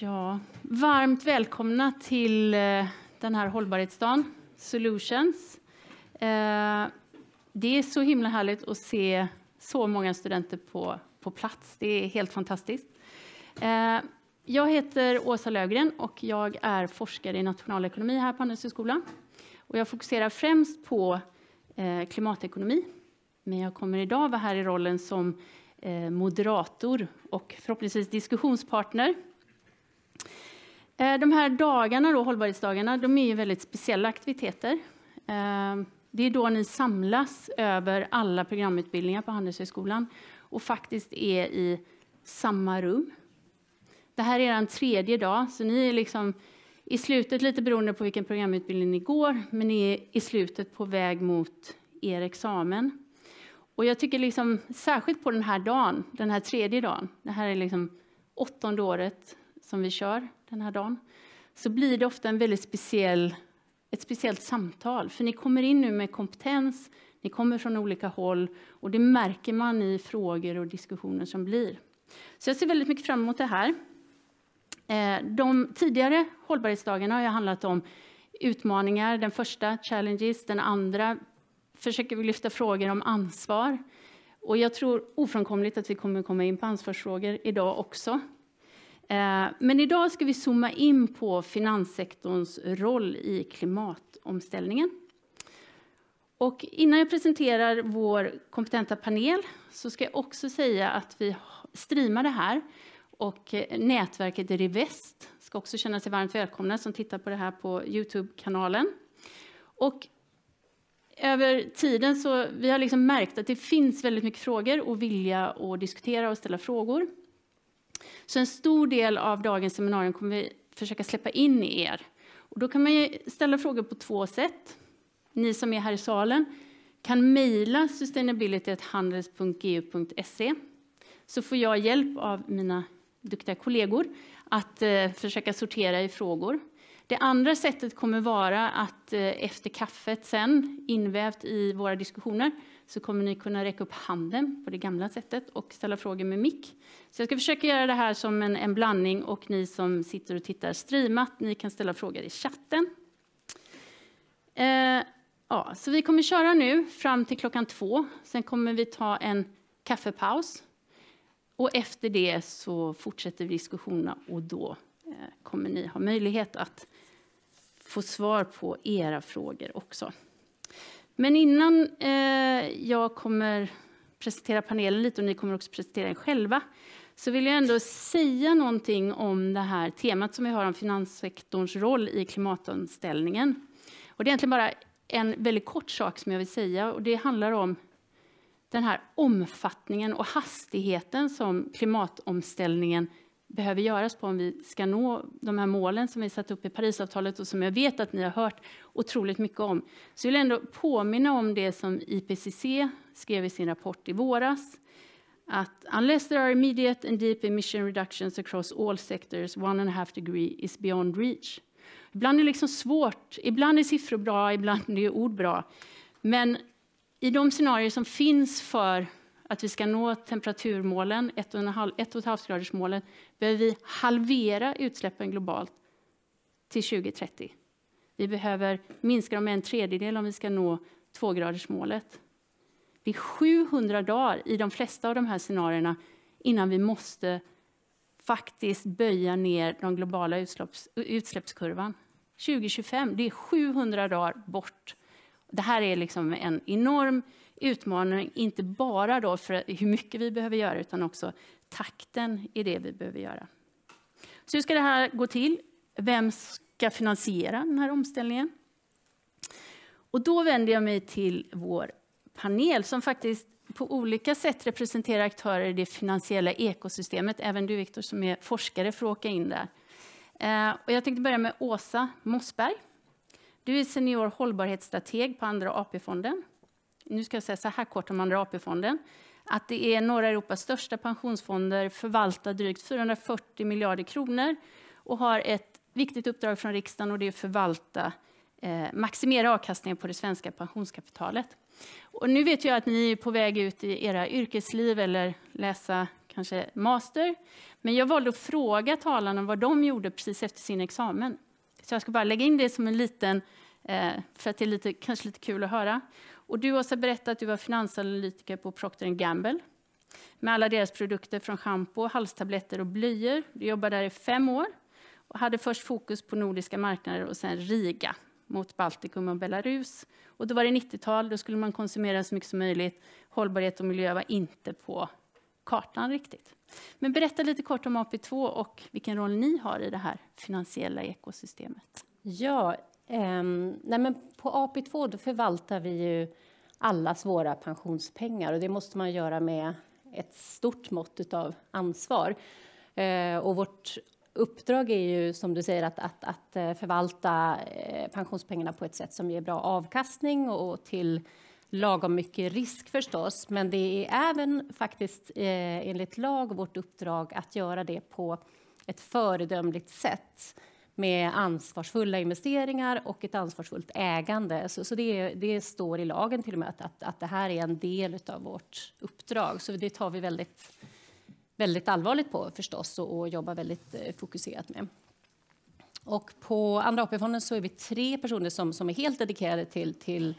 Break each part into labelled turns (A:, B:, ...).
A: Ja, varmt välkomna till eh, den här hållbarhetsdagen, Solutions. Eh, det är så himla härligt att se så många studenter på, på plats. Det är helt fantastiskt. Eh, jag heter Åsa Lögren och jag är forskare i nationalekonomi här på Handelshögskolan. Och jag fokuserar främst på klimatekonomi. Men jag kommer idag vara här i rollen som moderator och förhoppningsvis diskussionspartner Eh, de här dagarna, då, hållbarhetsdagarna, de är ju väldigt speciella aktiviteter. Eh, det är då ni samlas över alla programutbildningar på Handelshögskolan och faktiskt är i samma rum. Det här är er tredje dag, så ni är liksom i slutet, lite beroende på vilken programutbildning ni går, men ni är i slutet på väg mot er examen. Och jag tycker liksom, särskilt på den här dagen, den här tredje dagen, det här är liksom åttonde året som vi kör den här dagen, så blir det ofta en väldigt speciell, ett speciellt samtal. För ni kommer in nu med kompetens, ni kommer från olika håll och det märker man i frågor och diskussioner som blir. Så jag ser väldigt mycket fram emot det här. Eh, de tidigare hållbarhetsdagarna har handlat om utmaningar. Den första, challenges. Den andra försöker vi lyfta frågor om ansvar. Och jag tror ofrånkomligt att vi kommer komma in på ansvarsfrågor idag också. Eh, men idag ska vi zooma in på finanssektorns roll i klimatomställningen. Och innan jag presenterar vår kompetenta panel så ska jag också säga att vi streamar det här och eh, nätverket Rivest ska också känna sig varmt välkomna som tittar på det här på Youtube-kanalen. Och över tiden så vi har liksom märkt att det finns väldigt mycket frågor och vilja att diskutera och ställa frågor. Så en stor del av dagens seminarium kommer vi försöka släppa in i er. Och då kan man ställa frågor på två sätt. Ni som är här i salen kan mejla sustainability.handels.gu.se så får jag hjälp av mina duktiga kollegor att eh, försöka sortera i frågor. Det andra sättet kommer vara att eh, efter kaffet sen, invävt i våra diskussioner, så kommer ni kunna räcka upp handen på det gamla sättet och ställa frågor med mick. Så jag ska försöka göra det här som en, en blandning och ni som sitter och tittar streamat, ni kan ställa frågor i chatten. Eh, ja, så vi kommer köra nu fram till klockan två. Sen kommer vi ta en kaffepaus. Och efter det så fortsätter vi diskussionerna och då eh, kommer ni ha möjlighet att få svar på era frågor också. Men innan eh, jag kommer presentera panelen lite och ni kommer också presentera er själva så vill jag ändå säga någonting om det här temat som vi har om finanssektorns roll i klimatomställningen. Och det är egentligen bara en väldigt kort sak som jag vill säga och det handlar om den här omfattningen och hastigheten som klimatomställningen behöver göras på om vi ska nå de här målen som vi satt upp i Parisavtalet och som jag vet att ni har hört otroligt mycket om. Så jag vill ändå påminna om det som IPCC skrev i sin rapport i våras. Att unless there are immediate and deep emission reductions across all sectors, one and a half degree is beyond reach. Ibland är det liksom svårt, ibland är siffror bra, ibland är ord bra. Men i de scenarier som finns för att vi ska nå temperaturmålen, 1,5-gradersmålet, behöver vi halvera utsläppen globalt till 2030. Vi behöver minska dem med en tredjedel om vi ska nå tvågradersmålet. Det är 700 dagar i de flesta av de här scenarierna innan vi måste faktiskt böja ner den globala utsläpps, utsläppskurvan. 2025, det är 700 dagar bort. Det här är liksom en enorm utmaning, inte bara då för hur mycket vi behöver göra, utan också takten i det vi behöver göra. Så hur ska det här gå till? Vem ska finansiera den här omställningen? Och då vänder jag mig till vår panel som faktiskt på olika sätt representerar aktörer i det finansiella ekosystemet. Även du Viktor som är forskare får åka in där. Eh, och jag tänkte börja med Åsa Mossberg. Du är senior hållbarhetsstrateg på Andra AP-fonden nu ska jag säga så här kort om Andra AP-fonden, att det är några Europas största pensionsfonder, förvaltar drygt 440 miljarder kronor och har ett viktigt uppdrag från riksdagen och det är att förvalta, eh, maximera avkastningen på det svenska pensionskapitalet. Och nu vet jag att ni är på väg ut i era yrkesliv eller läsa kanske master. Men jag valde att fråga talarna vad de gjorde precis efter sin examen. Så jag ska bara lägga in det som en liten, eh, för att det är lite, kanske lite kul att höra. Och du Åsa berättade att du var finansanalytiker på Procter Gamble med alla deras produkter från schampo, halstabletter och blöjor. Du jobbade där i fem år och hade först fokus på nordiska marknader och sen Riga mot Baltikum och Belarus. Och då var det 90-tal, då skulle man konsumera så mycket som möjligt. Hållbarhet och miljö var inte på kartan riktigt. Men berätta lite kort om AP2 och vilken roll ni har i det här finansiella ekosystemet.
B: Ja, Ehm, nej men på AP2 då förvaltar vi ju allas våra pensionspengar och det måste man göra med ett stort mått av ansvar. Ehm, och vårt uppdrag är ju som du säger att, att, att eh, förvalta eh, pensionspengarna på ett sätt som ger bra avkastning och till lagom mycket risk förstås. Men det är även faktiskt eh, enligt lag vårt uppdrag att göra det på ett föredömligt sätt med ansvarsfulla investeringar och ett ansvarsfullt ägande. Så, så det, det, står i lagen till och med att, att, att det här är en del av vårt uppdrag. Så det tar vi väldigt väldigt allvarligt på förstås och, och jobbar väldigt eh, fokuserat med. Och på Andra AP-fonden så är vi tre personer som, som är helt dedikerade till, till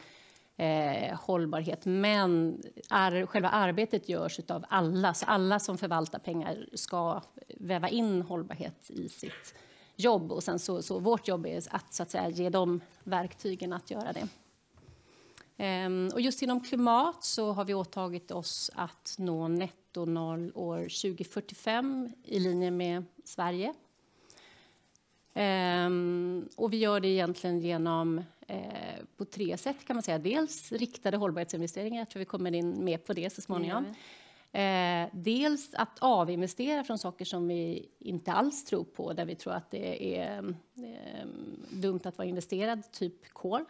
B: eh, hållbarhet. Men är, själva arbetet görs av alla, så alla som förvaltar pengar ska väva in hållbarhet i sitt jobb. Och sen så, så vårt jobb är att, så att säga, ge dem verktygen att göra det. Ehm, och just inom klimat så har vi åtagit oss att nå netto noll år 2045 i linje med Sverige. Ehm, och vi gör det egentligen genom eh, på tre sätt kan man säga. Dels riktade hållbarhetsinvesteringar, jag tror vi kommer in mer på det så småningom. Eh, dels att avinvestera från saker som vi inte alls tror på, där vi tror att det är eh, dumt att vara investerad, typ kol.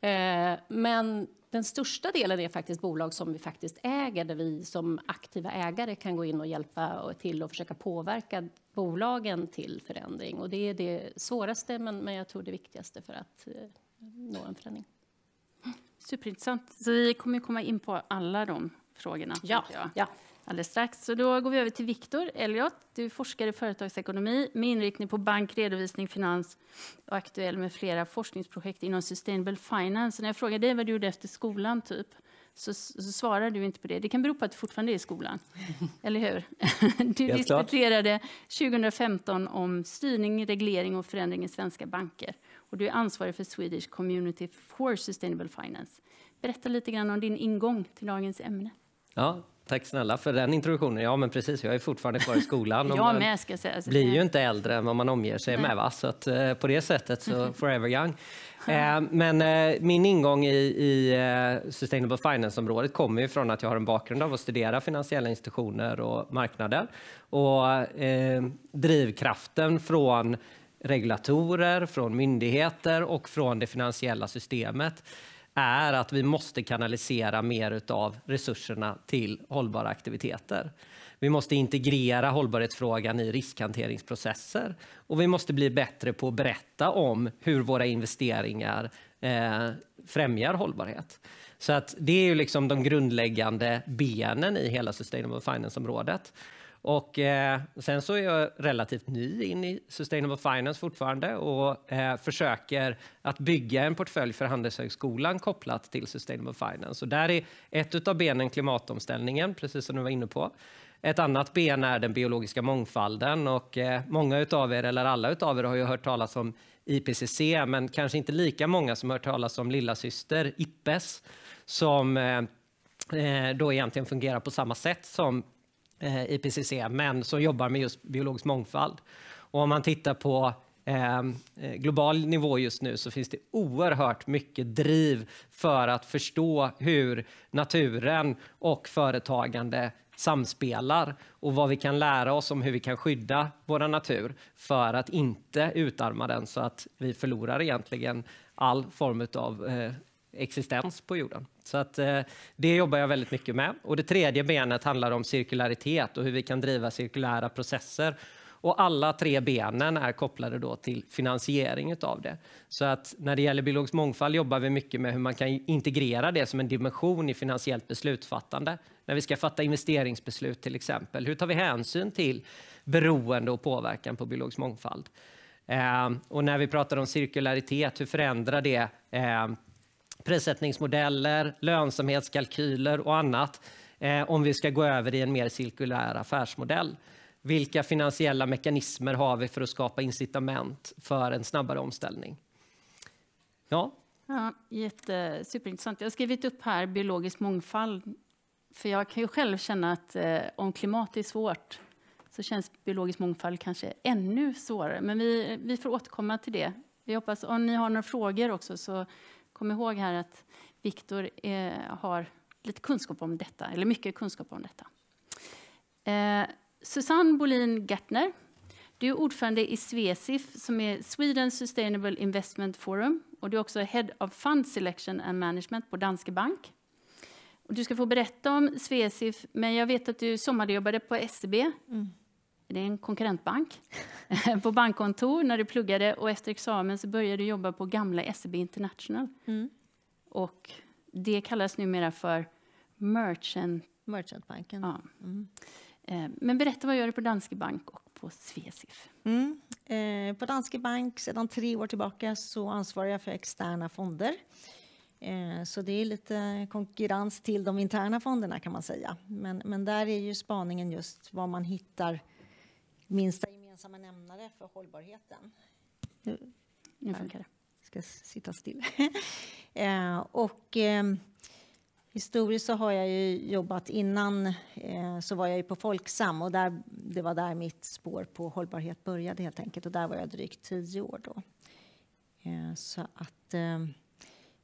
B: Eh, men den största delen är faktiskt bolag som vi faktiskt äger, där vi som aktiva ägare kan gå in och hjälpa till och försöka påverka bolagen till förändring. Och det är det svåraste, men, men jag tror det viktigaste för att eh, nå en förändring.
A: Superintressant. Så vi kommer komma in på alla de frågorna.
B: Ja, ja
A: alldeles strax. Så då går vi över till Viktor Elliot. Du är forskare i företagsekonomi med inriktning på bank, redovisning, finans och aktuell med flera forskningsprojekt inom sustainable finance. När jag frågade dig vad du gjorde efter skolan, typ, så, så svarar du inte på det. Det kan bero på att du fortfarande är i skolan, eller hur? Du disputerade 2015 om styrning, reglering och förändring i svenska banker. Och du är ansvarig för Swedish Community for Sustainable Finance. Berätta lite grann om din ingång till dagens ämne.
C: Ja, Tack snälla för den introduktionen. Ja, men precis. Jag är fortfarande kvar i skolan.
A: jag med, ska säga.
C: blir ju inte äldre än vad man omger sig Nej. med. Va? Så att, eh, på det sättet så forever young. Eh, men eh, min ingång i, i eh, Sustainable Finance-området kommer ju från att jag har en bakgrund av att studera finansiella institutioner och marknader. Och drivkraften från regulatorer, från myndigheter och från det finansiella systemet är att vi måste kanalisera mer av resurserna till hållbara aktiviteter. Vi måste integrera hållbarhetsfrågan i riskhanteringsprocesser och vi måste bli bättre på att berätta om hur våra investeringar eh, främjar hållbarhet. Så att det är ju liksom de grundläggande benen i hela sustainable finance-området. Och, eh, sen så är jag relativt ny in i Sustainable Finance fortfarande och eh, försöker att bygga en portfölj för Handelshögskolan kopplat till Sustainable Finance. Och där är ett av benen klimatomställningen, precis som du var inne på. Ett annat ben är den biologiska mångfalden och eh, många av er, eller alla av er, har ju hört talas om IPCC, men kanske inte lika många som hört talas om lilla syster IPPES, som eh, eh, då egentligen fungerar på samma sätt som Eh, IPCC, men som jobbar med just biologisk mångfald. Och om man tittar på eh, eh, global nivå just nu så finns det oerhört mycket driv för att förstå hur naturen och företagande samspelar och vad vi kan lära oss om hur vi kan skydda vår natur för att inte utarma den så att vi förlorar egentligen all form av eh, existens på jorden. Så att, eh, det jobbar jag väldigt mycket med. Och det tredje benet handlar om cirkularitet och hur vi kan driva cirkulära processer. Och alla tre benen är kopplade då till finansiering av det. Så att när det gäller biologisk mångfald jobbar vi mycket med hur man kan integrera det som en dimension i finansiellt beslutsfattande. När vi ska fatta investeringsbeslut till exempel. Hur tar vi hänsyn till beroende och påverkan på biologisk mångfald? Eh, och när vi pratar om cirkularitet, hur förändrar det eh, prissättningsmodeller, lönsamhetskalkyler och annat eh, om vi ska gå över i en mer cirkulär affärsmodell? Vilka finansiella mekanismer har vi för att skapa incitament för en snabbare omställning? Ja.
A: ja jätte, superintressant. Jag har skrivit upp här biologisk mångfald. För jag kan ju själv känna att eh, om klimat är svårt så känns biologisk mångfald kanske ännu svårare. Men vi, vi får återkomma till det. Vi hoppas, om ni har några frågor också, så kom ihåg här att Viktor eh, har lite kunskap om detta, eller mycket kunskap om detta. Eh, Susanne Bolin Gertner, du är ordförande i Svesif som är Sweden Sustainable Investment Forum och du är också Head of Fund Selection and Management på Danske Bank. Och du ska få berätta om Svesif, men jag vet att du sommarjobbade på SEB. Mm. Det är en konkurrentbank. på bankkontor när du pluggade och efter examen så började du jobba på gamla SEB International. Mm. Och det kallas numera för Merchant...
D: Merchantbanken.
A: Ja. Mm. Eh, men berätta, vad gör du på Danske Bank och på Svesif?
D: Mm. Eh, på Danske Bank sedan tre år tillbaka så ansvarar jag för externa fonder. Eh, så det är lite konkurrens till de interna fonderna kan man säga. Men, men där är ju spaningen just var man hittar minsta gemensamma nämnare för hållbarheten.
A: Nu funkar det.
D: Jag ska sitta still. eh, och, eh, historiskt så har jag ju jobbat innan eh, så var jag ju på Folksam och där, det var där mitt spår på hållbarhet började helt enkelt och där var jag drygt tio år då. Eh, så att eh,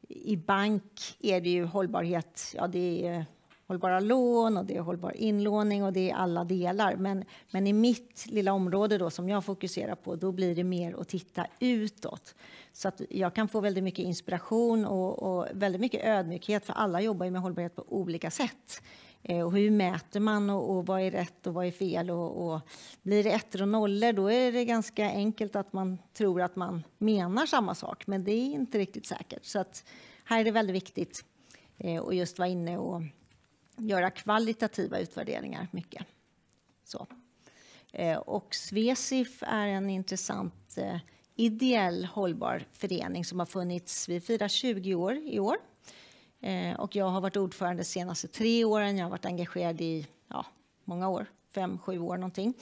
D: i bank är det ju hållbarhet, ja det är hållbara lån och det är hållbar inlåning och det är alla delar. Men, men i mitt lilla område då som jag fokuserar på, då blir det mer att titta utåt. Så att jag kan få väldigt mycket inspiration och, och väldigt mycket ödmjukhet för alla jobbar ju med hållbarhet på olika sätt. Eh, och hur mäter man och, och, vad är rätt och vad är fel? Och, och, blir det ettor och nollor då är det ganska enkelt att man tror att man menar samma sak, men det är inte riktigt säkert. Så att här är det väldigt viktigt eh, att just vara inne och göra kvalitativa utvärderingar mycket. Så. Eh, och Svesif är en intressant eh, ideell hållbar förening som har funnits, vi firar 20 år i år. Eh, och jag har varit ordförande de senaste tre åren, jag har varit engagerad i ja, många år, fem, sju år någonting.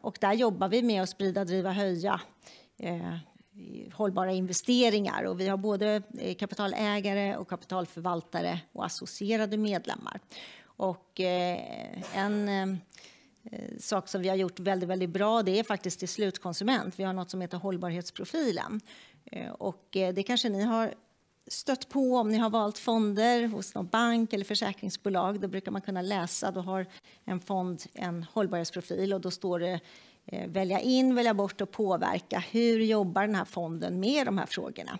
D: Och där jobbar vi med att sprida, driva, höja hållbara investeringar. Och vi har både eh, kapitalägare och kapitalförvaltare och associerade medlemmar. Och eh, en eh, sak som vi har gjort väldigt, väldigt bra det är faktiskt till slutkonsument. Vi har något som heter hållbarhetsprofilen. Och det kanske ni har stött på om ni har valt fonder hos någon bank eller försäkringsbolag. Då brukar man kunna läsa, då har en fond en hållbarhetsprofil och då står det Eh, välja in, välja bort och påverka. Hur jobbar den här fonden med de här frågorna?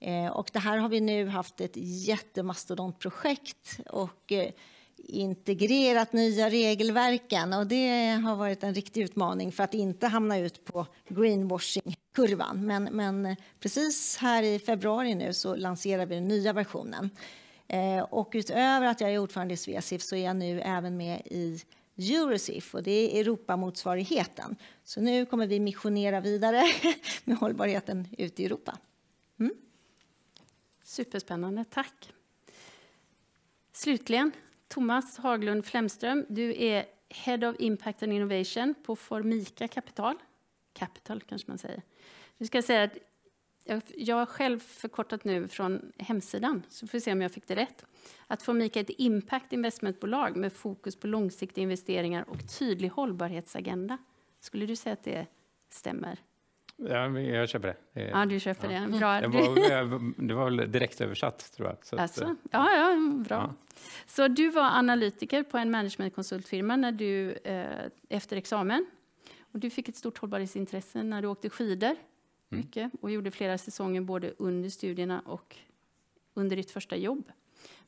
D: Eh, och det här har vi nu haft ett jättemastodontprojekt och eh, integrerat nya regelverken och det har varit en riktig utmaning för att inte hamna ut på greenwashing-kurvan. Men, men precis här i februari nu så lanserar vi den nya versionen. Och utöver att jag är ordförande i Svesif så är jag nu även med i Eurosif och det är Europamotsvarigheten. Så nu kommer vi missionera vidare med hållbarheten ute i Europa. Mm.
A: Superspännande, tack. Slutligen, Thomas Haglund Flemström, du är Head of Impact and Innovation på Formica Capital. Capital kanske man säger. Nu ska jag säga att jag har själv förkortat nu från hemsidan, så får vi se om jag fick det rätt. Att Formica är ett impact investmentbolag med fokus på långsiktiga investeringar och tydlig hållbarhetsagenda. Skulle du säga att det stämmer?
E: Ja, jag köper det.
A: Ja, du köper ja. det. Bra.
E: Det var, det var väl direkt översatt, tror jag.
A: Så alltså, att, ja, ja, bra. Ja. Så du var analytiker på en managementkonsultfirma när du, eh, efter examen. Och du fick ett stort hållbarhetsintresse när du åkte skidor. Mycket och gjorde flera säsonger både under studierna och under ditt första jobb.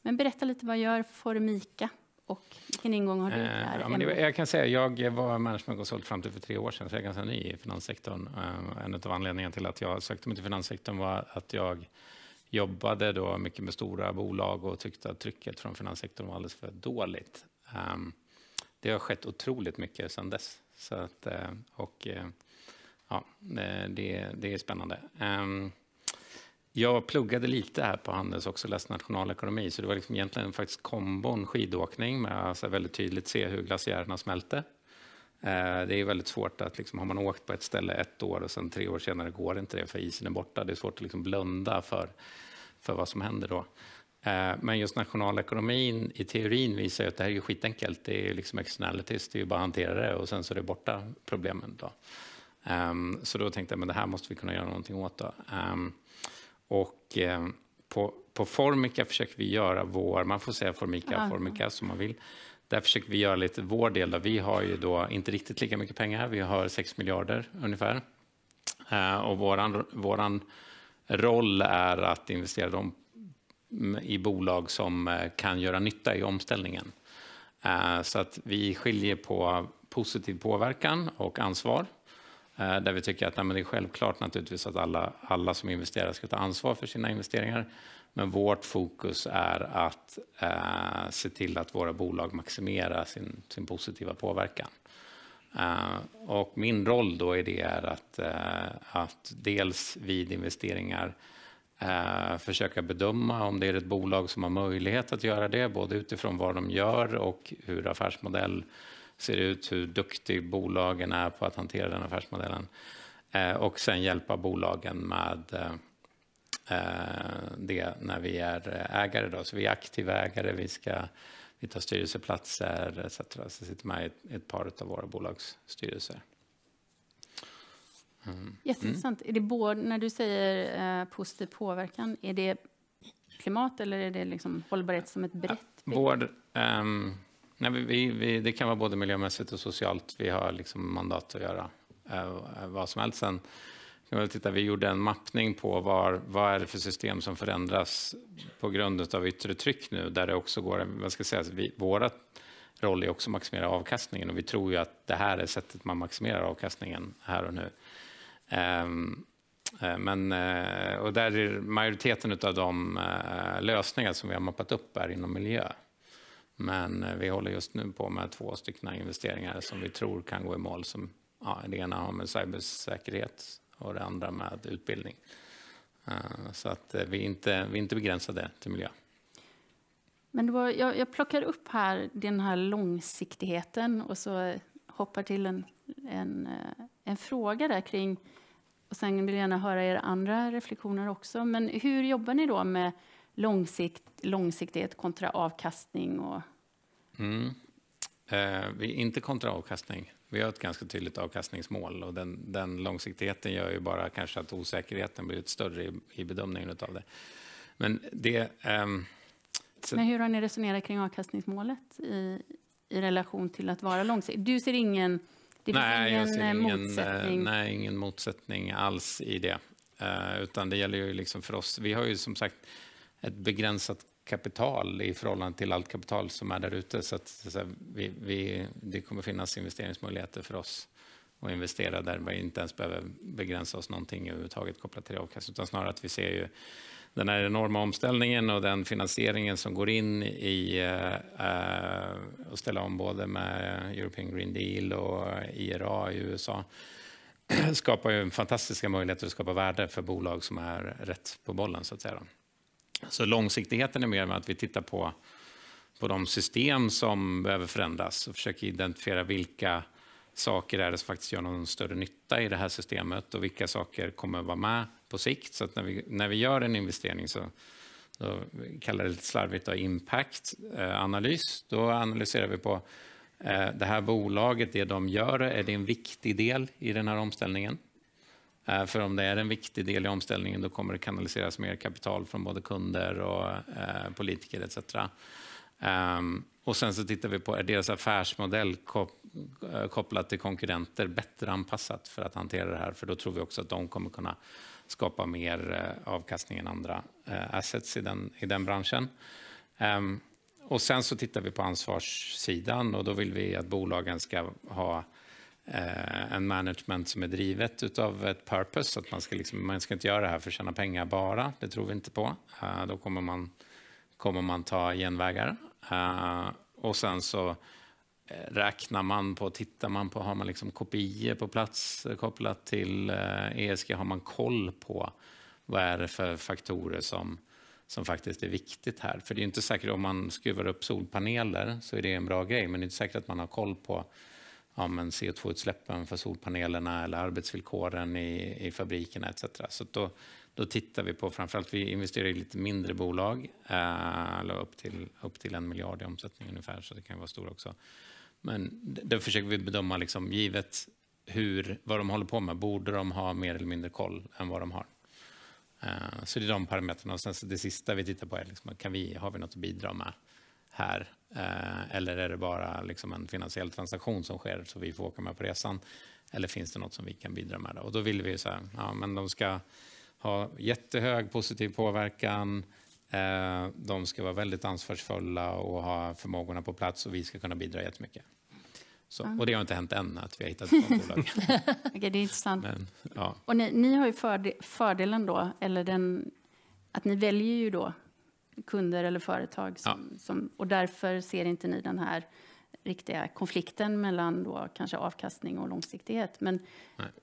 A: Men berätta lite, vad gör Formica Och vilken ingång har du
E: Eh,
A: där?
E: ja, men det, jag kan säga, jag var managementkonsult fram till för tre år sedan, så jag är ganska ny i finanssektorn. Eh, En av anledningarna till att jag sökte mig till finanssektorn var att jag jobbade då mycket med stora bolag och tyckte att trycket från finanssektorn var alldeles för dåligt. Ehm, Det har skett otroligt mycket sedan dess. Så att, eh, och, eh, ja, det, det är spännande. Ehm, jag pluggade lite här på Handels också, läste nationalekonomi, så det var liksom egentligen faktiskt kombon skidåkning med att alltså väldigt tydligt se hur glaciärerna smälte. Eh, det är väldigt svårt att, liksom, har man åkt på ett ställe ett år och sen tre år senare går inte det för isen är borta. Det är svårt att liksom blunda för, för vad som händer då. Eh, men just nationalekonomin i teorin visar ju att det här är skitenkelt. Det är liksom externalities, det är ju bara att hantera det och sen så är det borta problemen. Då. Ehm, Så då tänkte jag, men det här måste vi kunna göra någonting åt. Ehm, Och eh, på, på Formica försöker vi göra vår, man får säga Formica,
A: Ja.
E: Formica som man vill. Där försöker vi göra lite vår del. Då. Vi har ju då inte riktigt lika mycket pengar, vi har 6 miljarder ungefär. Eh, Och våran, våran roll är att investera dem i bolag som eh, kan göra nytta i omställningen. Så att vi skiljer på positiv påverkan och ansvar. Eh, där vi tycker att nej, men det är självklart naturligtvis att alla, alla som investerar ska ta ansvar för sina investeringar. Men vårt fokus är att eh, se till att våra bolag maximerar sin, sin positiva påverkan. Eh, och min roll då i det är att, eh, att dels vid investeringar eh, försöka bedöma om det är ett bolag som har möjlighet att göra det, både utifrån vad de gör och hur affärsmodell ser ut, hur duktig bolagen är på att hantera den affärsmodellen. Eh, och sen hjälpa bolagen med eh, eh, det när vi är ägare. Då. Så vi är aktiva ägare, vi, ska, vi tar styrelseplatser etc. Så sitter med i ett, par av våra bolagsstyrelser. Mm.
A: Jätteintressant. Är det både, när du säger eh, positiv påverkan, är det klimat eller är det liksom hållbarhet som ett brett begrepp?
E: Vår, ehm, nej, vi, vi, det kan vara både miljömässigt och socialt. Vi har liksom mandat att göra eh, eh vad som helst. Sen kan vi, titta, vi gjorde en mappning på var, vad är det för system som förändras på grund av yttre tryck nu, där det också går, vad ska säga, vi, våra roll är också att maximera avkastningen och vi tror ju att det här är sättet man maximerar avkastningen här och nu. Ehm, eh, men, eh, och där är majoriteten av de lösningar som vi har mappat upp är inom miljö. Men eh, vi håller just nu på med två stycken investeringar som vi tror kan gå i mål. Som, ja, det ena har med cybersäkerhet och det andra med utbildning. Eh, så att eh, vi är inte, vi är inte begränsade till miljö.
A: Men var, jag, jag plockar upp här den här långsiktigheten och så hoppar till en, en, en fråga där kring, och sen vill jag gärna höra era andra reflektioner också, men hur jobbar ni då med långsikt, långsiktighet kontra avkastning? Och,
E: Mm. Eh, vi är inte kontra avkastning. Vi har ett ganska tydligt avkastningsmål och den, den långsiktigheten gör ju bara kanske att osäkerheten blir ett större i, i bedömningen av det. Men det... ehm, så-
A: men hur har ni resonerat kring avkastningsmålet i, i relation till att vara långsiktig? Du ser ingen, det finns
E: nej, jag
A: ingen,
E: ser
A: eh,
E: ingen,
A: motsättning?
E: eh, Nej, ingen motsättning alls i det. Eh, utan det gäller ju liksom för oss. Vi har ju som sagt ett begränsat kapital i förhållande till allt kapital som är där ute. Så, att, så att vi, vi, det kommer finnas investeringsmöjligheter för oss att investera där vi inte ens behöver begränsa oss någonting överhuvudtaget kopplat till avkastning. Utan snarare att vi ser ju den här enorma omställningen och den finansieringen som går in i eh, att ställa om både med European Green Deal och IRA i USA skapar ju fantastiska möjligheter att skapa värde för bolag som är rätt på bollen. Så att säga. Så långsiktigheten är mer med att vi tittar på, på de system som behöver förändras och försöker identifiera vilka saker är det som faktiskt gör någon större nytta i det här systemet och vilka saker kommer att vara med på sikt. Så att när vi, när vi gör en investering så då kallar det lite slarvigt impact-analys. Eh, då analyserar vi på eh, det här bolaget, det de gör, är det en viktig del i den här omställningen? Eh, för om det är en viktig del i omställningen då kommer det kanaliseras mer kapital från både kunder och eh, politiker etc. Ehm, och sen så tittar vi på är deras affärsmodell eh, kopplat till konkurrenter bättre anpassat för att hantera det här. För då tror vi också att de kommer kunna skapa mer avkastning än andra assets i den, i den branschen. Ehm, och sen så tittar vi på ansvarssidan och då vill vi att bolagen ska ha Eh, en management som är drivet av ett purpose. Att man, ska liksom, man ska inte göra det här för att tjäna pengar bara. Det tror vi inte på. Eh, då kommer man, kommer man ta genvägar. Eh, och sen så räknar man på, tittar man på, har man liksom kopior på plats kopplat till ESG? Har man koll på vad är det för faktorer som som faktiskt är viktigt här. För det är inte säkert om man skruvar upp solpaneler så är det en bra grej, men det är inte säkert att man har koll på ja, CO2-utsläppen för solpanelerna eller arbetsvillkoren i, i fabrikerna etc. Så då, då tittar vi på, framförallt vi investerar i lite mindre bolag, eh, eller upp till, upp till en miljard i omsättning ungefär, så det kan vara stora också. Men då försöker vi bedöma, liksom, givet hur, vad de håller på med, borde de ha mer eller mindre koll än vad de har? Eh, så det är de parametrarna. Och sen så det sista vi tittar på är liksom, kan vi, har vi något att bidra med här? Eh, eller är det bara liksom en finansiell transaktion som sker så vi får åka med på resan? Eller finns det något som vi kan bidra med? Och då vill vi så här, ja, men de ska ha jättehög positiv påverkan. Eh, de ska vara väldigt ansvarsfulla och ha förmågorna på plats och vi ska kunna bidra jättemycket. Så, och det har inte hänt än att vi har hittat ett bolag.
A: okay, det är intressant.
E: Men, ja.
A: Och ni, ni har ju fördelen då, eller den, att ni väljer ju då kunder eller företag som, ja. som, och därför ser inte ni den här riktiga konflikten mellan då kanske avkastning och långsiktighet. Men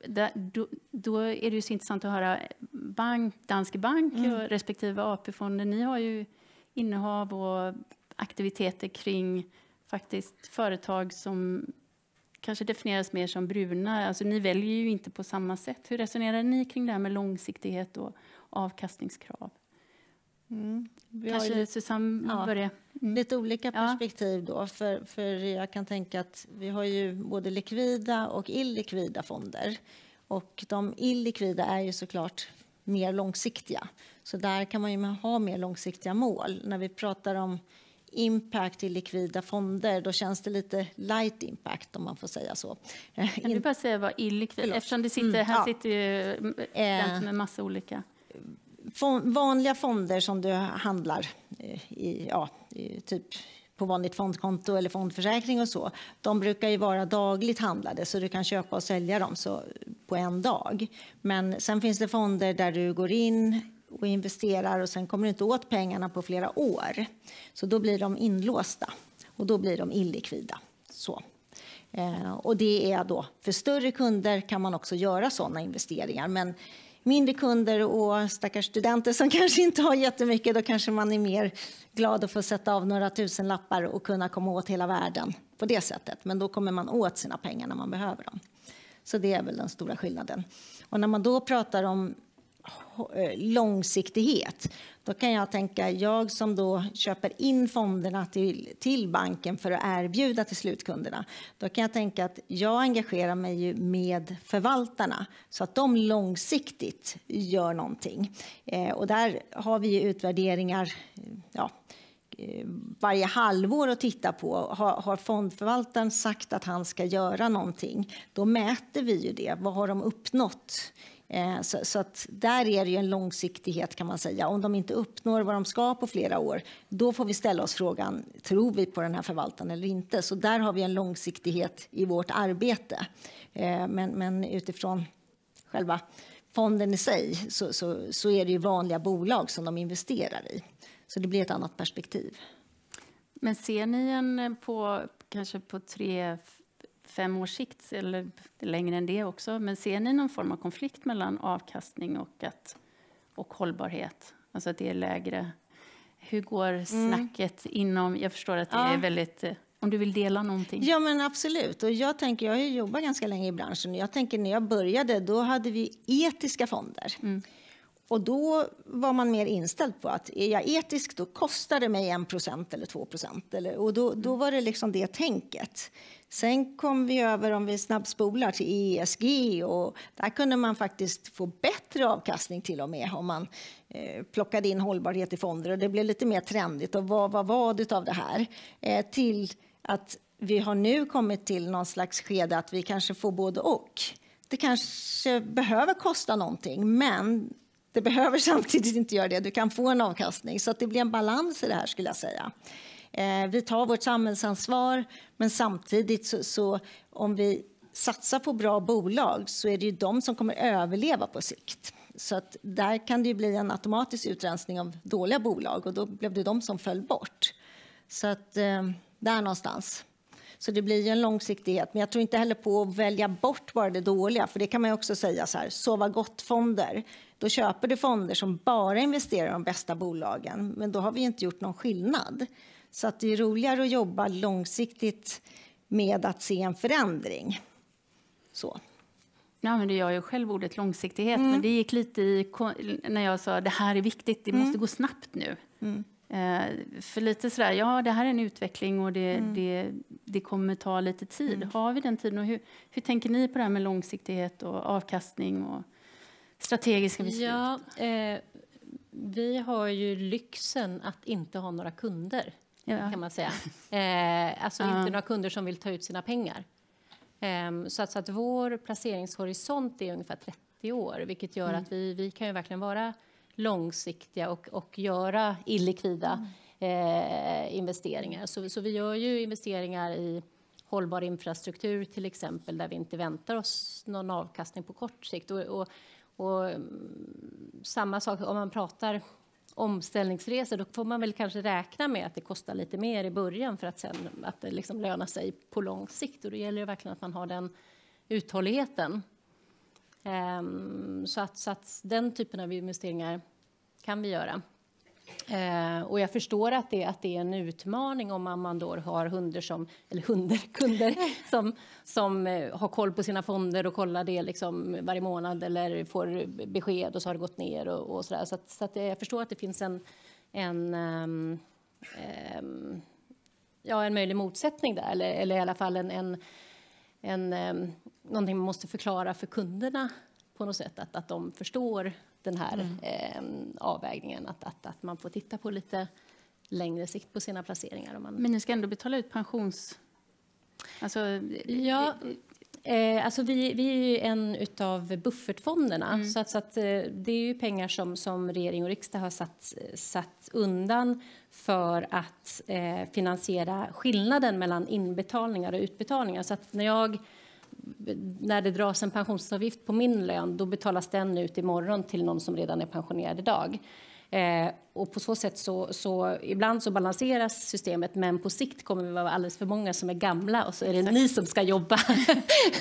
A: där, då, då, är det ju så intressant att höra bank, Danske Bank mm. och respektive AP-fonder. Ni har ju innehav och aktiviteter kring faktiskt företag som kanske definieras mer som bruna. Alltså, ni väljer ju inte på samma sätt. Hur resonerar ni kring det här med långsiktighet och avkastningskrav?
D: Mm.
A: Kanske lite, Susanne ja, börjar.
D: Mm. Lite olika perspektiv då. För, för jag kan tänka att vi har ju både likvida och illikvida fonder. Och de illikvida är ju såklart mer långsiktiga. Så där kan man ju ha mer långsiktiga mål. När vi pratar om impact i likvida fonder, då känns det lite light impact om man får säga så.
A: Kan du bara säga vad illikvid, eftersom det sitter, mm, här ja. sitter ju eh, med massa olika.
D: Vanliga fonder som du handlar eh, i, ja, i typ på vanligt fondkonto eller fondförsäkring och så, de brukar ju vara dagligt handlade så du kan köpa och sälja dem så, på en dag. Men sen finns det fonder där du går in och investerar och sen kommer du inte åt pengarna på flera år. Så då blir de inlåsta och då blir de illikvida. Så. Eh, och det är då, för större kunder kan man också göra sådana investeringar. Men mindre kunder och stackars studenter som kanske inte har jättemycket, då kanske man är mer glad att få sätta av några tusen lappar och kunna komma åt hela världen på det sättet. Men då kommer man åt sina pengar när man behöver dem. Så det är väl den stora skillnaden. Och när man då pratar om Eh, långsiktighet. Då kan jag tänka, jag som då köper in fonderna till, till banken för att erbjuda till slutkunderna. Då kan jag tänka att jag engagerar mig med förvaltarna så att de långsiktigt gör någonting. Eh, och där har vi utvärderingar eh, ja, eh, varje halvår att titta på. Har, har fondförvaltaren sagt att han ska göra någonting, då mäter vi ju det. Vad har de uppnått Eh, så, så, att där är det en långsiktighet kan man säga. Om de inte uppnår vad de ska på flera år, då får vi ställa oss frågan, tror vi på den här förvaltaren eller inte? Så där har vi en långsiktighet i vårt arbete. Eh, men, men utifrån själva fonden i sig så, så, så, är det ju vanliga bolag som de investerar i. Så det blir ett annat perspektiv.
A: Men ser ni en eh, på kanske på tre, fem års sikt, eller längre än det också. Men ser ni någon form av konflikt mellan avkastning och, att, och hållbarhet? Alltså att det är lägre. Hur går mm. snacket mm. inom... Jag förstår att det ja. är väldigt... Eh, om du vill dela någonting?
D: Ja, men absolut. Och jag, tänker, jag har jobbat ganska länge i branschen. Jag tänker när jag började, då hade vi etiska fonder. Mm. Och då var man mer inställd på att är jag etisk då kostar det mig 1% eller 2 eller, Och då, då var det liksom det tänket. Sen kom vi över, om vi snabbspolar, till ESG och där kunde man faktiskt få bättre avkastning till och med om man eh, plockade in hållbarhet i fonder och det blev lite mer trendigt och vad var vad av det här? Eh, till att vi har nu kommit till någon slags skede att vi kanske får både och. Det kanske behöver kosta någonting, men det behöver samtidigt inte göra det. Du kan få en avkastning. Så att det blir en balans i det här skulle jag säga. Eh, vi tar vårt samhällsansvar, men samtidigt så, så om vi satsar på bra bolag så är det ju de som kommer överleva på sikt. Så att där kan det ju bli en automatisk utrensning av dåliga bolag och då blev det de som föll bort. Så att eh, där någonstans. Så det blir ju en långsiktighet. Men jag tror inte heller på att välja bort bara det dåliga. För det kan man också säga så här, sova gott-fonder. Då köper du fonder som bara investerar i de bästa bolagen. Men då har vi inte gjort någon skillnad. Så att det är roligare att jobba långsiktigt med att se en förändring. Så.
A: Jag använder jag ju själv ordet långsiktighet, mm. men det gick lite i när jag sa det här är viktigt, det mm. måste gå snabbt nu. Mm. Eh, för lite sådär, ja det här är en utveckling och det, mm. det, det kommer ta lite tid. Mm. Har vi den tiden? Och hur, hur tänker ni på det här med långsiktighet och avkastning och strategiska beslut?
B: Ja, eh, vi har ju lyxen att inte ha några kunder, ja. kan man säga. Eh, alltså inte några kunder som vill ta ut sina pengar. Eh, så, att, så att vår placeringshorisont är ungefär 30 år, vilket gör mm. att vi, vi kan ju verkligen vara långsiktiga och, och göra illikvida mm. eh, investeringar. Så, så vi gör ju investeringar i hållbar infrastruktur till exempel där vi inte väntar oss någon avkastning på kort sikt. Och, och, och mm, samma sak om man pratar omställningsresor, då får man väl kanske räkna med att det kostar lite mer i början för att sen att det liksom lönar sig på lång sikt. Och då gäller det verkligen att man har den uthålligheten. Um, så, att, så att den typen av investeringar kan vi göra. Eh, och jag förstår att det, att det är en utmaning om man, man då har hunder som, eller hunder, kunder som, som eh, har koll på sina fonder och kollar det liksom varje månad eller får besked och så har det gått ner och, och sådär. Så, att, så att eh, jag förstår att det finns en, en, um, um, ja, en möjlig motsättning där, eller, eller i alla fall en, en, en, um, någonting man måste förklara för kunderna på något sätt, att, att de förstår den här mm. eh, avvägningen, att, att, att man får titta på lite längre sikt på sina placeringar. Man...
A: Men ni ska ändå betala ut pensions...
B: Alltså, ja, eh, alltså vi, vi är ju en av buffertfonderna. Mm. Så, att, så att, eh, det är ju pengar som, som regering och riksdag har satt, satt undan för att eh, finansiera skillnaden mellan inbetalningar och utbetalningar. Så att när jag när det dras en pensionsavgift på min lön, då betalas den ut imorgon till någon som redan är pensionerad idag. Eh, och på så sätt så, så ibland så balanseras systemet, men på sikt kommer vi vara alldeles för många som är gamla och så är det Exakt. ni som ska jobba.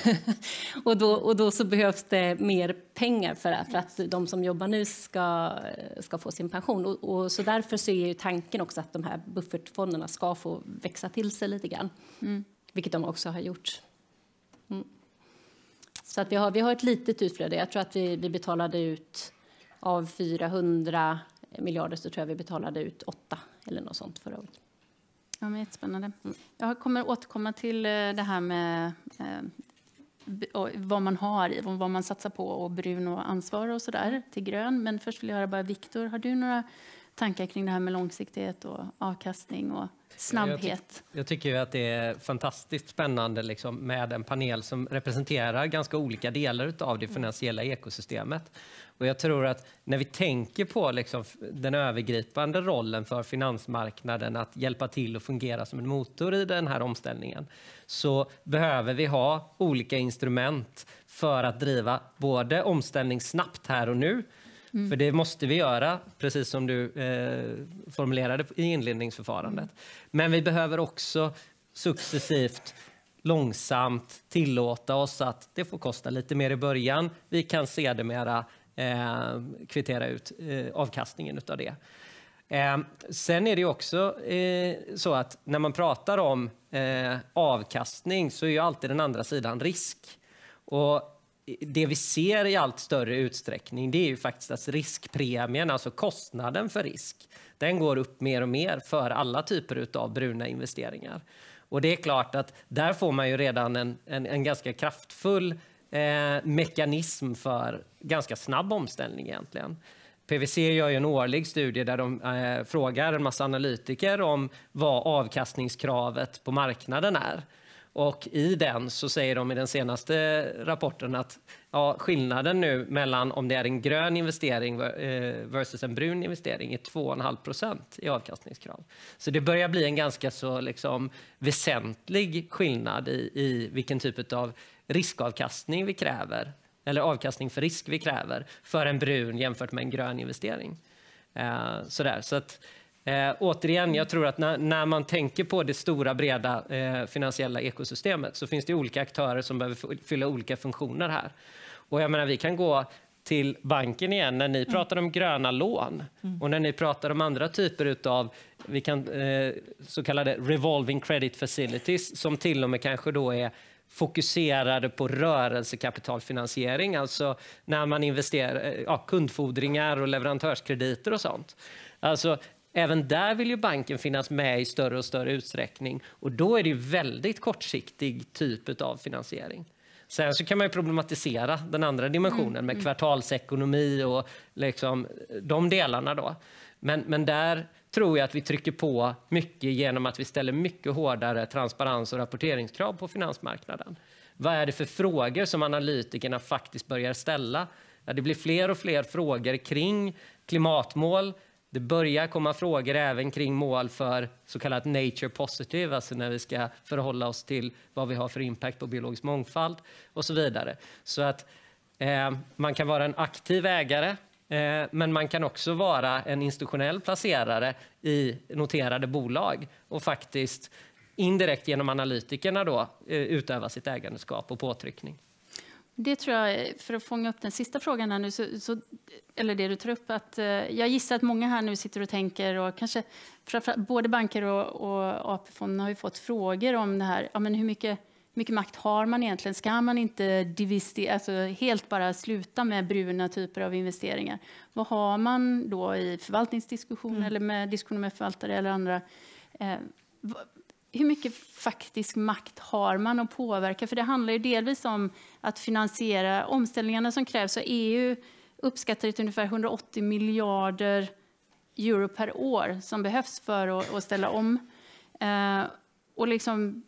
B: och, då, och då så behövs det mer pengar för, för att de som jobbar nu ska, ska få sin pension. Och, och så därför så är tanken också att de här buffertfonderna ska få växa till sig lite grann, mm. vilket de också har gjort. Mm. Så att vi, har, vi har ett litet utflöde. Jag tror att vi, vi betalade ut av 400 miljarder så tror jag vi betalade ut 8 eller något sånt förra året.
A: Ja, men jättespännande. Mm. Jag kommer återkomma till eh, det här med eh, vad man har, vad man satsar på och brun och ansvar och så där till grön. Men först vill jag höra bara Viktor, har du några tankar kring det här med långsiktighet och avkastning och snabbhet.
C: Jag, ty jag tycker att det är fantastiskt spännande liksom, med en panel som representerar ganska olika delar av det finansiella ekosystemet. Och jag tror att när vi tänker på liksom, den övergripande rollen för finansmarknaden att hjälpa till och fungera som en motor i den här omställningen så behöver vi ha olika instrument för att driva både omställning snabbt här och nu Mm. För det måste vi göra, precis som du eh, formulerade i inledningsförfarandet. Mm. Men vi behöver också successivt, långsamt tillåta oss att det får kosta lite mer i början. Vi kan sedermera eh, kvittera ut eh, avkastningen av det. Eh, sen är det också eh, så att när man pratar om eh, avkastning så är ju alltid den andra sidan risk. Och det vi ser i allt större utsträckning det är ju faktiskt att riskpremien, alltså kostnaden för risk, den går upp mer och mer för alla typer av bruna investeringar. Och det är klart att där får man ju redan en, en, en ganska kraftfull eh, mekanism för ganska snabb omställning egentligen. PWC gör ju en årlig studie där de eh, frågar en massa analytiker om vad avkastningskravet på marknaden är. Och i den så säger de i den senaste rapporten att ja, skillnaden nu mellan om det är en grön investering eh, versus en brun investering är 2,5 procent i avkastningskrav. Så det börjar bli en ganska så liksom väsentlig skillnad i, i vilken typ av riskavkastning vi kräver eller avkastning för risk vi kräver för en brun jämfört med en grön investering. Eh, sådär. Så att, eh, återigen, jag tror att när, när, man tänker på det stora breda eh, finansiella ekosystemet så finns det olika aktörer som behöver fylla olika funktioner här. Och jag menar, vi kan gå till banken igen när ni mm. pratar om gröna lån mm. och när ni pratar om andra typer av vi kan, eh, så kallade revolving credit facilities som till och med kanske då är fokuserade på rörelsekapitalfinansiering, alltså när man investerar eh, ja, kundfordringar och leverantörskrediter och sånt. Alltså, även där vill ju banken finnas med i större och större utsträckning och då är det väldigt kortsiktig typ av finansiering. Sen så kan man problematisera den andra dimensionen mm, med mm. kvartalsekonomi och liksom de delarna. Då. Men, men där tror jag att vi trycker på mycket genom att vi ställer mycket hårdare transparens och rapporteringskrav på finansmarknaden. Vad är det för frågor som analytikerna faktiskt börjar ställa? Ja, det blir fler och fler frågor kring klimatmål. Det börjar komma frågor även kring mål för så kallat nature positive, alltså när vi ska förhålla oss till vad vi har för impact på biologisk mångfald och så vidare. Så att eh, man kan vara en aktiv ägare Eh, men man kan också vara en institutionell placerare i noterade bolag och faktiskt indirekt genom analytikerna då, eh, utöva sitt ägandeskap och påtryckning.
A: Det tror jag, för att fånga upp den sista frågan här nu, så, så, eller det du tar upp, att eh, jag gissar att många här nu sitter och tänker, och kanske både banker och, och AP-fonderna har ju fått frågor om det här, ja, men hur mycket mycket makt har man egentligen? Ska man inte alltså helt bara sluta med bruna typer av investeringar? Vad har man då i förvaltningsdiskussion mm. eller med diskussioner med förvaltare eller andra? Eh, hur mycket faktisk makt har man att påverka? För det handlar ju delvis om att finansiera omställningarna som krävs. Och EU uppskattar till ungefär 180 miljarder euro per år som behövs för att, att ställa om. Eh, och liksom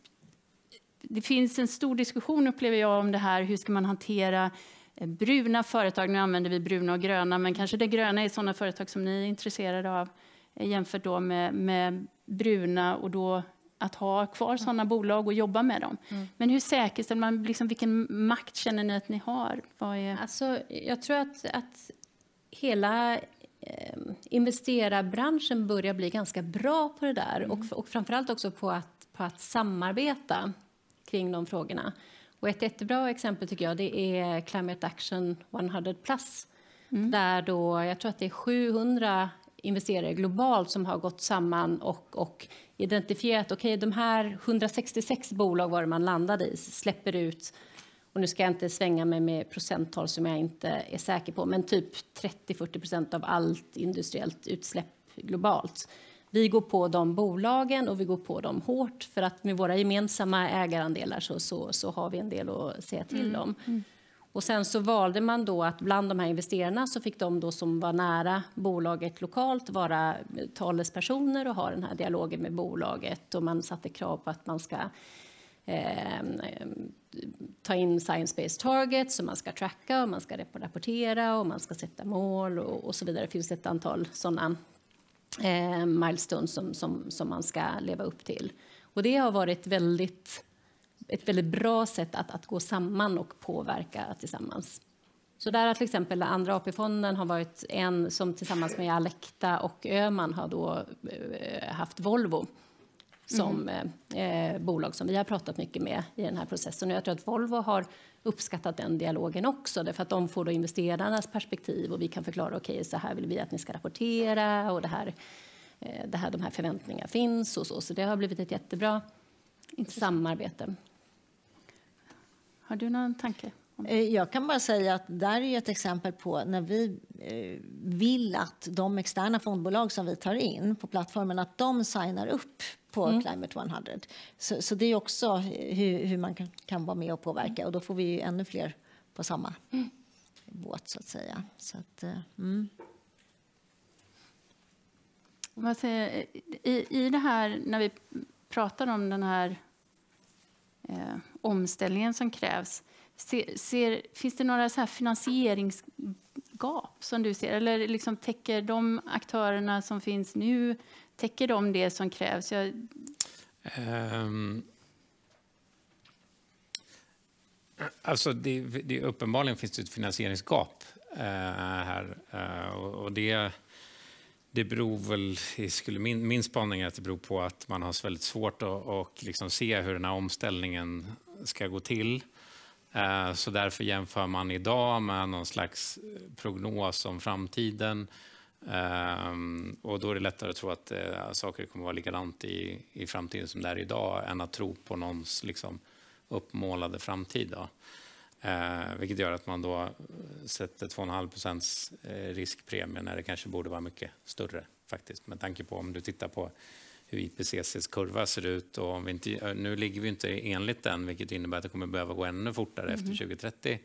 A: det finns en stor diskussion upplever jag om det här. Hur ska man hantera eh, bruna företag? Nu använder vi bruna och gröna, men kanske det gröna är sådana företag som ni är intresserade av eh, jämfört då med, med bruna och då att ha kvar sådana bolag och jobba med dem. Mm. Men hur säkerställer man, liksom, vilken makt känner ni att ni har? Vad är...
B: alltså, jag tror att, att hela eh, investerarbranschen börjar bli ganska bra på det där mm. och, och framförallt också på att, på att samarbeta kring de frågorna. Och ett jättebra exempel tycker jag det är Climate Action 100 Plus. Mm. Där då, jag tror att det är 700 investerare globalt som har gått samman och, och identifierat okej, okay, de här 166 bolag var man landade i släpper ut och nu ska jag inte svänga mig med procenttal som jag inte är säker på, men typ 30-40 procent av allt industriellt utsläpp globalt. Vi går på de bolagen och vi går på dem hårt för att med våra gemensamma ägarandelar så, så, så har vi en del att säga till mm. om. Och sen så valde man då att bland de här investerarna så fick de då som var nära bolaget lokalt vara talespersoner och ha den här dialogen med bolaget och man satte krav på att man ska eh, ta in science-based targets och man ska tracka och man ska rapportera och man ska sätta mål och, och så vidare. Det finns ett antal sådana eh, milestones som, som, som man ska leva upp till. Och det har varit väldigt, ett väldigt bra sätt att, att gå samman och påverka tillsammans. Så där har till exempel Andra AP-fonden har varit en som tillsammans med Alecta och Öman har då eh, haft Volvo som mm. eh, bolag som vi har pratat mycket med i den här processen. Och jag tror att Volvo har uppskattat den dialogen också, därför att de får då investerarnas perspektiv och vi kan förklara, okej, okay, så här vill vi att ni ska rapportera och det här, eh, det här, de här förväntningarna finns och så. Så det har blivit ett jättebra samarbete.
A: Har du någon tanke?
D: Eh, jag kan bara säga att där är ett exempel på när vi eh, vill att de externa fondbolag som vi tar in på plattformen, att de signar upp på mm. Climate 100. Så, så, det är också hur, hur man kan, kan, vara med och påverka och då får vi ju ännu fler på samma mm. båt så att säga. Så att, eh, mm.
A: Vad säger, i, I det här, när vi pratar om den här eh, omställningen som krävs. Ser, ser, finns det några så här finansieringsgap som du ser? Eller liksom täcker de aktörerna som finns nu, täcker de det som krävs? Jag... Um,
E: alltså det, det, uppenbarligen finns det ett finansieringsgap uh, här. Uh, och, och det det beror väl, skulle min, min spaning är att det beror på att man har väldigt svårt att och liksom se hur den här omställningen ska gå till. Eh, så därför jämför man idag med någon slags prognos om framtiden. Eh, och då är det lättare att tro att eh, saker kommer att vara likadant i, i framtiden som det är idag än att tro på någons liksom, uppmålade framtid. Då. Eh, vilket gör att man då sätter 2,5 procents eh, riskpremie när det kanske borde vara mycket större faktiskt. Med tanke på om du tittar på hur IPCCs kurva ser ut. Och om vi inte, nu ligger vi inte enligt den, vilket innebär att det kommer behöva gå ännu fortare mm. efter 2030.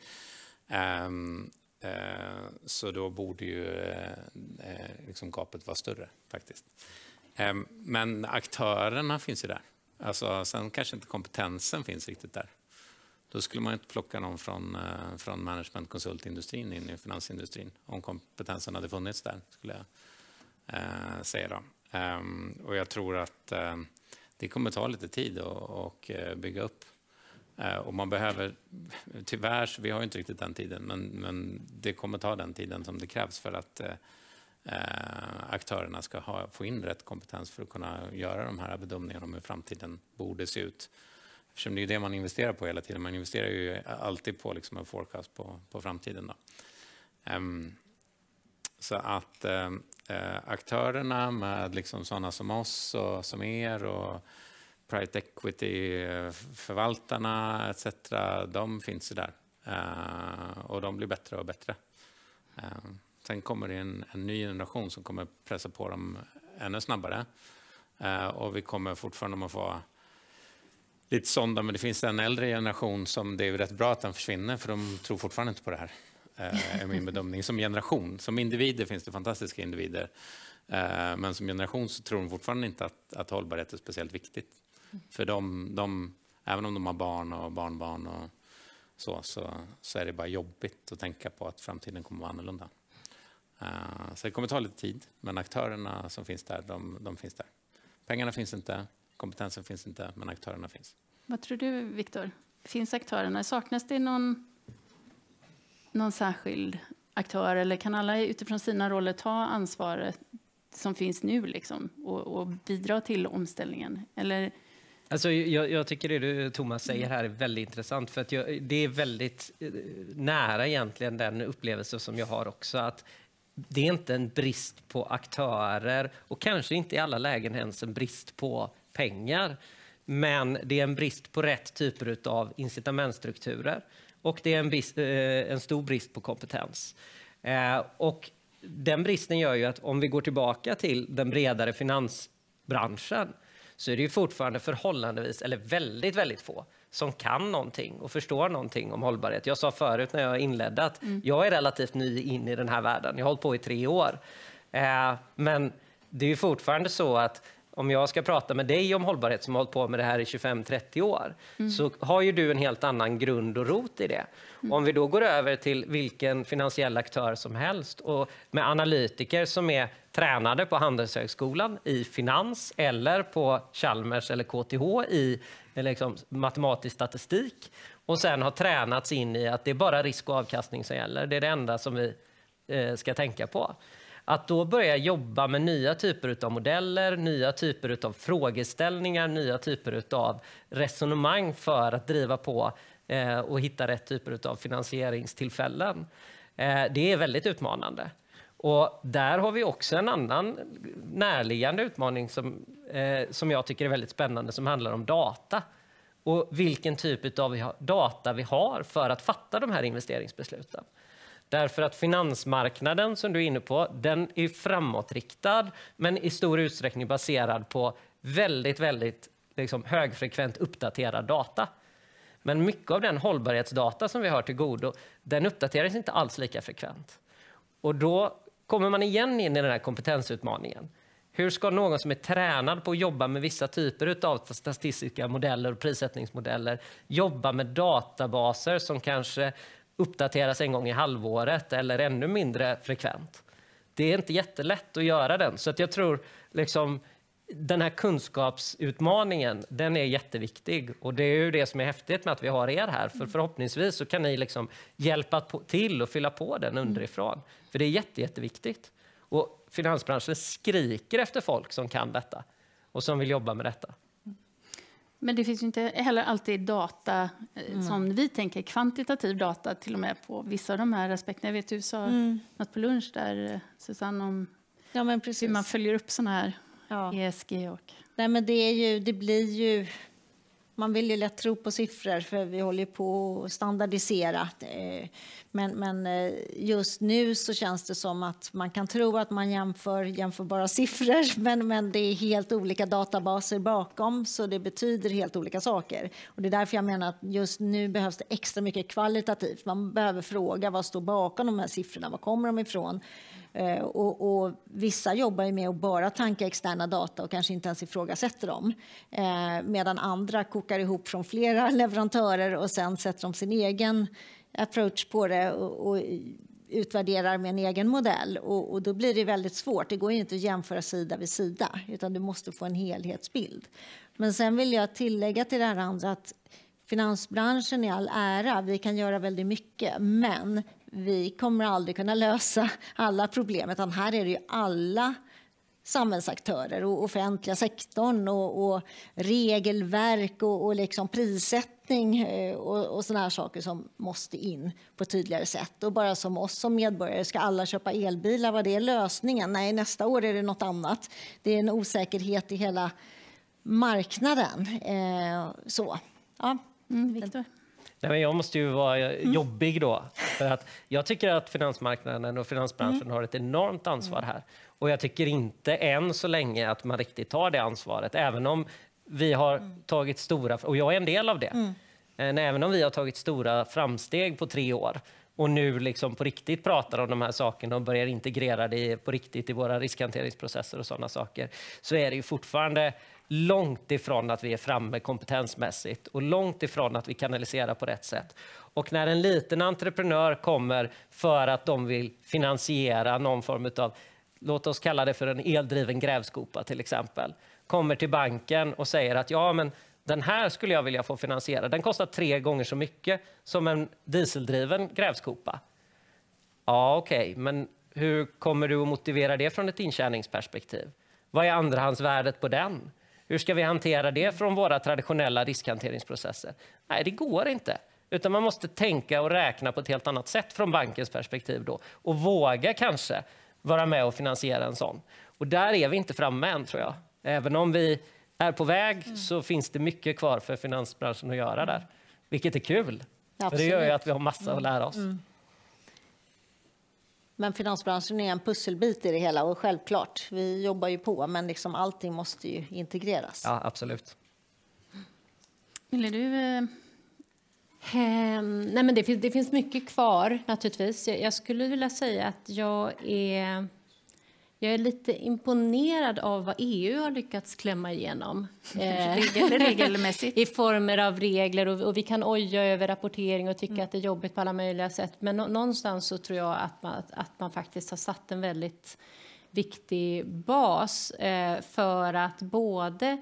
E: Um, uh, så då borde ju uh, liksom gapet vara större faktiskt. Um, men aktörerna finns ju där. Alltså, sen kanske inte kompetensen finns riktigt där. Då skulle man inte plocka någon från, eh, från managementkonsultindustrin in i finansindustrin om kompetensen hade funnits där, skulle jag eh, säga. Då. Um, och jag tror att um, det kommer ta lite tid att bygga upp. Uh, och man behöver, tyvärr, vi har inte riktigt den tiden, men, men det kommer ta den tiden som det krävs för att uh, aktörerna ska ha, få in rätt kompetens för att kunna göra de här bedömningarna om hur framtiden borde se ut. Eftersom det är det man investerar på hela tiden. Man investerar ju alltid på liksom en forecast på, på framtiden. Då. Um, så att ehm, eh, aktörerna med liksom sådana som oss och som er och private equity-förvaltarna eh, etc. De finns ju där uh, och de blir bättre och bättre. Uh, sen kommer det en, en, ny generation som kommer pressa på dem ännu snabbare uh, och vi kommer fortfarande att få lite sådana, men det finns en äldre generation som det är rätt bra att den försvinner för de tror fortfarande inte på det här. Eh, är min bedömning. Som generation, som individer finns det fantastiska individer. Eh, men som generation så tror de fortfarande inte att, att hållbarhet är speciellt viktigt. För de, de, även om de har barn och barnbarn och så, så, så är det bara jobbigt att tänka på att framtiden kommer att vara annorlunda. Eh, så det kommer ta lite tid, men aktörerna som finns där, de, de, finns där. Pengarna finns inte, kompetensen finns inte, men aktörerna finns.
A: Vad tror du, Viktor? Finns aktörerna? Saknas det någon någon särskild aktör eller kan alla utifrån sina roller ta ansvaret som finns nu liksom, och, och bidra till omställningen? Eller...
C: Alltså, jag, jag, tycker det du, Thomas säger här är väldigt intressant för att jag, det är väldigt eh, nära egentligen den upplevelse som jag har också. att det är inte en brist på aktörer och kanske inte i alla lägen ens en brist på pengar. Men det är en brist på rätt typer av incitamentstrukturer och det är en, brist, eh, en stor brist på kompetens. Eh, och den bristen gör ju att om vi går tillbaka till den bredare finansbranschen så är det ju fortfarande förhållandevis, eller väldigt, väldigt få som kan någonting och förstår någonting om hållbarhet. Jag sa förut när jag inledde att mm. jag är relativt ny in i den här världen. Jag har hållit på i tre år. Eh, men det är ju fortfarande så att om jag ska prata med dig om hållbarhet som har hållit på med det här i 25-30 år, mm. så har ju du en helt annan grund och rot i det. Mm. Om vi då går över till vilken finansiell aktör som helst och med analytiker som är tränade på Handelshögskolan i finans eller på Chalmers eller KTH i liksom, matematisk statistik och sen har tränats in i att det är bara risk och avkastning som gäller. Det är det enda som vi eh, ska tänka på. Att då börja jobba med nya typer av modeller, nya typer av frågeställningar, nya typer av resonemang för att driva på eh, och hitta rätt typer av finansieringstillfällen. Eh, det är väldigt utmanande. Och där har vi också en annan närliggande utmaning som, eh, som jag tycker är väldigt spännande som handlar om data och vilken typ av data vi har för att fatta de här investeringsbesluten. Därför att finansmarknaden som du är inne på, den är framåtriktad men i stor utsträckning baserad på väldigt, väldigt liksom, högfrekvent uppdaterad data. Men mycket av den hållbarhetsdata som vi har till godo, den uppdateras inte alls lika frekvent. Och då kommer man igen in i den här kompetensutmaningen. Hur ska någon som är tränad på att jobba med vissa typer av statistiska modeller och prissättningsmodeller jobba med databaser som kanske uppdateras en gång i halvåret eller ännu mindre frekvent? Det är inte jättelätt att göra den. Så att jag tror liksom, den här kunskapsutmaningen, den är jätteviktig. Och det är ju det som är häftigt med att vi har er här. För förhoppningsvis så kan ni liksom hjälpa till och fylla på den underifrån. För det är jätte, jätteviktigt. Och finansbranschen skriker efter folk som kan detta och som vill jobba med detta.
A: Men det finns ju inte heller alltid data mm. som vi tänker, kvantitativ data till och med på vissa av de här aspekterna. Jag vet du sa mm. något på lunch där, eh, Susanne, om ja, hur man följer upp sådana här ja. ESG. Och...
D: Nej, men det, är ju, det blir ju man vill ju lätt tro på siffror för vi håller på att standardisera. Eh, men, men eh, just nu så känns det som att man kan tro att man jämför jämförbara siffror men, men det är helt olika databaser bakom så det betyder helt olika saker. Och det är därför jag menar att just nu behövs det extra mycket kvalitativt. Man behöver fråga vad står bakom de här siffrorna, var kommer de ifrån? Eh, och, och, vissa jobbar ju med att bara tanka externa data och kanske inte ens ifrågasätter dem. Eh, medan andra kokar ihop från flera leverantörer och sen sätter de sin egen approach på det och, och utvärderar med en egen modell. Och, och, då blir det väldigt svårt. Det går inte att jämföra sida vid sida utan du måste få en helhetsbild. Men sen vill jag tillägga till det här andra att finansbranschen i all ära, vi kan göra väldigt mycket, men vi kommer aldrig kunna lösa alla problem, utan här är det ju alla samhällsaktörer och offentliga sektorn och, och regelverk och, och liksom prissättning eh, och, och såna här saker som måste in på ett tydligare sätt. Och bara som oss som medborgare, ska alla köpa elbilar? Vad det är lösningen? Nej, nästa år är det något annat. Det är en osäkerhet i hela marknaden. Eh, så, ja.
A: Mm, Victor?
C: Nej, men jag måste ju vara mm. jobbig då. För att jag tycker att finansmarknaden och finansbranschen mm. har ett enormt ansvar här. Och jag tycker inte än så länge att man riktigt tar det ansvaret. Även om vi har mm. tagit stora, och jag är en del av det. Mm. Eh, även om vi har tagit stora framsteg på tre år och nu liksom på riktigt pratar om de här sakerna och börjar integrera det på riktigt i våra riskhanteringsprocesser och sådana saker, så är det ju fortfarande långt ifrån att vi är framme kompetensmässigt och långt ifrån att vi kanaliserar på rätt sätt. Och när en liten entreprenör kommer för att de vill finansiera någon form av, låt oss kalla det för en eldriven grävskopa till exempel, kommer till banken och säger att ja, men den här skulle jag vilja få finansiera. Den kostar tre gånger så mycket som en dieseldriven grävskopa. Ja, okej, okay. men hur kommer du att motivera det från ett intjäningsperspektiv? Vad är andrahandsvärdet på den? Hur ska vi hantera det från våra traditionella riskhanteringsprocesser? Nej, det går inte. Utan man måste tänka och räkna på ett helt annat sätt från bankens perspektiv då. Och våga kanske vara med och finansiera en sån. Och där är vi inte framme än tror jag. Även om vi är på väg mm. så finns det mycket kvar för finansbranschen att göra där. Vilket är kul. För det gör ju att vi har massa att lära oss. Mm.
D: Men finansbranschen är en pusselbit i det hela och självklart, vi jobbar ju på, men liksom allting måste ju integreras.
C: Ja, absolut.
A: Ville du? Eh...
B: Um, nej men det, finns, det finns mycket kvar naturligtvis. Jag, jag skulle vilja säga att jag är jag är lite imponerad av vad EU har lyckats klämma igenom.
A: Eh, Regel, regelmässigt.
B: I former av regler. Och, och, vi kan oja över rapportering och tycka mm. att det är jobbigt på alla möjliga sätt. Men någonstans så tror jag att man, att man faktiskt har satt en väldigt viktig bas eh, för att både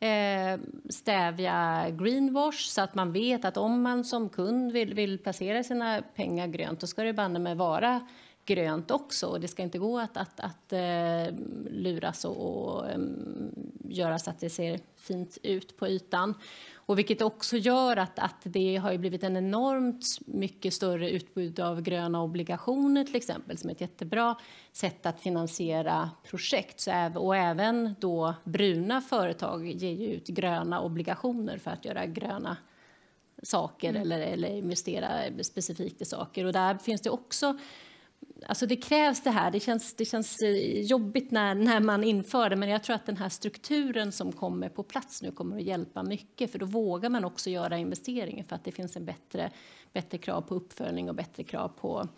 B: eh, stävja greenwash så att man vet att om man som kund vill, vill placera sina pengar grönt då ska det banne med vara grönt också. Det ska inte gå att, att, att uh, luras och, och um, göra så att det ser fint ut på ytan. Och vilket också gör att, att det har blivit en enormt mycket större utbud av gröna obligationer till exempel, som är ett jättebra sätt att finansiera projekt. Så, och även då bruna företag ger ju ut gröna obligationer för att göra gröna saker mm. eller, eller investera specifikt i saker. Och där finns det också Alltså det krävs det här. Det känns, det känns eh, jobbigt när, när man inför det men jag tror att den här strukturen som kommer på plats nu kommer att hjälpa mycket för då vågar man också göra investeringar för att det finns en bättre, bättre krav på uppföljning och bättre krav på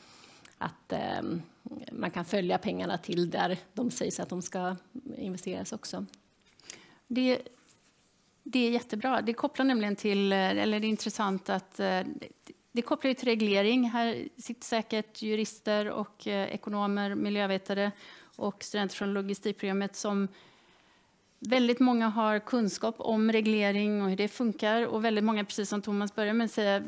B: att, eh, man kan följa pengarna till där de sägs att de ska investeras också.
A: Det, det är jättebra. Det kopplar nämligen till, eh, eller det är intressant att eh, det kopplar ju till reglering. Här sitter säkert jurister och eh, ekonomer, miljövetare och studenter från logistikprogrammet som väldigt många har kunskap om reglering och hur det funkar. Och väldigt många, precis som Thomas började med att säga,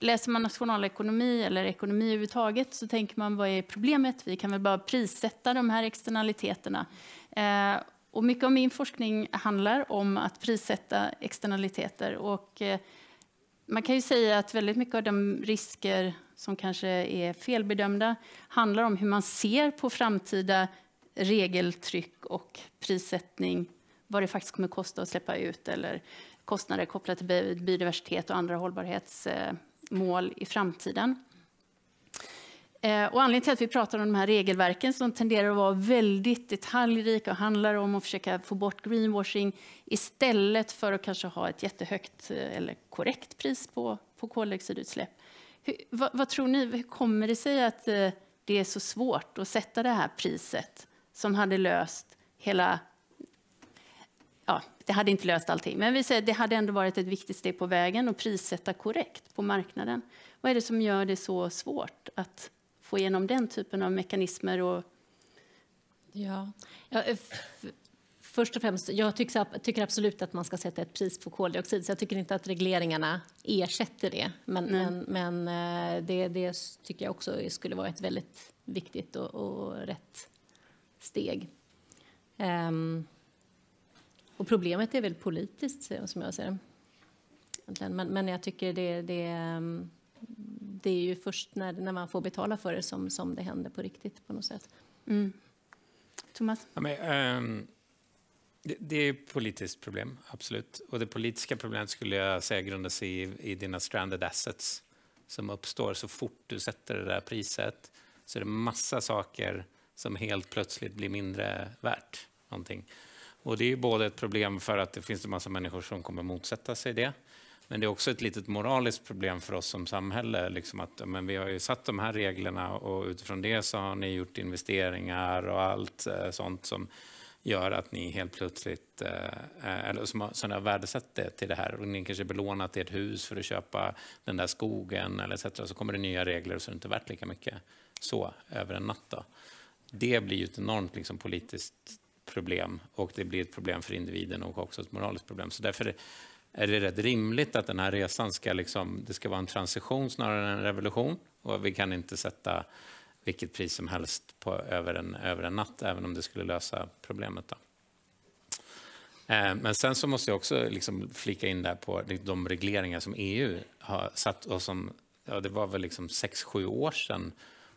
A: läser man nationalekonomi eller ekonomi överhuvudtaget så tänker man vad är problemet? Vi kan väl bara prissätta de här externaliteterna. Eh, och mycket av min forskning handlar om att prissätta externaliteter. Och, eh, man kan ju säga att väldigt mycket av de risker som kanske är felbedömda handlar om hur man ser på framtida regeltryck och prissättning, vad det faktiskt kommer kosta att släppa ut eller kostnader kopplat till biodiversitet och andra hållbarhetsmål i framtiden. Eh, och anledningen till att vi pratar om de här regelverken som tenderar att vara väldigt detaljrika och handlar om att försöka få bort greenwashing istället för att kanske ha ett jättehögt eh, eller korrekt pris på, på koldioxidutsläpp. Hur, vad, vad, tror ni, hur kommer det sig att eh, det är så svårt att sätta det här priset som hade löst hela... Ja, det hade inte löst allting, men vi säger, det hade ändå varit ett viktigt steg på vägen att prissätta korrekt på marknaden. Vad är det som gör det så svårt att få igenom den typen av mekanismer? Och...
B: Ja, ja först och främst, jag tycker, tycker, absolut att man ska sätta ett pris på koldioxid, så jag tycker inte att regleringarna ersätter det. Men, men, men eh, det, det, tycker jag också skulle vara ett väldigt viktigt och, och rätt steg. Um, och problemet är väl politiskt, som jag ser det. Men, men jag tycker det, det, ehm, det är ju först när, när man får betala för det som, som det händer på riktigt på något sätt. Mm.
A: Thomas?
E: Ja, men, um, det, det, är ett politiskt problem, absolut. Och det politiska problemet skulle jag säga grundar sig i, i dina stranded assets som uppstår så fort du sätter det där priset. Så är det massa saker som helt plötsligt blir mindre värt någonting. Och det är både ett problem för att det finns en massa människor som kommer motsätta sig det. Men det är också ett litet moraliskt problem för oss som samhälle. Liksom att, men vi har ju satt de här reglerna och utifrån det så har ni gjort investeringar och allt eh, sånt som gör att ni helt plötsligt, eh, eh, eller som har, som har värdesatt det till det här. Och ni kanske belånat ert hus för att köpa den där skogen eller etc. Så kommer det nya regler och så är det inte värt lika mycket så över en natt. Då. Det blir ju ett enormt liksom, politiskt problem och det blir ett problem för individen och också ett moraliskt problem. Så därför är det rätt rimligt att den här resan ska, liksom, det ska vara en transition snarare än en revolution. Och vi kan inte sätta vilket pris som helst på, över, en, över en natt, även om det skulle lösa problemet. Då. Eh, men sen så måste jag också liksom flika in där på de regleringar som EU har satt och som, ja, det var väl liksom 6-7 år sedan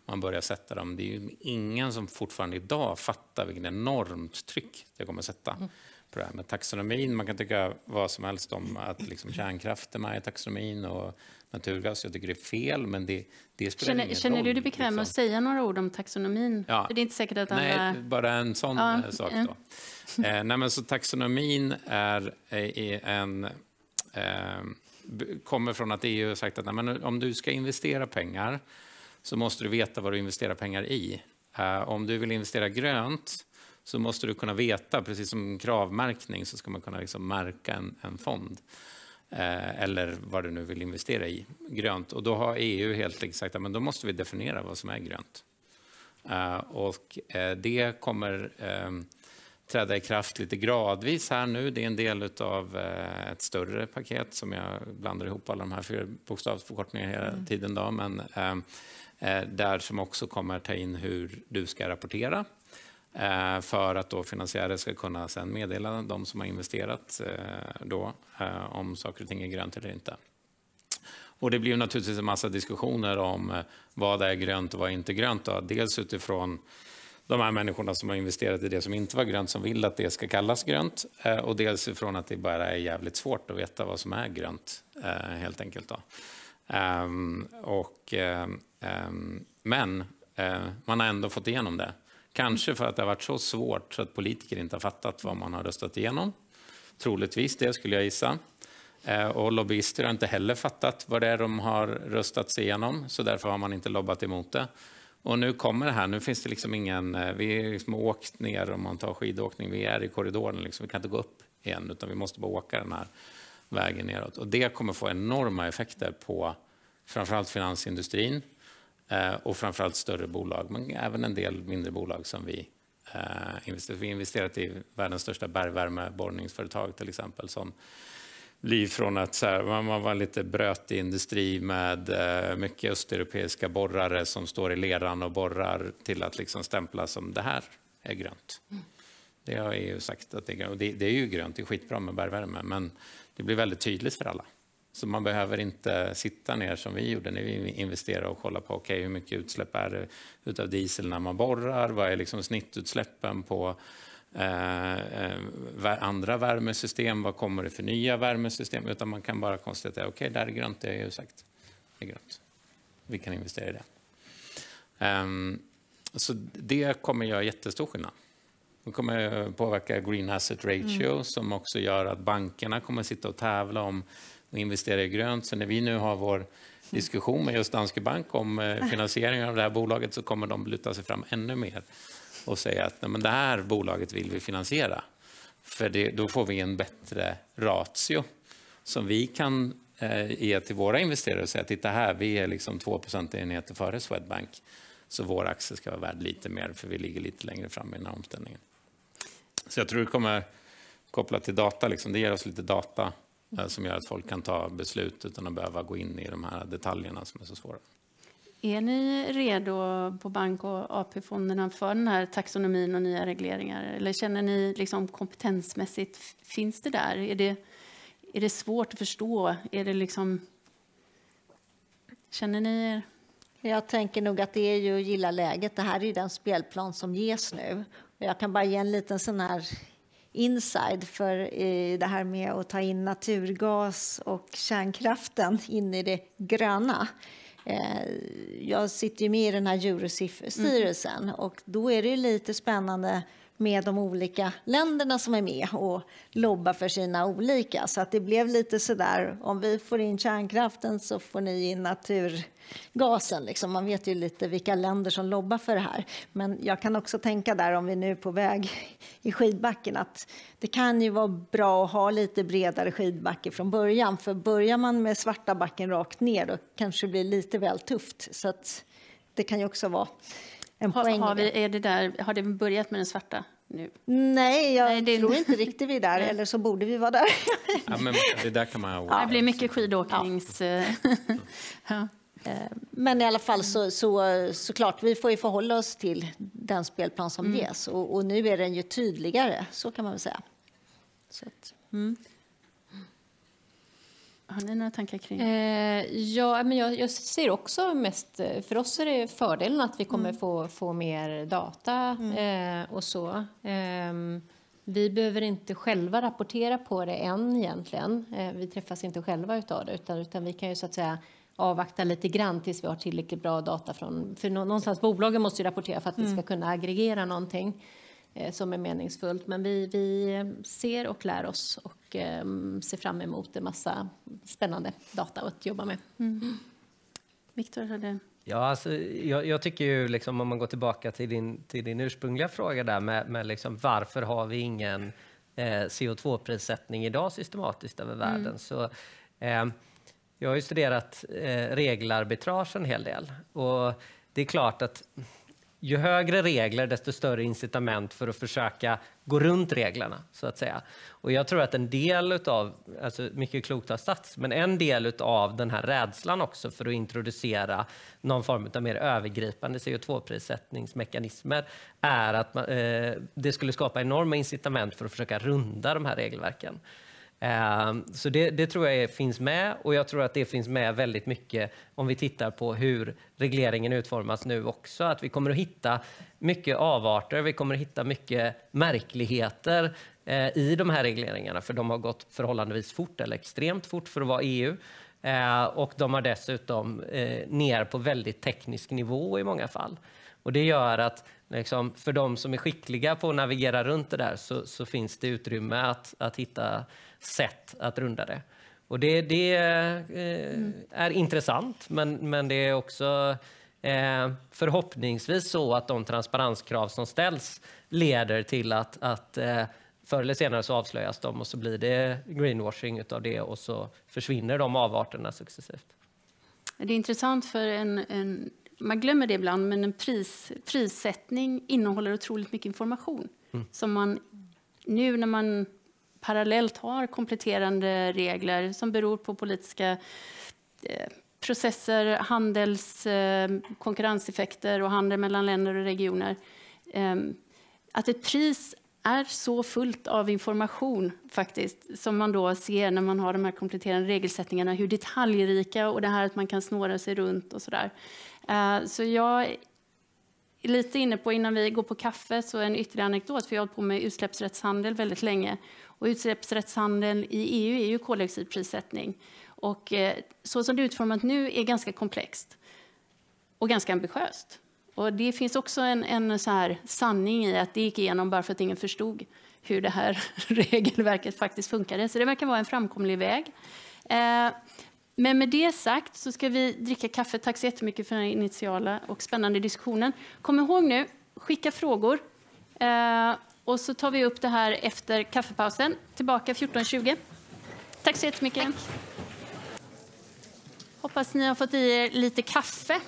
E: man började sätta dem. Det är ju ingen som fortfarande idag fattar vilket enormt tryck det kommer att sätta mm på det här med taxonomin. Man kan tycka vad som helst om att liksom kärnkraft är med i taxonomin och naturgas. Jag tycker det är fel, men det, det spelar
A: känner,
E: ingen
A: känner
E: roll.
A: Känner du dig bekväm liksom. att säga några ord om taxonomin?
E: Ja.
A: För det är inte säkert att alla...
E: Nej, bara en sån ja. Eh, sak då. eh, nej, men så taxonomin är, är en... Eh, kommer från att EU har sagt att nej, men om du ska investera pengar så måste du veta vad du investerar pengar i. Uh, om du vill investera grönt så måste du kunna veta, precis som kravmärkning, så ska man kunna liksom märka en, en fond. Uh, eller vad du nu vill investera i, grönt. Och då har EU helt enkelt sagt att då måste vi definiera vad som är grönt. Uh, och det kommer ehm, träda i kraft lite gradvis här nu. Det är en del av ett större paket som jag blandar ihop alla de här fyra bokstavsförkortningarna hela mm. tiden. Då, men, Eh, där som också kommer ta in hur du ska rapportera eh, Eh, för att då finansiärer ska kunna sen meddela de som har investerat eh, då, eh, om saker och ting är grönt eller inte. Och det blir naturligtvis en massa diskussioner om eh, vad är grönt och vad är inte grönt. Då. Dels utifrån de här människorna som har investerat i det som inte var grönt, som vill att det ska kallas grönt. Och dels ifrån att det bara är jävligt svårt att veta vad som är grönt, helt enkelt. Då. Ehm, och, ehm, ehm, men man har ändå fått igenom det. Kanske för att det har varit så svårt så att politiker inte har fattat vad man har röstat igenom. Troligtvis det, skulle jag gissa. Eh, och lobbyister har inte heller fattat vad det är de har röstat sig igenom, så därför har man inte lobbat emot det. Och nu kommer det här, nu finns det liksom ingen, eh, vi är liksom åkt ner om man tar skidåkning, vi är i korridoren, liksom, vi kan inte gå upp igen utan vi måste bara åka den här vägen neråt. Och det kommer få enorma effekter på framförallt finansindustrin Eh, och framförallt större bolag, men även en del mindre bolag som vi eh, investerat. Vi har investerat i världens största bergvärmeborrningsföretag till exempel som blir från att så här, man var lite brötig industri med eh, mycket östeuropeiska borrare som står i leran och borrar till att liksom stämpla som det här är grönt. Det har EU sagt att det är grönt. Det, det är ju grönt, det är skitbra med bergvärme, men det blir väldigt tydligt för alla. Så man behöver inte sitta ner som vi gjorde när vi investerade och kolla på okay, hur mycket utsläpp är det utav diesel när man borrar, vad är liksom snittutsläppen på eh, eh andra värmesystem, vad kommer det för nya värmesystem? Utan man kan bara konstatera, okej, okay, där är grönt, det är ju sagt. Det är grönt. Vi kan investera i det. Um, så det kommer göra jättestor skillnad. Det kommer påverka green asset ratio mm. som också gör att bankerna kommer sitta och tävla om att investera i grönt. Så när vi nu har vår diskussion med just Danske Bank om eh, finansieringen av det här bolaget så kommer de luta sig fram ännu mer och säga att men det här bolaget vill vi finansiera. För det, då får vi en bättre ratio som vi kan eh, ge till våra investerare och säga titta här, vi är liksom 2 procentenheter före Swedbank. Så vår aktie ska vara värd lite mer för vi ligger lite längre fram i den här omställningen. Så jag tror det kommer kopplat till data. Liksom. Det ger oss lite data som gör att folk kan ta beslut utan att behöva gå in i de här detaljerna som är så svåra.
A: Är ni redo på bank och AP-fonderna för den här taxonomin och nya regleringar? Eller känner ni liksom kompetensmässigt, finns det där? Är det, är det svårt att förstå? Är det liksom... Känner ni er?
D: Jag tänker nog att det är ju att gilla läget. Det här är den spelplan som ges nu. Jag kan bara ge en liten sån här inside för det här med att ta in naturgas och kärnkraften in i det gröna. Eh, jag sitter ju med i den här Eurosif-styrelsen mm. och då är det lite spännande med de olika länderna som är med och lobbar för sina olika. Så att det blev lite sådär, om vi får in kärnkraften så får ni in naturgasen. Liksom. Man vet ju lite vilka länder som lobbar för det här. Men jag kan också tänka där, om vi nu är på väg i skidbacken, att det kan ju vara bra att ha lite bredare skidbacke från början. För börjar man med svarta backen rakt ner, då kanske det blir lite väl tufft. Så att det kan ju också vara
A: har. Har, vi, är det där, har det börjat med den svarta? Nu.
D: Nej, jag Nej, det tror inte riktigt vi är där, eller så borde vi vara där.
E: ja, men det där kan man
A: ja. Det blir mycket skidåknings... Ja.
D: ja. Eh, men i alla fall så, så, såklart, vi får ju förhålla oss till den spelplan som mm. ges. Och, och, nu är den ju tydligare, så kan man väl säga. Så att, mm.
A: Har ni några tankar kring
B: eh, Ja, men jag, jag, ser också mest... För oss är det fördelen att vi kommer mm. få, få mer data mm. eh, och så. Eh, vi behöver inte själva rapportera på det än egentligen. Eh, vi träffas inte själva utav det, utan, utan vi kan ju så att säga avvakta lite grann tills vi har tillräckligt bra data från... För någonstans bolagen måste ju rapportera för att mm. vi ska kunna aggregera någonting. Eh, som är meningsfullt. Men vi, vi ser och lär oss och eh, ser fram emot en massa spännande data att jobba med. Mm.
A: Viktor, hade...
C: Ja, alltså, jag, jag, tycker ju, liksom, om man går tillbaka till din, till din ursprungliga fråga där med, med liksom, varför har vi ingen eh, CO2-prissättning idag systematiskt över mm. världen? Så, eh, jag har ju studerat eh, regelarbitrage en hel del och det är klart att ju högre regler, desto större incitament för att försöka gå runt reglerna. så att säga. Och jag tror att en del av, alltså mycket klokt har Sats, men en del av den här rädslan också för att introducera någon form av mer övergripande CO2-prissättningsmekanismer är att man, eh, det skulle skapa enorma incitament för att försöka runda de här regelverken. Ehm, så det, det, tror jag finns med och jag tror att det finns med väldigt mycket om vi tittar på hur regleringen utformas nu också. Att vi kommer att hitta mycket avarter, vi kommer att hitta mycket märkligheter eh, i de här regleringarna för de har gått förhållandevis fort eller extremt fort för att vara EU. Eh, och de har dessutom eh, ner på väldigt teknisk nivå i många fall. Och det gör att liksom, för de som är skickliga på att navigera runt det där så, så finns det utrymme att, att hitta sätt att runda det. Och det, det eh, är intressant, men, men det är också Eh, förhoppningsvis så att de transparenskrav som ställs leder till att, att eh, förr eller senare så avslöjas de och så blir det greenwashing av det och så försvinner de avarterna successivt.
A: Det är intressant för en, en man glömmer det ibland, men en pris, prissättning innehåller otroligt mycket information mm. som man nu när man parallellt har kompletterande regler som beror på politiska eh, processer, handels, eh, konkurrenseffekter och handel mellan länder och regioner. Eh, att ett pris är så fullt av information faktiskt som man då ser när man har de här kompletterande regelsättningarna, hur detaljrika och det här att man kan snåra sig runt och sådär. Eh, så jag är lite inne på, innan vi går på kaffe, så en ytterligare anekdot, för jag har hållit på med utsläppsrättshandel väldigt länge. Och utsläppsrättshandel i EU är ju koldioxidprissättning. Och eh, så som det är utformat nu är ganska komplext och ganska ambitiöst. Och det finns också en, en så här sanning i att det gick igenom bara för att ingen förstod hur det här regelverket faktiskt funkade. Så det verkar vara en framkomlig väg. Eh, men med det sagt så ska vi dricka kaffe. Tack så jättemycket för den initiala och spännande diskussionen. Kom ihåg nu, skicka frågor. Eh, och så tar vi upp det här efter kaffepausen. Tillbaka 14.20. Tack så jättemycket. Tack. Hoppas ni har fått i er lite kaffe.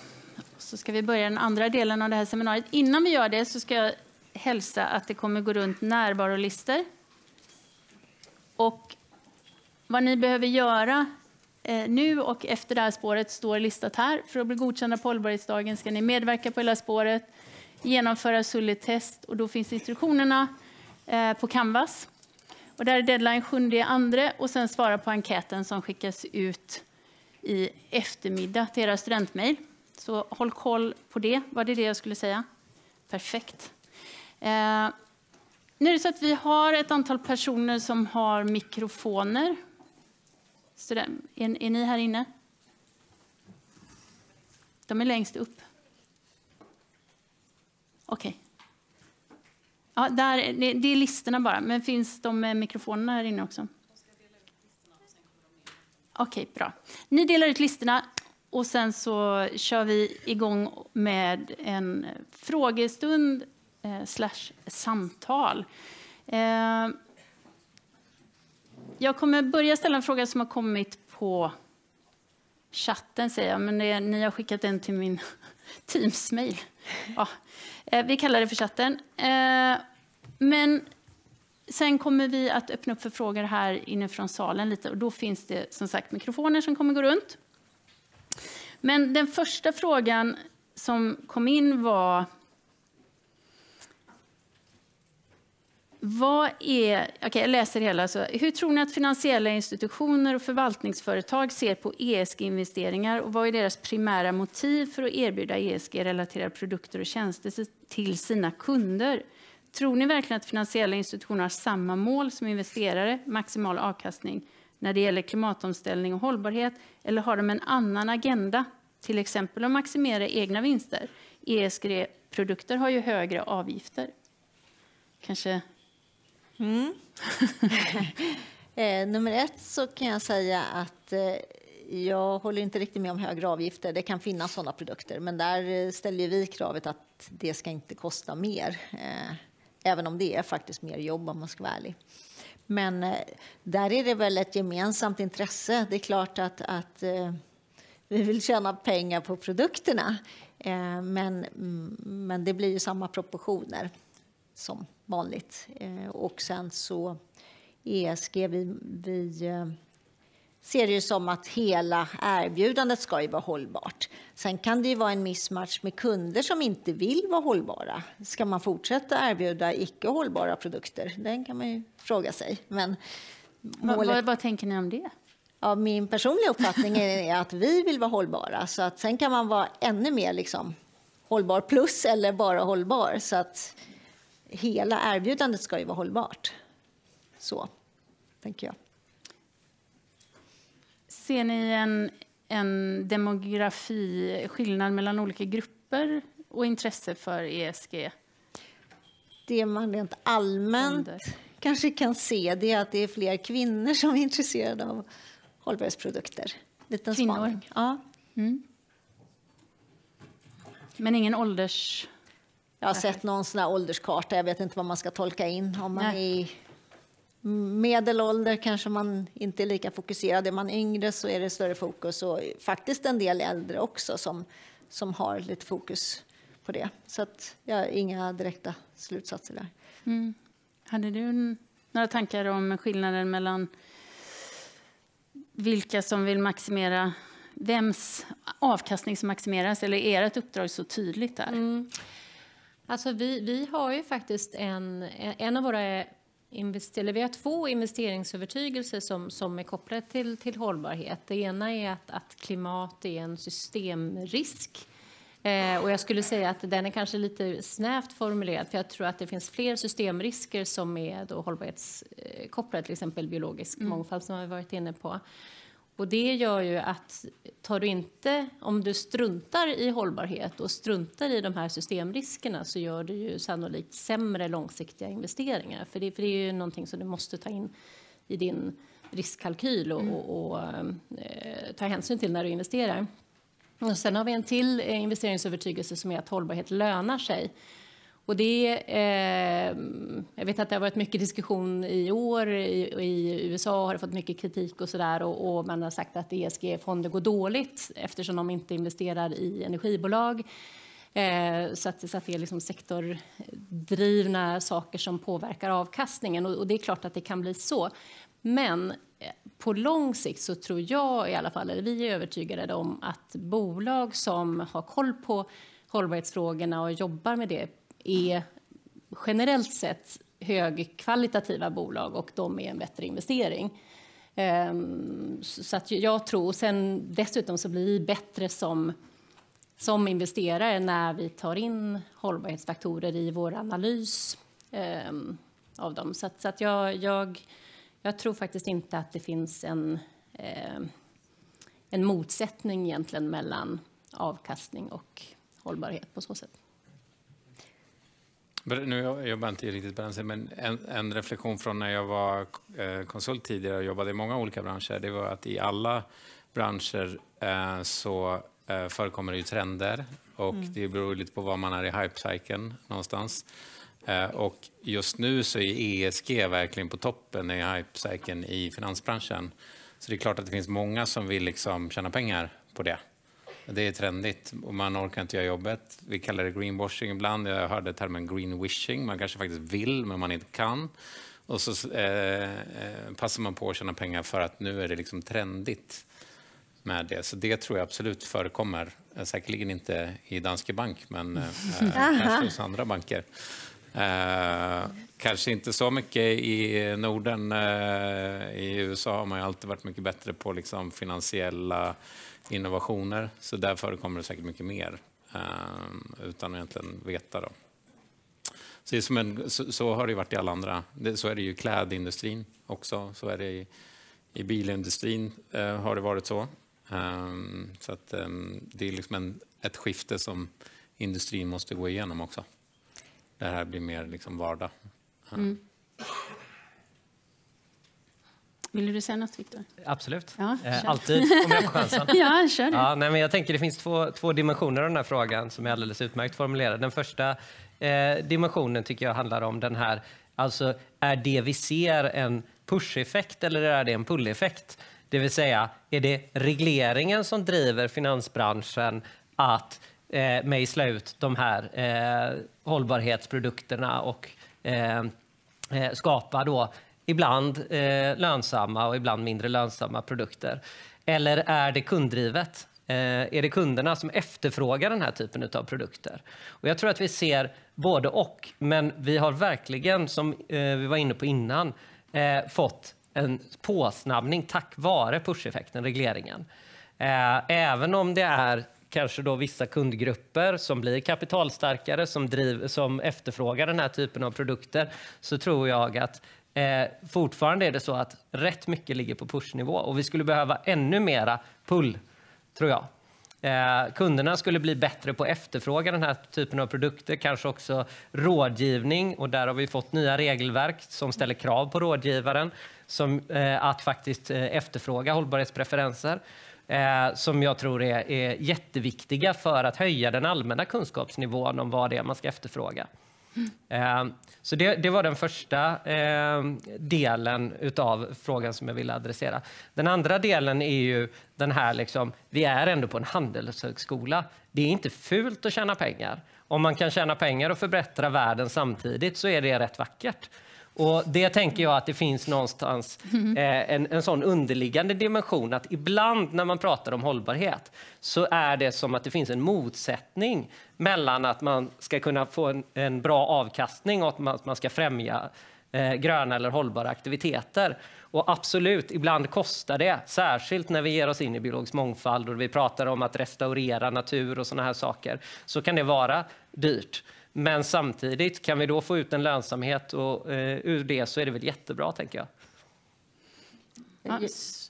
A: Så ska vi börja den andra delen av det här seminariet. Innan vi gör det så ska jag hälsa att det kommer gå runt närvarolistor. Och vad ni behöver göra Eh, nu och efter det här spåret står listat här. För att bli godkända på hållbarhetsdagen ska ni medverka på hela spåret, genomföra Sully-test och då finns instruktionerna eh, på Canvas. Och där är deadline 7 andra och sen svara på enkäten som skickas ut i eftermiddag till era studentmejl. Så håll koll på det. Var det det jag skulle säga? Perfekt. Eh, nu är det så att vi har ett antal personer som har mikrofoner är, är ni här inne? De är längst upp. Okej. Okay. Ja, där, det, det, är listorna bara, men finns de med mikrofonerna här inne också? Okej, okay, bra. Ni delar ut listorna och sen så kör vi igång med en frågestund eh, slash samtal. Eh, jag kommer börja ställa en fråga som har kommit på chatten, säger jag, men det, ni har skickat den till min Teams-mail. Ja, eh, vi kallar det för chatten. Eh, men sen kommer vi att öppna upp för frågor här inifrån salen lite och då finns det som sagt mikrofoner som kommer gå runt. Men den första frågan som kom in var Vad är, okay, jag läser hela. Alltså, hur tror ni att finansiella institutioner och förvaltningsföretag ser på ESG-investeringar och vad är deras primära motiv för att erbjuda ESG-relaterade produkter och tjänster till sina kunder? Tror ni verkligen att finansiella institutioner har samma mål som investerare, maximal avkastning, när det gäller klimatomställning och hållbarhet? Eller har de en annan agenda, till exempel att maximera egna vinster? ESG-produkter har ju högre avgifter. Kanske...
D: Mm. eh, nummer ett så kan jag säga att eh, jag håller inte riktigt med om högre avgifter. Det kan finnas sådana produkter, men där eh, ställer vi kravet att det ska inte kosta mer. Eh, även om det är faktiskt mer jobb om man ska vara ärlig. Men eh, där är det väl ett gemensamt intresse. Det är klart att, att eh, vi vill tjäna pengar på produkterna. Men, mm, men det blir ju samma proportioner som vanligt. Och sen så ESG, vi, vi ser det ju som att hela erbjudandet ska ju vara hållbart. Sen kan det ju vara en missmatch med kunder som inte vill vara hållbara. Ska man fortsätta erbjuda icke hållbara produkter? Den kan man ju fråga sig. Men
A: målet... vad, vad, tänker ni om det?
D: Ja, min personliga uppfattning är att vi vill vara hållbara. Så att sen kan man vara ännu mer liksom, hållbar plus eller bara hållbar. Så att hela erbjudandet ska ju vara hållbart. Så tänker jag.
A: Ser ni en, en demografi, skillnad mellan olika grupper och intresse för ESG?
D: Det man rent allmänt Fonder. kanske kan se det är att det är fler kvinnor som är intresserade av hållbarhetsprodukter.
A: Liten kvinnor? Spaning.
D: Ja. Mm.
A: Men ingen ålders...
D: Jag har sett någon sån ålderskarta. Jag vet inte vad man ska tolka in. Om man är i medelålder kanske man inte är lika fokuserad. Är man yngre så är det större fokus. Och faktiskt en del äldre också som, som har lite fokus på det. Så att jag har inga direkta slutsatser där.
A: Hade du några tankar om skillnaden mellan vilka som vill maximera, vems avkastning som maximeras? Eller är ert uppdrag så tydligt där?
B: Alltså vi, vi har ju faktiskt en, en av våra eller vi har två investeringsövertygelser som, som är kopplade till, till hållbarhet. Det ena är att, att klimat är en systemrisk. Eh, och jag skulle säga att den är kanske lite snävt formulerad för jag tror att det finns fler systemrisker som är då hållbarhetskopplade, till exempel biologisk mångfald som vi varit inne på. Och det gör ju att tar du inte, om du struntar i hållbarhet och struntar i de här systemriskerna så gör du ju sannolikt sämre långsiktiga investeringar. För det, för det är ju någonting som du måste ta in i din riskkalkyl och, och, och eh, ta hänsyn till när du investerar. Och sen har vi en till investeringsövertygelse som är att hållbarhet lönar sig. Och det, eh, jag vet att det har varit mycket diskussion i år. I, i USA har det fått mycket kritik och sådär och, och man har sagt att ESG-fonder går dåligt eftersom de inte investerar i energibolag. Eh, så, att, så att det är liksom sektordrivna saker som påverkar avkastningen och, och det är klart att det kan bli så. Men eh, på lång sikt så tror jag i alla fall, eller vi är övertygade om att bolag som har koll på hållbarhetsfrågorna och jobbar med det är generellt sett högkvalitativa bolag och de är en bättre investering. Ehm, så att jag tror, och sen dessutom så blir vi bättre som, som investerare när vi tar in hållbarhetsfaktorer i vår analys ehm, av dem. Så att, så att jag, jag, jag tror faktiskt inte att det finns en, ehm, en motsättning egentligen mellan avkastning och hållbarhet på så sätt.
E: Nu jobbar jag inte riktigt sidan, men en, en reflektion från när jag var eh, konsult tidigare och jobbade i många olika branscher, det var att i alla branscher eh, så eh, förekommer det ju trender och det beror lite på var man är i hype-cykeln någonstans. Eh, och just nu så är ESG verkligen på toppen i hype-cykeln i finansbranschen. Så det är klart att det finns många som vill liksom tjäna pengar på det. Det är trendigt och man orkar inte göra jobbet. Vi kallar det greenwashing ibland. Jag hörde termen greenwishing. Man kanske faktiskt vill, men man inte kan. Och så eh, eh, passar man på att tjäna pengar för att nu är det liksom trendigt med det. Så det tror jag absolut förekommer. Säkerligen inte i Danske Bank, men eh, eh, kanske hos andra banker. Eh, kanske inte så mycket i Norden. Eh, I USA har man alltid varit mycket bättre på liksom finansiella innovationer. Så där förekommer det säkert mycket mer ehm, utan att egentligen veta. Då. Så, det som en, så, så har det varit i alla andra. Det, så är det ju i klädindustrin också. Så är det i, i bilindustrin eh, har det varit så. Um, så att, um, det är liksom en, ett skifte som industrin måste gå igenom också. Det här blir mer liksom vardag. Mm.
A: Vill du säga något, Viktor?
C: Absolut.
A: Ja,
C: Eh. Alltid om jag får chansen.
A: Ja, kör.
C: Ja, nej, men jag tänker det finns två, två dimensioner av den här frågan som är alldeles utmärkt formulerade. Den första eh, dimensionen tycker jag handlar om den här, alltså är det vi ser en push-effekt eller är det en pull-effekt? Det vill säga, är det regleringen som driver finansbranschen att eh, mejsla ut de här eh, hållbarhetsprodukterna och eh, eh, skapa då ibland eh, lönsamma och ibland mindre lönsamma produkter? Eller är det kunddrivet? Eh, är det kunderna som efterfrågar den här typen av produkter? Och jag tror att vi ser både och, men vi har verkligen, som eh, vi var inne på innan, eh, fått en påsnabbning tack vare push-effekten, regleringen. Eh, även om det är kanske då vissa kundgrupper som blir kapitalstarkare, som, driv, som efterfrågar den här typen av produkter, så tror jag att eh, fortfarande är det så att rätt mycket ligger på pushnivå och vi skulle behöva ännu mera pull, tror jag. Eh, kunderna skulle bli bättre på att efterfråga den här typen av produkter, kanske också rådgivning och där har vi fått nya regelverk som ställer krav på rådgivaren som, eh, att faktiskt eh, efterfråga hållbarhetspreferenser. eh, som jag tror är, är jätteviktiga för att höja den allmänna kunskapsnivån om vad det är man ska efterfråga. Eh, så det, det, var den första eh, delen av frågan som jag ville adressera. Den andra delen är ju den här, liksom, vi är ändå på en handelshögskola. Det är inte fult att tjäna pengar. Om man kan tjäna pengar och förbättra världen samtidigt så är det rätt vackert. Och Det tänker jag att det finns någonstans eh, en, en sån underliggande dimension att ibland när man pratar om hållbarhet så är det som att det finns en motsättning mellan att man ska kunna få en, en bra avkastning och att man, man ska främja eh, gröna eller hållbara aktiviteter. Och absolut, ibland kostar det, särskilt när vi ger oss in i biologisk mångfald och vi pratar om att restaurera natur och sådana här saker, så kan det vara dyrt. Men samtidigt, kan vi då få ut en lönsamhet och, eh, ur det så är det väl jättebra, tänker jag.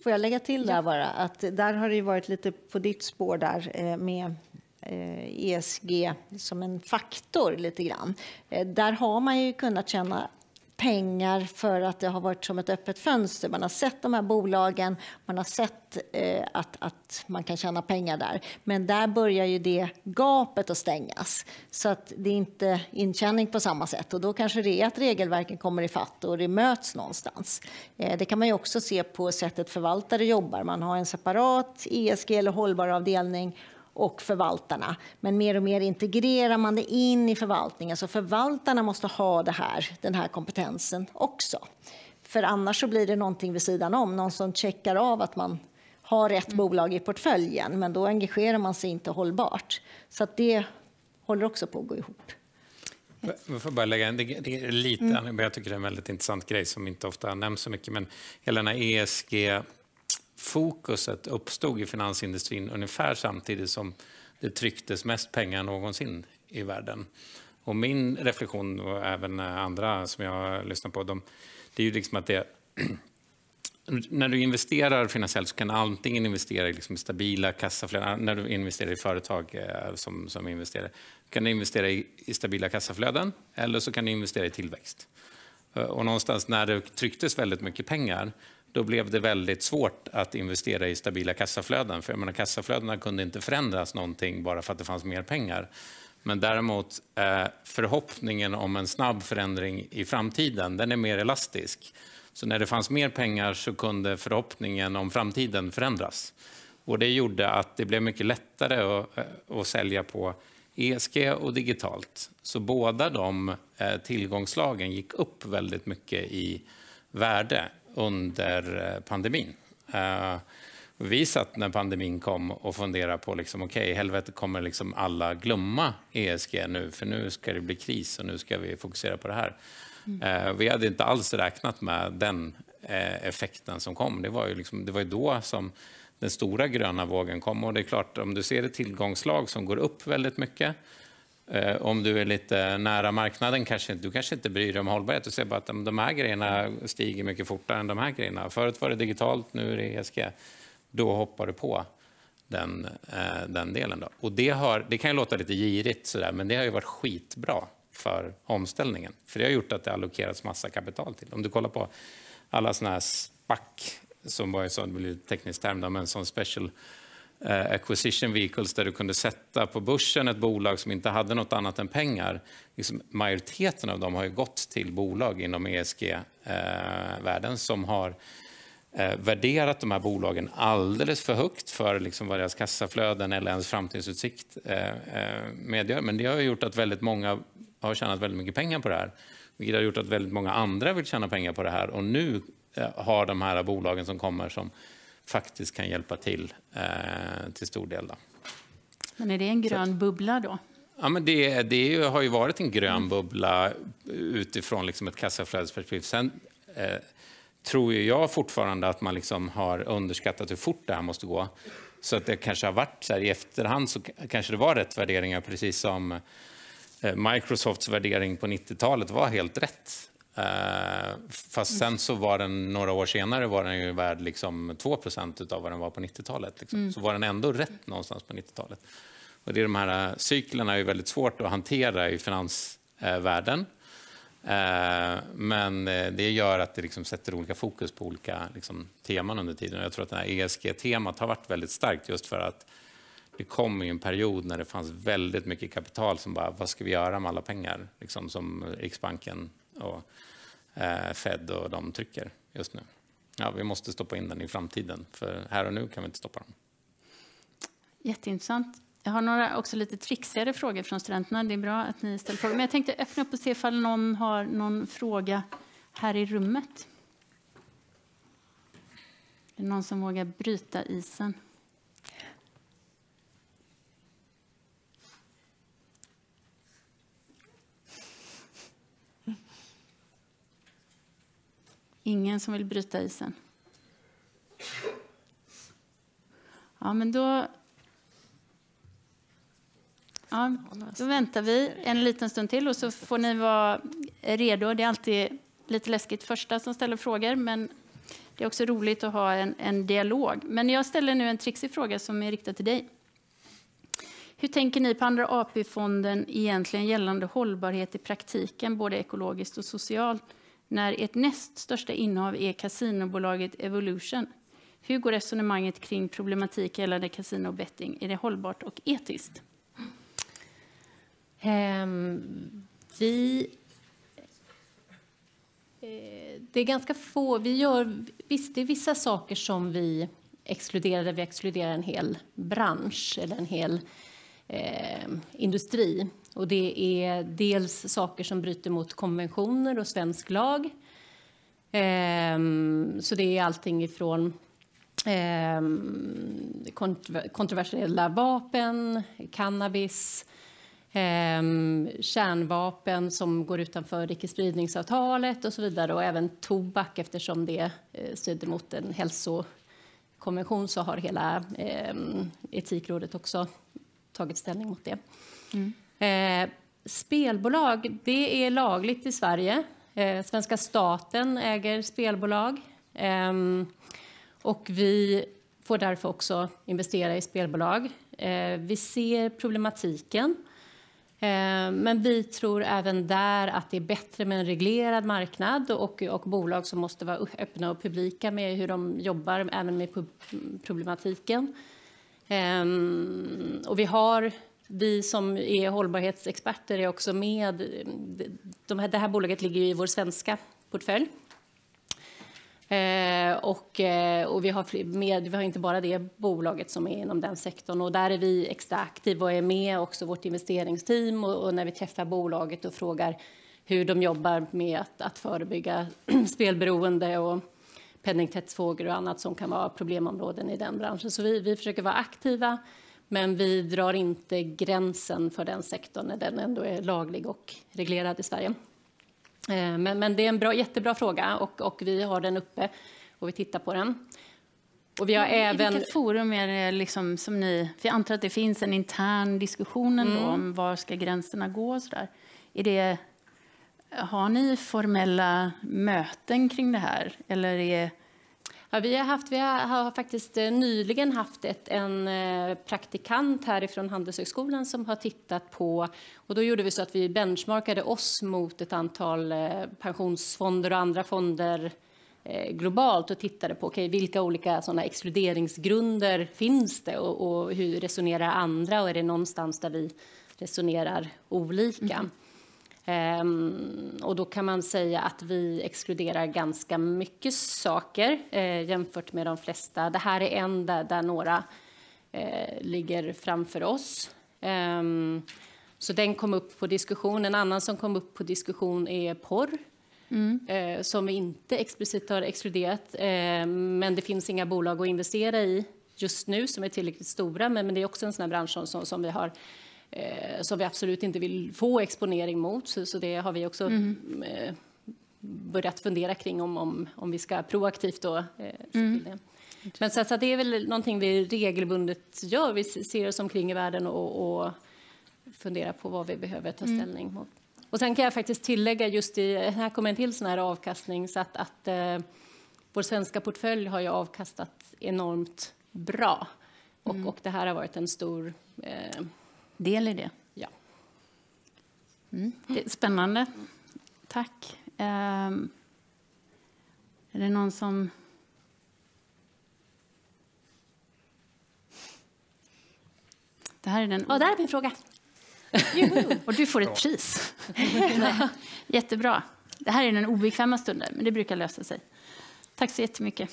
D: Får jag lägga till där bara, att där har det varit lite på ditt spår där eh, med ESG eh, e som en faktor lite grann. Eh, där har man ju kunnat känna pengar för att det har varit som ett öppet fönster. Man har sett de här bolagen, man har sett eh, att, att man kan tjäna pengar där. Men där börjar ju det gapet att stängas. Så att det är inte intjäning på samma sätt. Och då kanske det är att regelverken kommer i fatt och det möts någonstans. Eh, det kan man ju också se på sättet förvaltare jobbar. Man har en separat ESG eller hållbar avdelning och förvaltarna. Men mer och mer integrerar man det in i förvaltningen. Så förvaltarna måste ha det här, den här kompetensen också. För annars så blir det någonting vid sidan om, någon som checkar av att man har rätt mm. bolag i portföljen, men då engagerar man sig inte hållbart. Så det håller också på att gå ihop.
E: Jag får bara lägga en, det, det är lite, mm. jag tycker det är en väldigt intressant grej som inte ofta nämns så mycket, men hela den här ESG fokuset uppstod i finansindustrin ungefär samtidigt som det trycktes mest pengar någonsin i världen. Och min reflektion, och även andra som jag lyssnar på, de, det är ju liksom att det när du investerar finansiellt så kan du antingen investera i liksom stabila kassaflöden, äh, när du investerar i företag äh, som, som investerar, kan du investera i, i, stabila kassaflöden eller så kan du investera i tillväxt. Och någonstans när det trycktes väldigt mycket pengar då blev det väldigt svårt att investera i stabila kassaflöden. För jag menar, kassaflödena kunde inte förändras någonting bara för att det fanns mer pengar. Men däremot eh, förhoppningen om en snabb förändring i framtiden, den är mer elastisk. Så när det fanns mer pengar så kunde förhoppningen om framtiden förändras. Och det gjorde att det blev mycket lättare att, eh, att sälja på ESG och digitalt. Så båda de eh, tillgångslagen gick upp väldigt mycket i värde under eh, pandemin. Uh, vi satt när pandemin kom och funderade på, liksom, okej, okay, helvete kommer liksom alla glömma ESG nu, för nu ska det bli kris och nu ska vi fokusera på det här. Mm. Uh, vi hade inte alls räknat med den effekten som kom. Det var ju, liksom, det var ju då som den stora gröna vågen kom. Och det är klart, om du ser ett tillgångslag som går upp väldigt mycket, Eh, Eh, om du är lite nära marknaden, kanske, du kanske inte bryr dig om hållbarhet. Du ser bara att de här grejerna stiger mycket fortare än de här grejerna. Förut var det digitalt, nu är det ESG. Då hoppar du på den, eh, den delen. Då. Och det, har, det kan ju låta lite girigt, sådär, men det har ju varit skitbra för omställningen. För det har gjort att det allokerats massa kapital till. Om du kollar på alla sådana här SPAC, som var en sån teknisk term, men som special Eh, acquisition vehicles där du kunde sätta på börsen ett bolag som inte hade något annat än pengar. Liksom majoriteten av dem har ju gått till bolag inom ESG-världen eh, som har eh, värderat de här bolagen alldeles för högt för liksom vad deras kassaflöden eller ens framtidsutsikt medger. Men det har gjort att väldigt många har tjänat väldigt mycket pengar på det här. Vilket har gjort att väldigt många andra vill tjäna pengar på det här. Och nu har de här bolagen som kommer som faktiskt kan hjälpa till eh, till stor del. Då.
A: Men är det en grön Så. bubbla då?
E: Ja, men det, det har ju varit en grön bubbla utifrån liksom ett kassaflödesperspektiv. Sen eh, tror jag fortfarande att man liksom har underskattat hur fort det här måste gå. Så att det kanske har varit så här, i efterhand så kanske det var rätt värderingar, precis som eh, Microsofts värdering på 90-talet var helt rätt. Uh, fast sen så var den några år senare var den ju värd liksom 2% av vad den var på 90-talet. Liksom. Mm. Så var den ändå rätt någonstans på 90-talet. Och det är de här uh, cyklerna är väldigt svårt att hantera i finansvärlden. Eh, men eh, det gör att det liksom sätter olika fokus på olika liksom, teman under tiden. Jag tror att det här ESG-temat har varit väldigt starkt just för att det kom i en period när det fanns väldigt mycket kapital som bara, vad ska vi göra med alla pengar? Liksom som Riksbanken och eh, Fed och de trycker just nu. Ja, vi måste stoppa in den i framtiden, för här och nu kan vi inte stoppa dem.
A: Jätteintressant. Jag har några också lite trixigare frågor från studenterna. Det är bra att ni ställer frågor. Men jag tänkte öppna upp och se ifall någon har någon fråga här i rummet. Är det någon som vågar bryta isen? Ingen som vill bryta isen? Ja, men då Ja, då väntar vi en liten stund till och så får ni vara redo. Det är alltid lite läskigt första som ställer frågor, men det är också roligt att ha en, en dialog. Men jag ställer nu en trixig fråga som är riktad till dig. Hur tänker ni på Andra AP-fonden egentligen gällande hållbarhet i praktiken, både ekologiskt och socialt, när ert näst största innehav är kasinobolaget Evolution? Hur går resonemanget kring problematik gällande kasino och betting? Är det hållbart och etiskt?
B: Um, vi... Eh, det är ganska få... Vi gör, visst, det är vissa saker som vi exkluderar, där vi exkluderar en hel bransch eller en hel eh, industri. Och det är dels saker som bryter mot konventioner och svensk lag. Ehm, så det är allting ifrån ehm, kontroversiella vapen, cannabis, Ehm, kärnvapen som går utanför icke-spridningsavtalet och så vidare och även tobak eftersom det eh, strider mot en hälsokonvention så har hela ehm, Etikrådet också tagit ställning mot det. Mm. Eh, spelbolag, det är lagligt i Sverige. Eh, svenska staten äger spelbolag. Eh, och vi får därför också investera i spelbolag. Eh, vi ser problematiken eh, men vi tror även där att det är bättre med en reglerad marknad och, och bolag som måste vara öppna och publika med hur de jobbar, även med problematiken. Ehm, och vi har, vi som är hållbarhetsexperter är också med. De här, det här bolaget ligger i vår svenska portfölj. Eh, och, eh, och vi, har med, vi har inte bara det bolaget som är inom den sektorn. Och där är vi extra aktiva och är med också vårt investeringsteam. Och, och när vi träffar bolaget och frågar hur de jobbar med att, att förebygga spelberoende och penningtvättsfrågor och annat som kan vara problemområden i den branschen. Så vi, vi försöker vara aktiva, men vi drar inte gränsen för den sektorn när den ändå är laglig och reglerad i Sverige. Eh, men, men, det är en bra, jättebra fråga och, och, vi har den uppe och vi tittar på den.
A: Och vi har I även... vilka forum är det liksom som ni... För jag antar att det finns en intern diskussion ändå mm. om var ska gränserna gå och så där. Är det, har ni formella möten kring det här? Eller är
B: Ja, vi, har haft, vi har, faktiskt eh, nyligen haft ett, en eh, praktikant härifrån Handelshögskolan som har tittat på... Och då gjorde vi så att vi benchmarkade oss mot ett antal eh, pensionsfonder och andra fonder globalt och tittade på okay, vilka olika såna exkluderingsgrunder finns det och, och hur resonerar andra och är det någonstans där vi resonerar olika. Mm. Ehm, och då kan man säga att vi exkluderar ganska mycket saker eh, jämfört med de flesta. Det här är en där, där några eh, ligger framför oss. Ehm, så den kom upp på diskussion. En annan som kom upp på diskussion är porr. Mm. Eh, som vi inte explicit har exkluderat. Ehm, men det finns inga bolag att investera i just nu som är tillräckligt stora. Men, men det är också en sån bransch som, som vi har eh, som vi absolut inte vill få exponering mot. Så, så det har vi också mm. eh, börjat fundera kring om, om, om vi ska proaktivt då, eh, se mm. det. Men så, så det är väl någonting vi regelbundet gör. Vi ser oss omkring i världen och, och funderar på vad vi behöver ta mm. ställning mot. Och sen kan jag faktiskt tillägga just i, här kommer en till sån här avkastning, så att, att eh, vår svenska portfölj har ju avkastat enormt bra. Och, mm. och det här har varit en stor eh,
A: del i det.
B: Ja.
A: Mm. det spännande. Tack. Um, är det någon som... Det här är den...
B: Ja, där är min fråga.
A: Och du får ett pris. Jättebra. Det här är den obekväma stunden, men det brukar lösa sig. Tack så jättemycket.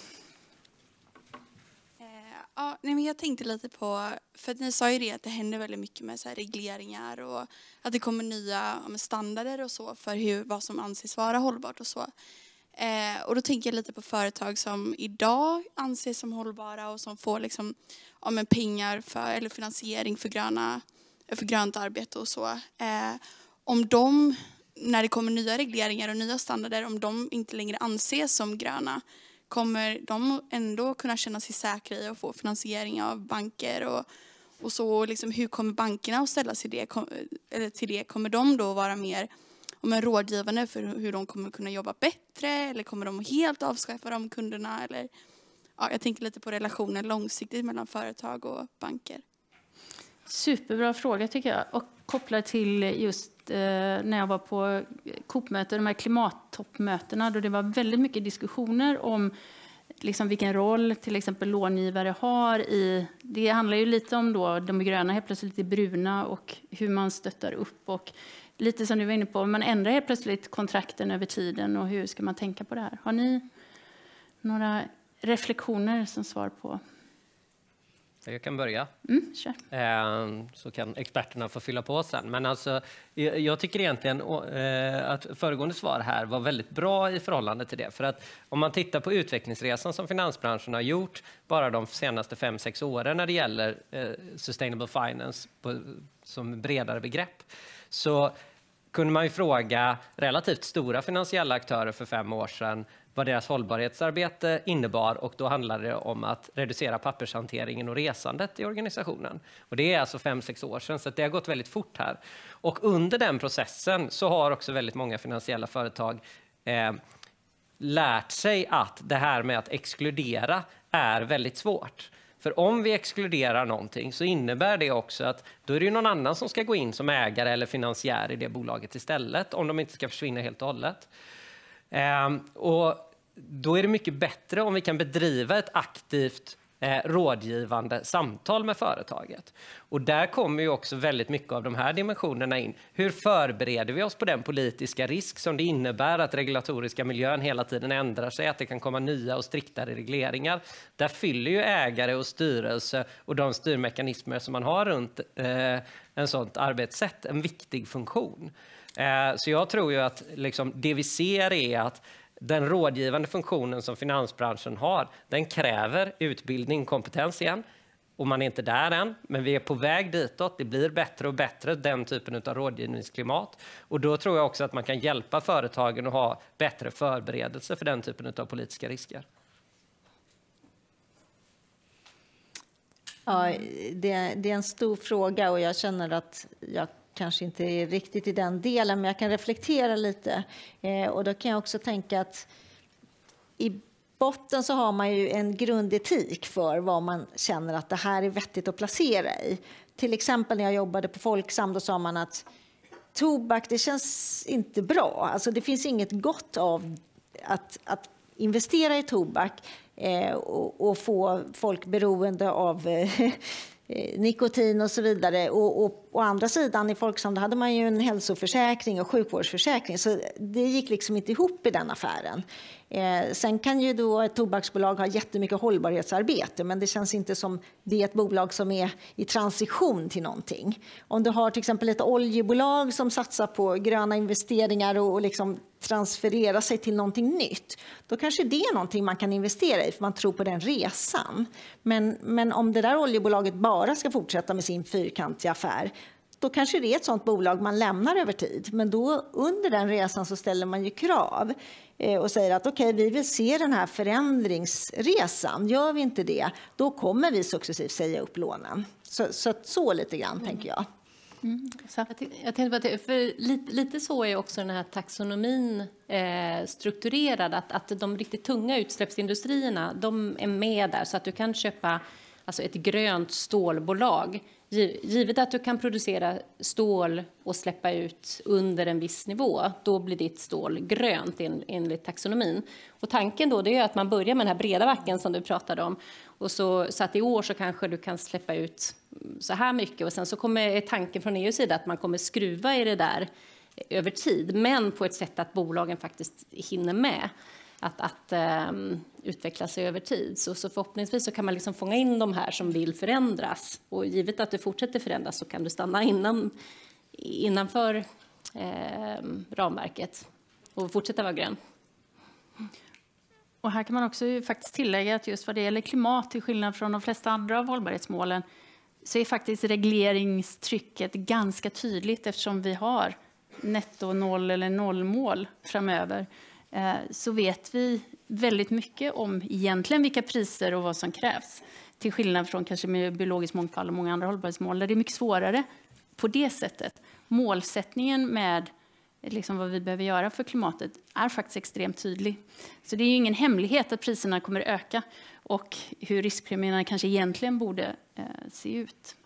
F: Ja, nej, men jag tänkte lite på, för att ni sa ju det att det händer väldigt mycket med så regleringar och att det kommer nya standarder och så för hur, vad som anses vara hållbart och så. Eh, och då tänker jag lite på företag som idag anses som hållbara och som får liksom, ja, men pengar för, eller finansiering för, gröna, för grönt arbete och så. Eh, om de, när det kommer nya regleringar och nya standarder, om de inte längre anses som gröna, kommer de ändå kunna känna sig säkra i att få finansiering av banker och, och så liksom, hur kommer bankerna att ställa sig det, eller till det? Kommer de då vara mer om en rådgivande för hur de kommer kunna jobba bättre eller kommer de helt avskaffa de kunderna? Eller, ja, jag tänker lite på relationen långsiktigt mellan företag och banker.
A: Superbra fråga tycker jag och kopplat till just eh, när jag var på COP-möte, de här klimattoppmötena då det var väldigt mycket diskussioner om liksom vilken roll till exempel långivare har i... Det handlar ju lite om då de gröna helt plötsligt är bruna och hur man stöttar upp och lite som du var inne på, man ändrar helt plötsligt kontrakten över tiden och hur ska man tänka på det här? Har ni några reflektioner som svar på?
C: Jag kan börja.
A: Mm, kör.
C: Ehm, så kan experterna få fylla på sen. Men alltså, jag tycker egentligen eh, att föregående svar här var väldigt bra i förhållande till det. För att om man tittar på utvecklingsresan som finansbranschen har gjort bara de senaste fem sex åren när det gäller eh, sustainable finance som bredare begrepp så kunde man ju fråga relativt stora finansiella aktörer för fem år sedan vad deras hållbarhetsarbete innebar och då handlade det om att reducera pappershanteringen och resandet i organisationen. Och det är alltså fem, sex år sedan, så det har gått väldigt fort här. Och under den processen så har också väldigt många finansiella företag eh, lärt sig att det här med att exkludera är väldigt svårt. För om vi exkluderar någonting så innebär det också att då är det någon annan som ska gå in som ägare eller finansiär i det bolaget istället, om de inte ska försvinna helt och hållet. Ehm, och då är det mycket bättre om vi kan bedriva ett aktivt eh, rådgivande samtal med företaget. Och där kommer ju också väldigt mycket av de här dimensionerna in. Hur förbereder vi oss på den politiska risk som det innebär att regulatoriska miljön hela tiden ändrar sig, att det kan komma nya och striktare regleringar. Där fyller ju ägare och styrelse och de styrmekanismer som man har runt eh, en sånt arbetssätt en viktig funktion. Eh, så jag tror ju att liksom, det vi ser är att den rådgivande funktionen som finansbranschen har, den kräver utbildning, kompetens igen. Och man är inte där än, men vi är på väg ditåt. Det blir bättre och bättre, den typen av rådgivningsklimat. Och då tror jag också att man kan hjälpa företagen att ha bättre förberedelse för den typen av politiska risker.
D: Ja, det, det, är en stor fråga och jag känner att jag kanske inte är riktigt i den delen, men jag kan reflektera lite. Eh, och då kan jag också tänka att i botten så har man ju en grundetik för vad man känner att det här är vettigt att placera i. Till exempel när jag jobbade på Folksam, då sa man att tobak, det känns inte bra. Alltså det finns inget gott av att, att investera i tobak eh, och, och, få folk beroende av eh, Eh, nikotin och så vidare. Och, och, å andra sidan i Folksam hade man ju en hälsoförsäkring och sjukvårdsförsäkring så det gick liksom inte ihop i den affären. Eh, sen kan ju då ett tobaksbolag ha jättemycket hållbarhetsarbete men det känns inte som det är ett bolag som är i transition till någonting. Om du har till exempel ett oljebolag som satsar på gröna investeringar och, och liksom transferera sig till någonting nytt, då kanske det är någonting man kan investera i för man tror på den resan. Men, men om det där oljebolaget bara ska fortsätta med sin fyrkantiga affär, då kanske det är ett sånt bolag man lämnar över tid. Men då under den resan så ställer man ju krav eh, och säger att okej, okay, vi vill se den här förändringsresan. Gör vi inte det, då kommer vi successivt säga upp lånen. Så, så, så lite grann mm. tänker jag.
B: Mm, jag, jag tänkte på att, för lite, lite, så är också den här taxonomin eh, strukturerad. Att, att de riktigt tunga utsläppsindustrierna de är med där så att du kan köpa alltså ett grönt stålbolag. Givet att du kan producera stål och släppa ut under en viss nivå, då blir ditt stål grönt enligt taxonomin. Och tanken då är att man börjar med den här breda backen som du pratade om. Och så, så att i år så kanske du kan släppa ut så här mycket. Och sen så kommer tanken från EUs sida att man kommer skruva i det där över tid, men på ett sätt att bolagen faktiskt hinner med att, att um, utveckla sig över tid. Så, så förhoppningsvis så kan man liksom fånga in de här som vill förändras. Och givet att du fortsätter förändras så kan du stanna innan, innanför eh, ramverket och fortsätta vara grön.
A: Och här kan man också faktiskt tillägga att just vad det gäller klimat, till skillnad från de flesta andra av hållbarhetsmålen, så är faktiskt regleringstrycket ganska tydligt eftersom vi har netto noll eller nollmål framöver. Eh, så vet vi väldigt mycket om egentligen vilka priser och vad som krävs. Till skillnad från kanske med biologisk mångfald och många andra hållbarhetsmål där det är mycket svårare på det sättet. Målsättningen med liksom vad vi behöver göra för klimatet är faktiskt extremt tydlig. Så det är ingen hemlighet att priserna kommer öka och hur riskpremierna kanske egentligen borde eh, se ut.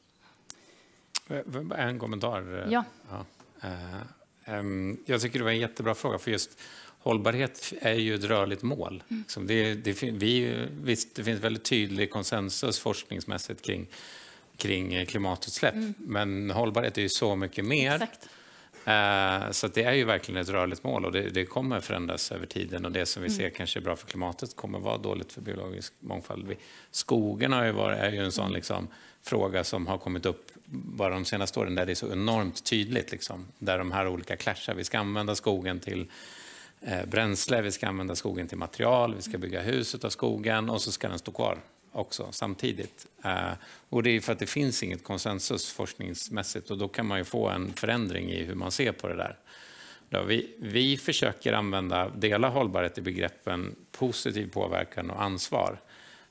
E: En kommentar.
A: Ja.
E: ja. Um, jag tycker det var en jättebra fråga, för just hållbarhet är ju ett rörligt mål. Mm. Det, det, vi, visst, det finns väldigt tydlig konsensus forskningsmässigt kring, kring klimatutsläpp, mm. men hållbarhet är ju så mycket mer. Exakt. Uh, så det är ju verkligen ett rörligt mål och det, det, kommer förändras över tiden och det som vi mm. ser kanske är bra för klimatet kommer vara dåligt för biologisk mångfald. Skogen har ju varit, är ju en sån mm. liksom, fråga som har kommit upp bara de senaste åren där det är så enormt tydligt, liksom, där de här olika clashar. Vi ska använda skogen till eh, Eh, bränsle, vi ska använda skogen till material, vi ska bygga huset av skogen och så ska den stå kvar också samtidigt. Eh, och det är för att det finns inget konsensus forskningsmässigt och då kan man ju få en förändring i hur man ser på det där. Då vi, vi försöker använda, dela hållbarhet i begreppen positiv påverkan och ansvar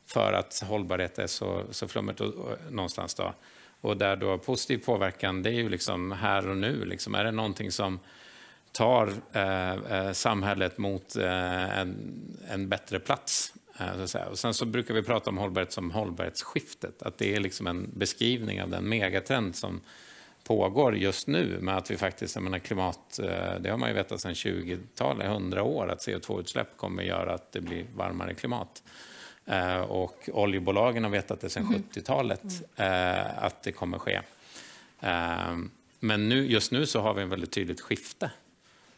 E: för att hållbarhet är så, så flummigt och, och, någonstans. Då. Och där då positiv påverkan, det är ju liksom här och nu. Liksom. Är det någonting som tar eh, eh, samhället mot eh, en, en, bättre plats. Eh, och sen så brukar vi prata om hållbarhet som hållbarhetsskiftet. Att det är liksom en beskrivning av den megatrend som pågår just nu med att vi faktiskt, jag menar klimat, eh, det har man ju vetat sedan 20-talet, 100 år, att CO2-utsläpp kommer göra att det blir varmare klimat. Eh, och oljebolagen har vetat det sedan 70-talet mm. att det kommer ske. Men nu, just nu så har vi en väldigt tydligt skifte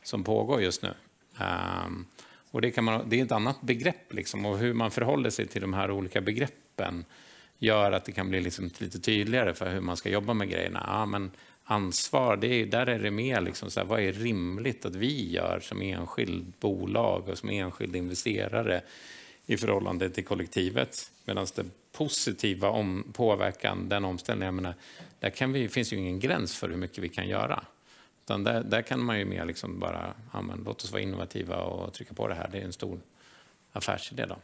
E: som pågår just nu. Ehm, och det, kan man, det är ett annat begrepp, liksom, och hur man förhåller sig till de här olika begreppen gör att det kan bli liksom lite tydligare för hur man ska jobba med grejerna. Ja, men ansvar, det är, där är det mer liksom så här, vad är rimligt att vi gör som enskild bolag och som enskild investerare i förhållande till kollektivet. Medan den positiva om, påverkan, den omställningen, menar, där kan vi, finns ju ingen gräns för hur mycket vi kan göra. Utan där, där kan man ju mer liksom bara, ja, men låt oss vara innovativa och trycka på det här. Det är en stor affärsidé. Då.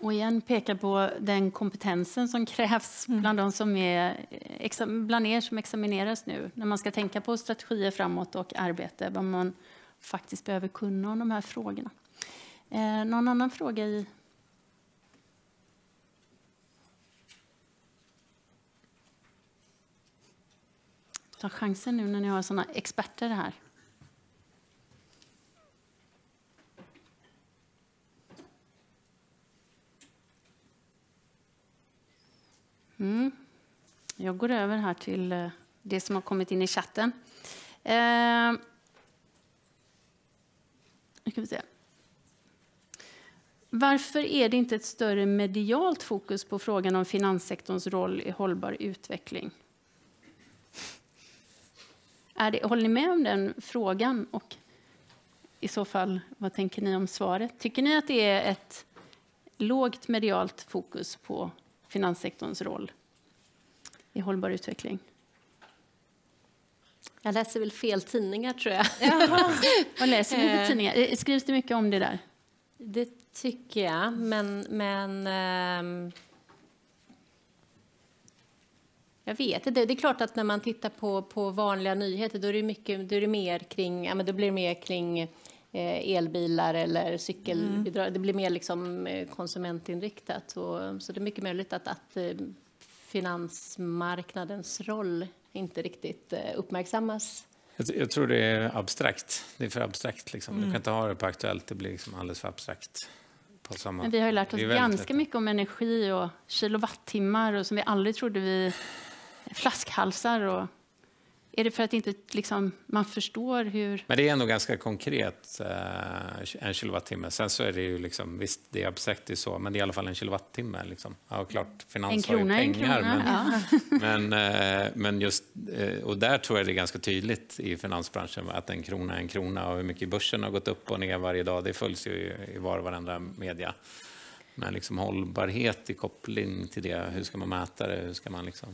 A: Och igen peka på den kompetensen som krävs mm. bland, de som är, bland er som examineras nu. När man ska tänka på strategier framåt och arbete, vad man faktiskt behöver kunna om de här frågorna. Eh, någon annan fråga i Ta chansen nu när ni har såna experter här. Mm. Jag går över här till eh, det som har kommit in i chatten. Eh, ska vi se. Varför är det inte ett större medialt fokus på frågan om finanssektorns roll i hållbar utveckling? Är det, håller ni med om den frågan? Och i så fall, vad tänker ni om svaret? Tycker ni att det är ett lågt medialt fokus på finanssektorns roll i hållbar utveckling?
B: Jag läser väl fel tidningar, tror jag.
A: Jaha. Vad läser ni för tidningar? Eh, skrivs det mycket om det där?
B: Det tycker jag, men... men um jag vet inte. Det är klart att när man tittar på, på vanliga nyheter då är det, mycket, då är det mer kring, ja, men det blir mer kring eh, elbilar eller cykelbidrag. Det blir mer liksom eh, konsumentinriktat. Så, så det är mycket möjligt att, att eh, finansmarknadens roll inte riktigt uppmärksammas.
E: Jag, jag, tror det är abstrakt. Det är för abstrakt. Liksom. Mm. Du kan inte ha det på Aktuellt, det blir liksom alldeles för abstrakt.
A: Samma... Men vi har ju lärt oss ganska mycket om energi och kilowattimmar och som vi aldrig trodde vi... Flaskhalsar och är det för att inte liksom, man förstår hur...
E: Men det är ändå ganska konkret, eh, en kilowattimme. Sen så är det ju liksom, visst det är abstrakt det är så, men det är i alla fall en kilowattimme. Liksom. Ja, klart, finans en krona, har ju pengar. En krona, men, ja. men, eh, men just, eh, och där tror jag det är ganska tydligt i finansbranschen att en krona är en krona och hur mycket börsen har gått upp och ner varje dag, det följs ju i var och varandra media. Men liksom hållbarhet i koppling till det, hur ska man mäta det? Hur ska man liksom...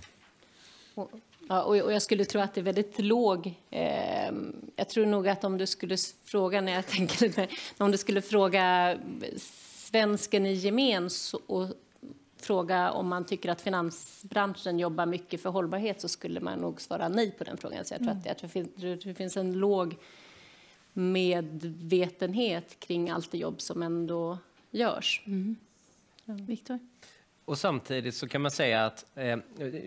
B: Ja, och, jag skulle tro att det är väldigt låg... Eh, jag tror nog att om du skulle fråga, när jag tänker om du skulle fråga svensken i gemen och fråga om man tycker att finansbranschen jobbar mycket för hållbarhet så skulle man nog svara nej på den frågan. Så jag tror mm. att, jag tror att det finns en låg medvetenhet kring allt det jobb som ändå görs. Mm.
A: Ja. Viktor?
C: Och samtidigt så kan man säga att eh,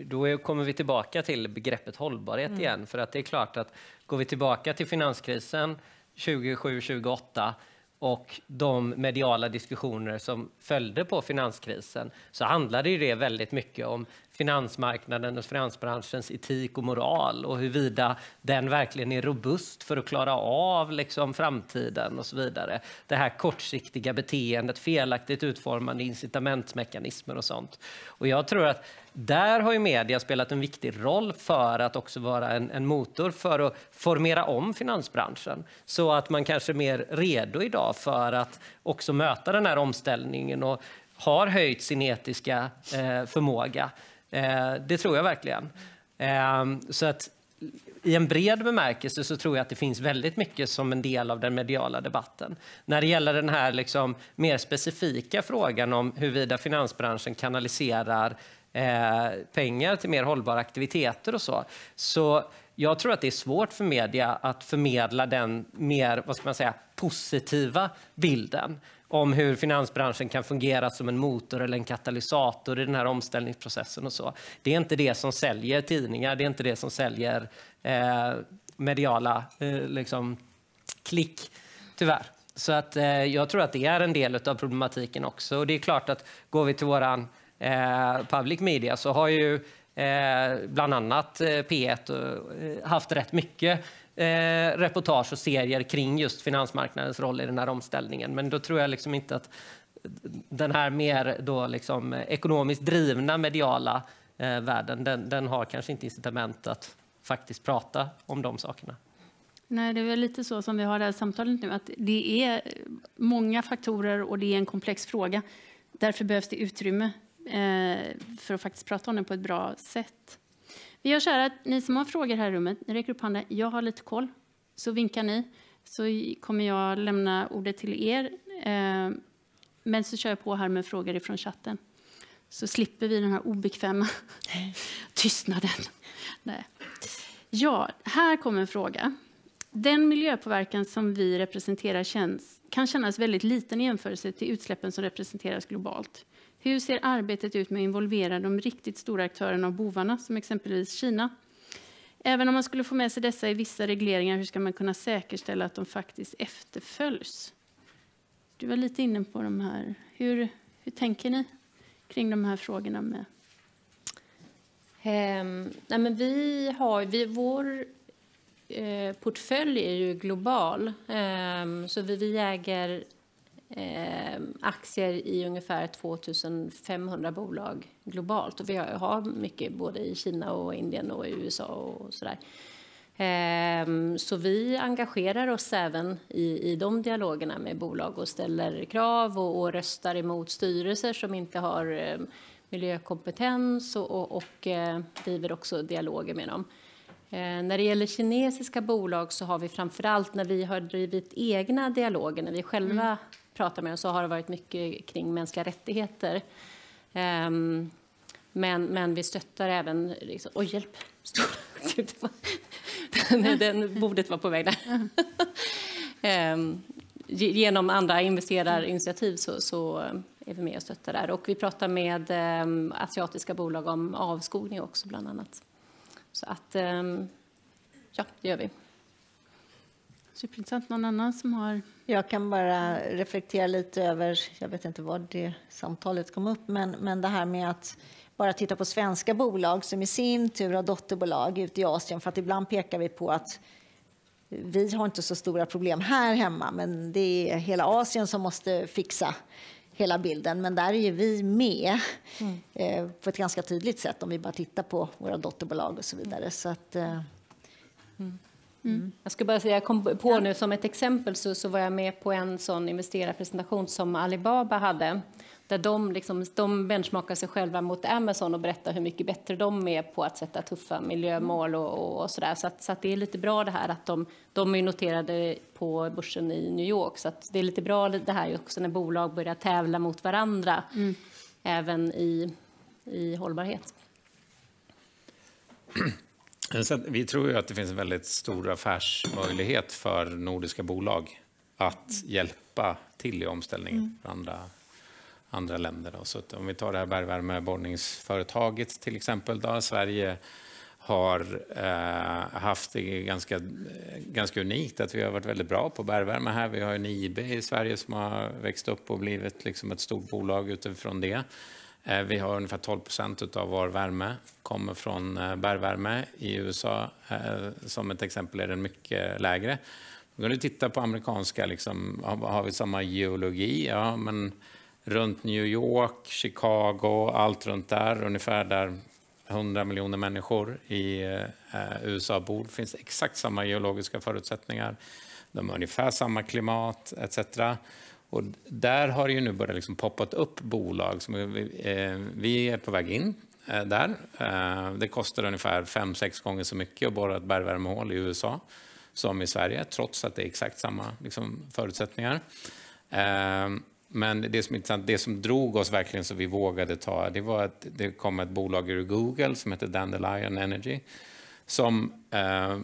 C: då kommer vi tillbaka till begreppet hållbarhet mm. igen. För att det är klart att går vi tillbaka till finanskrisen 2007-2008 och de mediala diskussioner som följde på finanskrisen så handlade det väldigt mycket om finansmarknaden och finansbranschens etik och moral och huruvida den verkligen är robust för att klara av liksom, framtiden och så vidare. Det här kortsiktiga beteendet, felaktigt utformade incitamentsmekanismer och sånt. Och jag tror att där har ju media spelat en viktig roll för att också vara en, en, motor för att formera om finansbranschen så att man kanske är mer redo idag för att också möta den här omställningen och har höjt sin etiska eh, förmåga. Eh, det tror jag verkligen. Eh, så att i en bred bemärkelse så tror jag att det finns väldigt mycket som en del av den mediala debatten. När det gäller den här liksom mer specifika frågan om huruvida finansbranschen kanaliserar eh, pengar till mer hållbara aktiviteter och så, så jag tror att det är svårt för media att förmedla den mer vad ska man säga, positiva bilden om hur finansbranschen kan fungera som en motor eller en katalysator i den här omställningsprocessen och så. Det är inte det som säljer tidningar, det är inte det som säljer eh, mediala eh, liksom, klick, tyvärr. Så att, eh, jag tror att det är en del av problematiken också. Och det är klart att går vi till våran eh, public media så har ju eh, bland annat eh, P1 eh, haft rätt mycket eh, reportage och serier kring just finansmarknadens roll i den här omställningen. Men då tror jag liksom inte att den här mer då liksom ekonomiskt drivna mediala eh, världen, den, den har kanske inte incitament att faktiskt prata om de sakerna.
A: Nej, det är väl lite så som vi har det här samtalet nu, att det är många faktorer och det är en komplex fråga. Därför behövs det utrymme eh, för att faktiskt prata om den på ett bra sätt. Vi gör så här att ni som har frågor här i rummet, ni räcker upp handen. Jag har lite koll. Så vinkar ni, så kommer jag lämna ordet till er. Eh, men så kör jag på här med frågor ifrån chatten. Så slipper vi den här obekväma tystnaden. Nej. Ja, här kommer en fråga. Den miljöpåverkan som vi representerar känns, kan kännas väldigt liten i jämförelse till utsläppen som representeras globalt. Hur ser arbetet ut med att involvera de riktigt stora aktörerna och bovarna, som exempelvis Kina? Även om man skulle få med sig dessa i vissa regleringar, hur ska man kunna säkerställa att de faktiskt efterföljs? Du var lite inne på de här. Hur, hur tänker ni kring de här frågorna? med?
B: Um, nej men vi har, vi, vår eh, portfölj är ju global, um, så vi, vi äger eh, aktier i ungefär 2500 bolag globalt. Och vi har mycket både i Kina och Indien och i USA och sådär. Eh, så vi engagerar oss även i, i de dialogerna med bolag och ställer krav och, och röstar emot styrelser som inte har eh, miljökompetens och, och, och eh, driver också dialoger med dem. Eh, när det gäller kinesiska bolag så har vi framförallt när vi har drivit egna dialoger, när vi själva mm pratar med dem så har det varit mycket kring mänskliga rättigheter. Um, men, men vi stöttar även... Liksom, oj, hjälp! den, den bordet var på väg där. um, genom andra investerarinitiativ så, så är vi med och stöttar där. Och vi pratar med eh, asiatiska bolag om avskogning också bland annat. Så att, ja, det gör vi.
A: Superintressant. Någon annan som har...
D: Jag kan bara reflektera lite över, jag vet inte var det samtalet kom upp, men, men det här med att bara titta på svenska bolag som i sin tur har dotterbolag ute i Asien. För att ibland pekar vi på att vi har inte så stora problem här hemma, men det är hela Asien som måste fixa hela bilden. Men där är ju vi med mm. eh, på ett ganska tydligt sätt om vi bara tittar på våra dotterbolag och så vidare. Så att, eh,
B: mm. Mm. Jag ska bara säga, jag kom på nu som ett exempel så, så var jag med på en sån investerarpresentation som Alibaba hade där de, liksom, de benchmarkar sig själva mot Amazon och berättar hur mycket bättre de är på att sätta tuffa miljömål och, och, och sådär. Så, att, så att det är lite bra det här att de, de är noterade på börsen i New York. Så att det är lite bra det här också när bolag börjar tävla mot varandra, mm. även i, i hållbarhet.
E: vi tror ju att det finns en väldigt stor affärsmöjlighet för nordiska bolag att hjälpa till i omställningen mm. för andra andra länder. Då. Så om vi tar det här bergvärmeborrningsföretaget till exempel. Då, Sverige har eh, haft det ganska, ganska unikt att vi har varit väldigt bra på bergvärme här. Vi har en IB i Sverige som har växt upp och blivit liksom ett stort bolag utifrån det. Eh, vi har ungefär 12 procent av vår värme kommer från eh, bergvärme. I USA eh, som ett exempel är den mycket lägre. Om du tittar på amerikanska, liksom, har, vi samma geologi? Ja, men runt New York, Chicago, allt runt där, ungefär där 100 miljoner människor i USA bor. Finns exakt samma geologiska förutsättningar. De har ungefär samma klimat etc. Och där har det ju nu börjat liksom poppat upp bolag. Som vi, eh, vi är på väg in eh, där. Eh, det kostar ungefär 5-6 gånger så mycket att borra ett bergvärmehål i USA som i Sverige, trots att det är exakt samma liksom, förutsättningar. Eh, men det som är det som drog oss verkligen så vi vågade ta, det var att det kom ett bolag ur Google som heter Dandelion Energy som eh,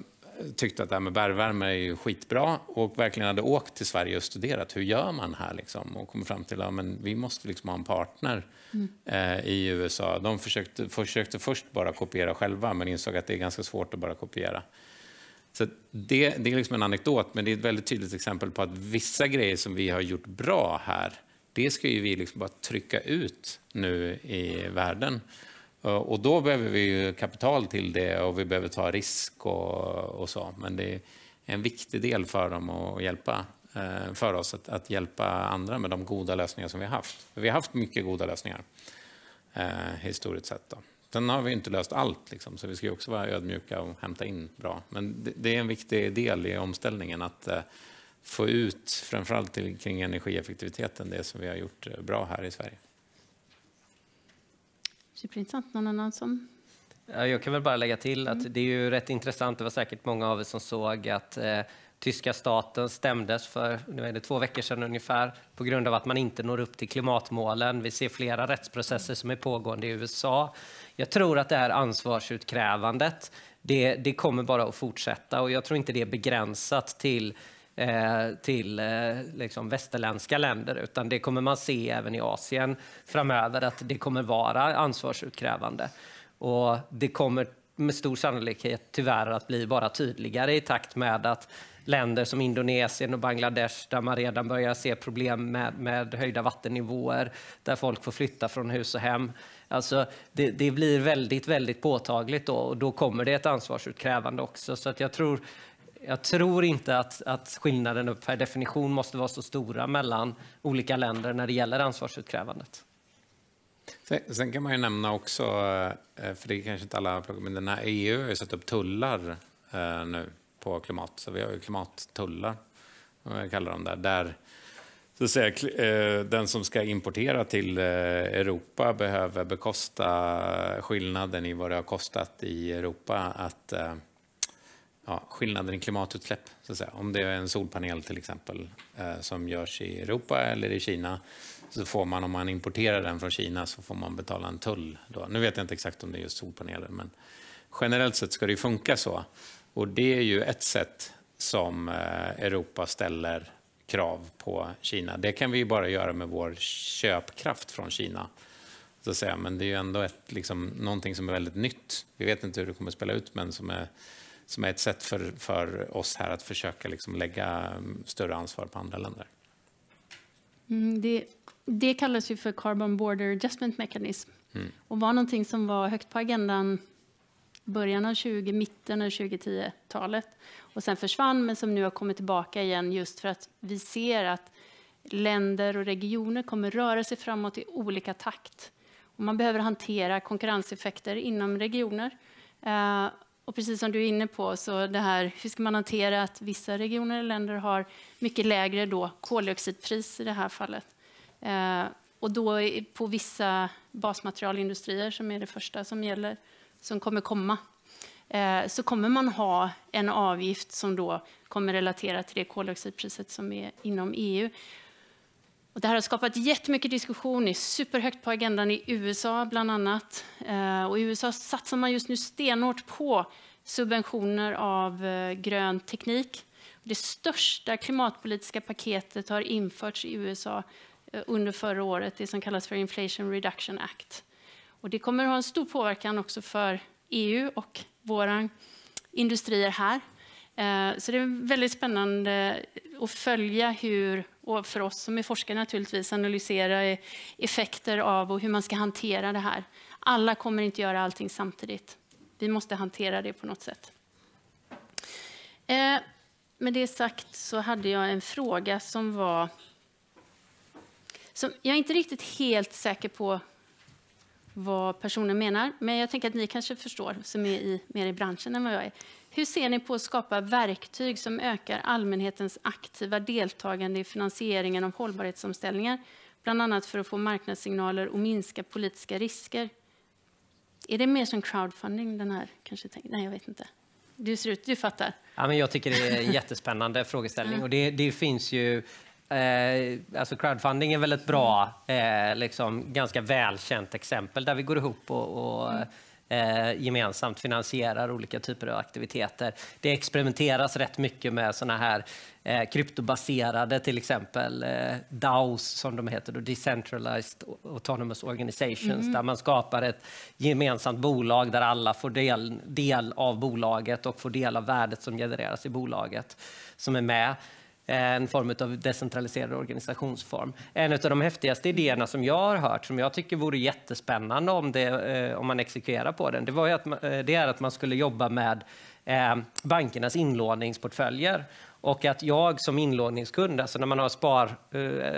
E: tyckte att det här med bergvärme är skitbra och verkligen hade åkt till Sverige och studerat hur gör man här liksom, och kommit fram till att ja, vi måste liksom ha en partner mm. eh, i USA. De försökte, försökte först bara kopiera själva men insåg att det är ganska svårt att bara kopiera. Så det, det är liksom en anekdot, men det är ett väldigt tydligt exempel på att vissa grejer som vi har gjort bra här, det ska ju vi liksom bara trycka ut nu i världen. Eh, och då behöver vi kapital till det och vi behöver ta risk och, och så. Men det är en viktig del för dem att hjälpa eh, för oss att, att, hjälpa andra med de goda lösningar som vi har haft. Vi har haft mycket goda lösningar eh, historiskt sett. Då. Sen har vi inte löst allt, liksom, så vi ska också vara ödmjuka och hämta in bra. Men det, det är en viktig del i omställningen att eh, få ut, framförallt till, kring energieffektiviteten, det som vi har gjort eh, bra här i Sverige.
A: Superintressant. Någon annan som
C: jag kan väl bara lägga till att mm. det är ju rätt intressant. Det var säkert många av er som såg att eh, tyska staten stämdes för nu är det två veckor sedan ungefär på grund av att man inte når upp till klimatmålen. Vi ser flera rättsprocesser som är pågående i USA. Jag tror att det här ansvarsutkrävandet, det, det kommer bara att fortsätta och jag tror inte det är begränsat till Eh, till eh, liksom västerländska länder, utan det kommer man se även i Asien framöver, att det kommer vara ansvarsutkrävande. Och det kommer med stor sannolikhet tyvärr att bli bara tydligare i takt med att länder som Indonesien och Bangladesh där man redan börjar se problem med, med höjda vattennivåer, där folk får flytta från hus och hem. Alltså, det, det, blir väldigt, väldigt påtagligt då, och då kommer det ett ansvarsutkrävande också. Så att jag tror, jag tror inte att, att skillnaden per definition måste vara så stora mellan olika länder när det gäller ansvarsutkrävandet.
E: Sen, sen kan man ju nämna också, eh, för det är kanske inte alla men den här EU har ju satt upp tullar eh, nu på klimat. Så vi har ju klimattullar, vad jag kallar dem där. där så att säga, eh, den som ska importera till Europa behöver bekosta skillnaden i vad det har kostat i Europa att ja, skillnaden i klimatutsläpp. Så att säga. Om det är en solpanel till exempel eh, som görs i Europa eller i Kina så får man om man importerar den från Kina så får man betala en tull. Då. Nu vet jag inte exakt om det är just solpaneler men generellt sett ska det funka så. Och det är ju ett sätt som eh, Europa ställer krav på Kina. Det kan vi ju bara göra med vår köpkraft från Kina. Så att säga. Men det är ju ändå ett, liksom, någonting som är väldigt nytt. Vi vet inte hur det kommer att spela ut, men som är, som är ett sätt för, för oss här att försöka liksom, lägga mm, större ansvar på andra länder.
A: Mm, det, det kallas ju för Carbon Border Adjustment Mechanism mm. och var någonting som var högt på agendan början av 20, mitten av 2010-talet och sen försvann men som nu har kommit tillbaka igen just för att vi ser att länder och regioner kommer röra sig framåt i olika takt. Och man behöver hantera konkurrenseffekter inom regioner. Och precis som du är inne på, så det här, hur ska man hantera att vissa regioner och länder har mycket lägre då koldioxidpris i det här fallet. Eh, och då på vissa basmaterialindustrier, som är det första som gäller, som kommer komma, eh, så kommer man ha en avgift som då kommer relatera till det koldioxidpriset som är inom EU. Och det här har skapat jättemycket diskussion, är superhögt på agendan i USA bland annat. Eh, och I USA satsar man just nu stenhårt på subventioner av eh, grön teknik. Det största klimatpolitiska paketet har införts i USA eh, under förra året, det som kallas för Inflation Reduction Act. Och det kommer att ha en stor påverkan också för EU och våra industrier här. Så det är väldigt spännande att följa hur och för oss som är forskare naturligtvis analysera e- effekter av och hur man ska hantera det här. Alla kommer inte göra allting samtidigt. Vi måste hantera det på något sätt. Eh, med det sagt så hade jag en fråga som var... Som jag är inte riktigt helt säker på vad personen menar, men jag tänker att ni kanske förstår som är i, mer i branschen än vad jag är. Hur ser ni på att skapa verktyg som ökar allmänhetens aktiva deltagande i finansieringen av hållbarhetsomställningar, bland annat för att få marknadssignaler och minska politiska risker? Är det mer som crowdfunding den här kanske? Nej, jag vet inte. Du ser ut, du fattar.
C: Ja, men jag tycker det är en jättespännande frågeställning och det, det finns ju Eh, alltså crowdfunding är väl ett bra, eh, liksom, ganska välkänt exempel där vi går ihop och, och mm eh, gemensamt finansierar olika typer av aktiviteter. Det experimenteras rätt mycket med såna här eh, kryptobaserade, till exempel eh, DAOs som de heter, då, Decentralized Autonomous Organizations, mm. där man skapar ett gemensamt bolag där alla får del, del av bolaget och får del av värdet som genereras i bolaget som är med Eh, en form av decentraliserad organisationsform. En av de häftigaste idéerna som jag har hört, som jag tycker vore jättespännande om, det, eh, om man exekverar på den, det, var att, eh, det är att man skulle jobba med bankernas inlåningsportföljer. Och att jag som inlåningskund, alltså när man har spar,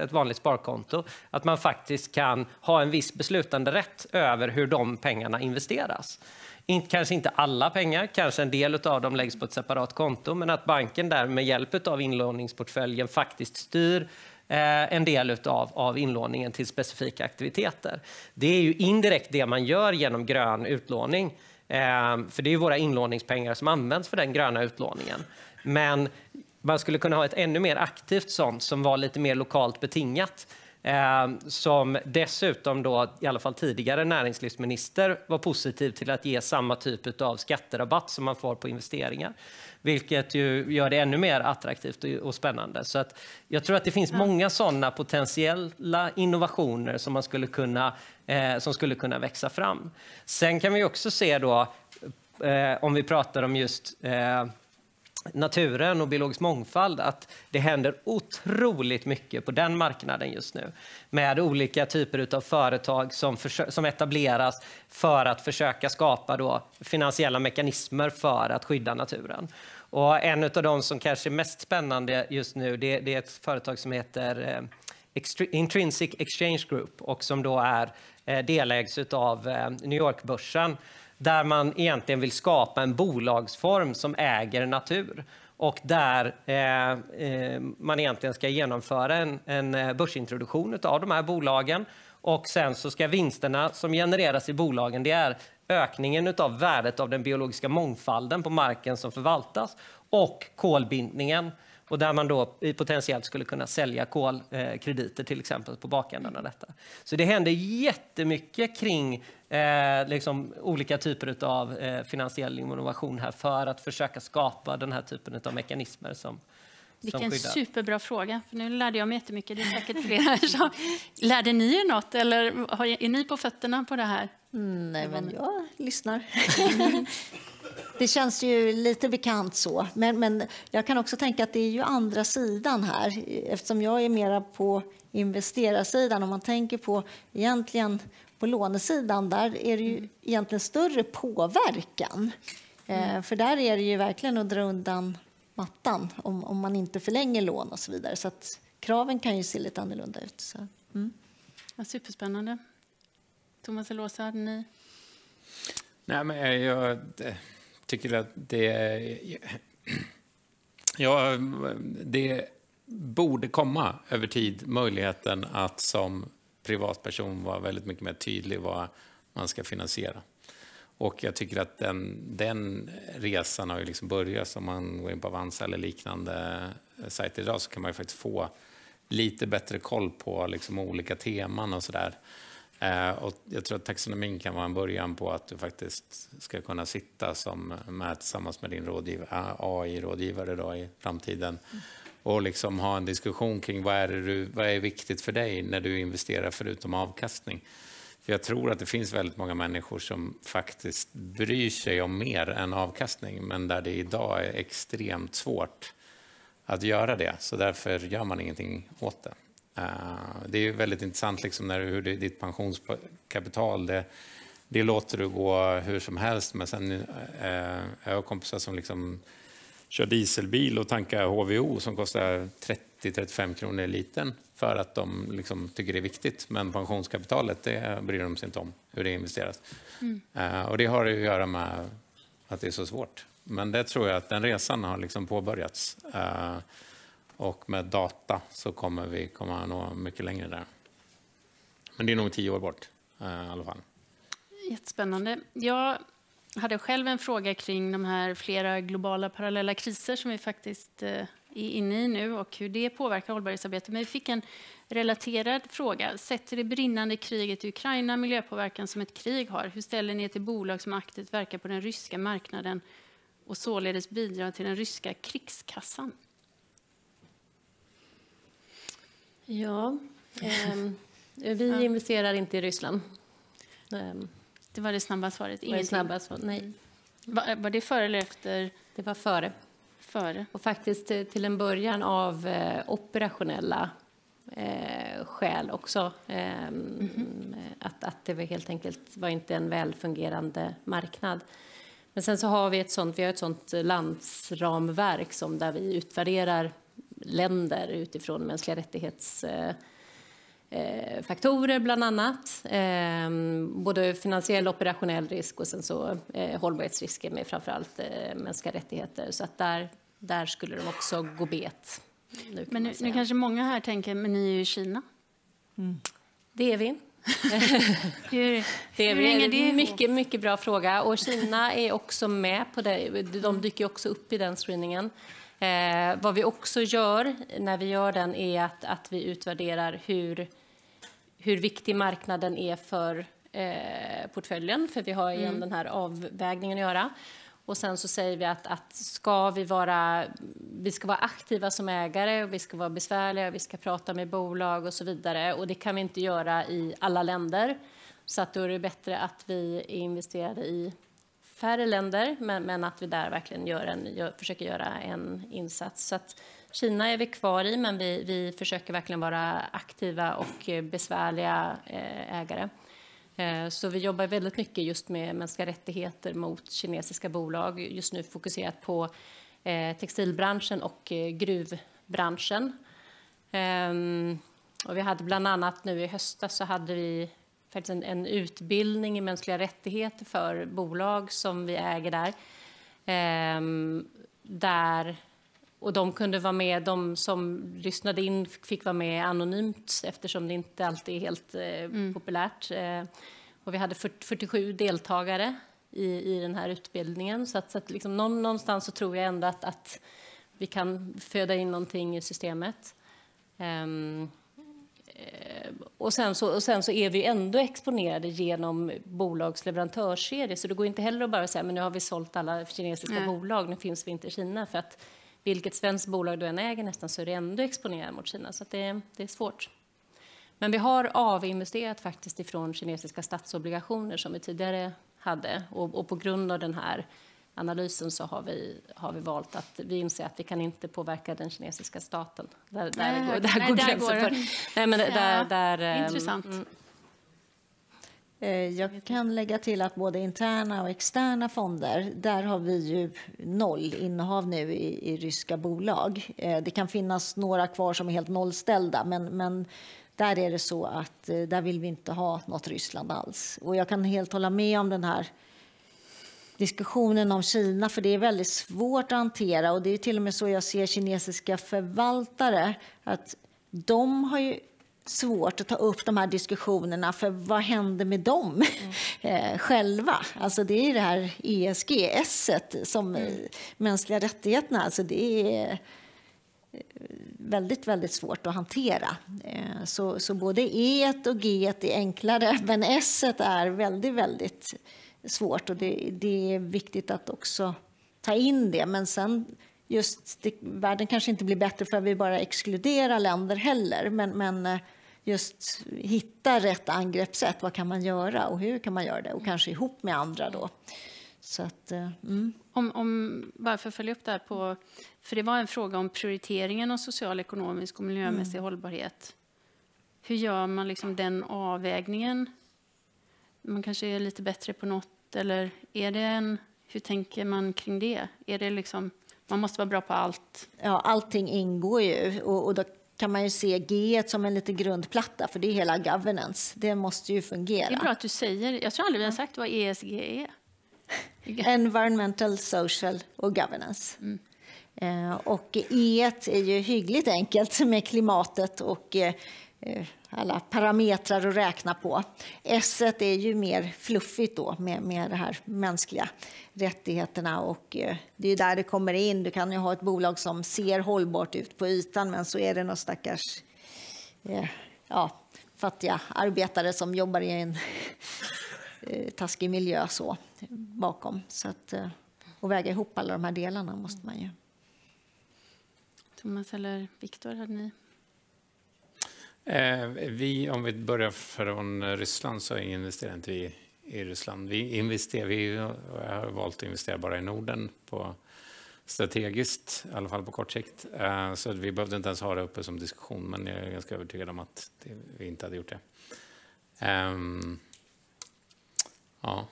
C: ett vanligt sparkonto, att man faktiskt kan ha en viss beslutande rätt över hur de pengarna investeras. In, kanske inte alla pengar, kanske en del av dem läggs på ett separat konto, men att banken där med hjälp av inlåningsportföljen faktiskt styr eh, en del av, av inlåningen till specifika aktiviteter. Det är ju indirekt det man gör genom grön utlåning. Eh, för det är våra inlåningspengar som används för den gröna utlåningen. Men man skulle kunna ha ett ännu mer aktivt sånt som var lite mer lokalt betingat. Eh, som dessutom då, i alla fall tidigare näringslivsminister var positiv till att ge samma typ av skatterabatt som man får på investeringar. Vilket ju gör det ännu mer attraktivt och, spännande. Så att jag tror att det finns många sådana potentiella innovationer som, man skulle kunna, eh, som skulle kunna växa fram. Sen kan vi också se då, eh, om vi pratar om just eh, naturen och biologisk mångfald att det händer otroligt mycket på den marknaden just nu med olika typer av företag som, som etableras för att försöka skapa då finansiella mekanismer för att skydda naturen. Och en av de som kanske är mest spännande just nu det, det är ett företag som heter eh, Intrinsic Exchange Group och som då är eh, delägs av eh, New York-börsen där man egentligen vill skapa en bolagsform som äger natur och där eh, eh man egentligen ska genomföra en, en eh, börsintroduktion av de här bolagen. Och sen så ska vinsterna som genereras i bolagen, det är ökningen av värdet av den biologiska mångfalden på marken som förvaltas och kolbindningen och där man då potentiellt skulle kunna sälja kolkrediter till exempel på bakändan av detta. Så det händer jättemycket kring eh, liksom olika typer av eh, finansiell innovation här för att försöka skapa den här typen av mekanismer som,
A: Vilken
C: skyddar.
A: superbra fråga. För nu lärde jag mig jättemycket. Det är säkert flera som... Lärde ni er något eller är ni på fötterna på det här?
D: Mm, nej, men jag lyssnar. det känns ju lite bekant så. Men, men jag kan också tänka att det är ju andra sidan här. Eftersom jag är mera på investerarsidan. Om man tänker på egentligen på lånesidan, där är det ju egentligen större påverkan. Eh, för där är det ju verkligen att dra undan mattan om, om man inte förlänger lån och så vidare. Så att kraven kan ju se lite annorlunda ut. Så. Mm.
A: Ja, superspännande. Thomas och Åsa, hade ni?
E: Nej, men jag, jag tycker att det... Ja, det borde komma över tid möjligheten att som privatperson vara väldigt mycket mer tydlig vad man ska finansiera. Och jag tycker att den, den resan har ju liksom börjat. Om man går in på Avanza eller liknande sajter idag så kan man ju faktiskt få lite bättre koll på liksom olika teman och sådär. Eh, och jag tror att taxonomin kan vara en början på att du faktiskt ska kunna sitta som med, tillsammans med din rådgivare, AI-rådgivare i framtiden och liksom ha en diskussion kring vad är, du, vad är viktigt för dig när du investerar förutom avkastning. För jag tror att det finns väldigt många människor som faktiskt bryr sig om mer än avkastning men där det idag är extremt svårt att göra det. Så därför gör man ingenting åt det. Eh, det är ju väldigt intressant liksom när hur det, ditt pensionskapital, det, det låter du gå hur som helst. Men sen eh, jag har kompisar som liksom kör dieselbil och tankar HVO som kostar 30-35 kronor litern för att de liksom tycker det är viktigt. Men pensionskapitalet, det bryr de sig inte om hur det investeras. Eh, och det har att göra med att det är så svårt. Men det tror jag att den resan har liksom påbörjats. Eh, och med data så kommer vi komma nå mycket längre där. Men det är nog tio år bort eh, i alla fall.
A: Jättespännande. Jag hade själv en fråga kring de här flera globala parallella kriser som vi faktiskt eh, är inne i nu och hur det påverkar hållbarhetsarbetet. Men vi fick en relaterad fråga. Sätter det brinnande kriget i Ukraina miljöpåverkan som ett krig har? Hur ställer ni er till bolag som aktivt verkar på den ryska marknaden och således bidrar till den ryska krigskassan?
B: Ja, ehm, vi investerar inte i Ryssland. Ehm,
A: Det var det snabba svaret.
B: var det snabba svar. Nej,
A: Var, var det före eller efter?
B: det var före.
A: Före.
B: Och faktiskt eh, till en början av eh, operationella eh, skäl också. Ehm, att, att det var helt enkelt var inte en välfungerande marknad. Men sen så har vi ett sånt, vi har ett sånt landsramverk som där vi utvärderar länder utifrån mänskliga rättighets eh, eh, faktorer bland annat. Eh, både finansiell och operationell risk och sen så eh, hållbarhetsrisker med framförallt mänskliga rättigheter. Så att där, där skulle de också gå bet. Nu kan
A: Men nu, nu kanske många här tänker, men ni är ju i Kina.
B: Det är vi.
A: Hur,
B: Det är
A: hur hänger
B: vi.
A: det
B: mycket, mycket bra fråga. Och Kina är också med på det. De dyker också upp i den screeningen. Eh, vad vi också gör när vi gör den är att, att vi utvärderar hur, hur viktig marknaden är för eh, portföljen, för vi har igen den här avvägningen att göra. Och sen så säger vi att, att ska vi, vara, vi ska vara aktiva som ägare, och vi ska vara besvärliga, vi ska prata med bolag och så vidare. Och det kan vi inte göra i alla länder. Så att då är det bättre att vi är investerade i färre länder, men, men att vi där verkligen gör en, gör, försöker göra en insats. Så att Kina är vi kvar i, men vi, vi försöker verkligen vara aktiva och eh, besvärliga eh, ägare. Eh, så vi jobbar väldigt mycket just med mänskliga rättigheter mot kinesiska bolag. Just nu fokuserat på textilbranschen och gruvbranschen. Ehm, och vi hade bland annat nu i höstas så hade vi faktiskt en, en utbildning i mänskliga rättigheter för bolag som vi äger där. Ehm, där och de kunde vara med, de som lyssnade in fick vara med anonymt eftersom det inte alltid är helt eh, populärt. Eh, och vi hade 40, 47 deltagare i, i den här utbildningen. Så att, så att liksom någon, någonstans så tror jag ändå att, att vi kan föda in någonting i systemet. Ehm, eh, och sen, så, och sen så är vi ändå exponerade genom bolags leverantörsserier. Så det går inte heller att bara säga men nu har vi sålt alla kinesiska
A: Nej.
B: bolag, nu finns vi inte i Kina. För att vilket svenskt bolag du än äger nästan så är det ändå exponerad mot Kina. Så det, det är svårt. Men vi har avinvesterat faktiskt ifrån kinesiska statsobligationer som vi tidigare hade och, och på grund av den här analysen så har vi, har vi valt att vi inser att vi kan inte påverka den kinesiska staten. Där, där
A: Nej,
B: går,
A: nej,
B: där
A: där
B: går gränsen för... Nej, men
A: Ja,
B: där, där, ehm,
A: intressant.
B: mm,
D: Eh, Jag kan lägga till att både interna och externa fonder, där har vi ju noll innehav nu i, i ryska bolag. Eh, Det kan finnas några kvar som är helt nollställda, men, men där är det så att eh, där vill vi inte ha något Ryssland alls. Och jag kan helt hålla med om den här diskussionen om Kina, för det är väldigt svårt att hantera. Och det är till och med så jag ser kinesiska förvaltare, att de har ju svårt att ta upp de här diskussionerna, för vad händer med dem eh, själva? Alltså det är det här ESG-S som eh, mänskliga rättigheterna, alltså det är eh, väldigt, väldigt svårt att hantera. Eh, Så, så både E och G är enklare, men S är väldigt, väldigt svårt och det, det är viktigt att också ta in det. Men sen just, det, världen kanske inte blir bättre för att vi bara exkluderar länder heller, men, men eh, just hitta rätt angreppssätt. Vad kan man göra och hur kan man göra det? Och kanske ihop med andra då. Så att, eh, mm.
A: Om, om, bara för att följa upp det här på... För det var en fråga om prioriteringen av social, ekonomisk och miljömässig hållbarhet. Hur gör man liksom den avvägningen? Man kanske är lite bättre på något, eller är det en... Hur tänker man kring det? Är det liksom... Man måste vara bra på allt.
D: ja, allting ingår ju. Och, och då kan man ju se G som en liten grundplatta, för det är hela governance. Det måste ju fungera.
A: Det är bra att du säger... Jag tror aldrig vi har sagt vad ESG är.
D: Environmental, social och governance. Eh, och E är ju hyggligt enkelt med klimatet och eh, eh, alla parametrar att räkna på. S är ju mer fluffigt då med, med de här mänskliga rättigheterna och eh, det är där det kommer in. Du kan ju ha ett bolag som ser hållbart ut på ytan men så är det någon stackars eh, ja, fattiga arbetare som jobbar i en eh, taskig miljö så, bakom. Så att, eh, och väga ihop alla de här delarna måste man ju.
A: Thomas eller Viktor, hade ni?
E: Eh, vi, om vi börjar från Ryssland så investerar inte vi i Ryssland. Vi, investerar, vi har valt att investera bara i Norden på strategiskt, i alla fall på kort sikt. Eh, så vi behövde inte ens ha det uppe som diskussion, men jag är ganska övertygad om att det, vi inte hade gjort det. Ehm, ja.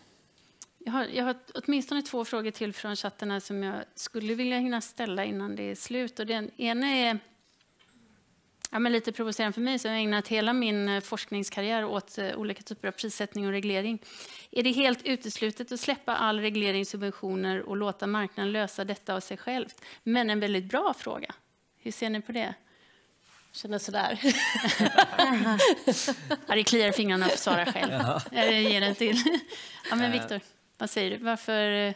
A: Jag har, jag har åtminstone två frågor till från chatten här som jag skulle vilja hinna ställa innan det är slut. Och den ena är ja, men lite provocerande för mig, så jag har ägnat hela min eh, forskningskarriär åt eh, olika typer av prissättning och reglering. Är det helt uteslutet att släppa all reglering, subventioner och låta marknaden lösa detta av sig självt? Men en väldigt bra fråga. Hur ser ni på det?
B: känner sådär.
A: Ja, det kliar fingrarna att svara själv. Jag ger den till. Ja, men Viktor, vad säger du? Varför... eh,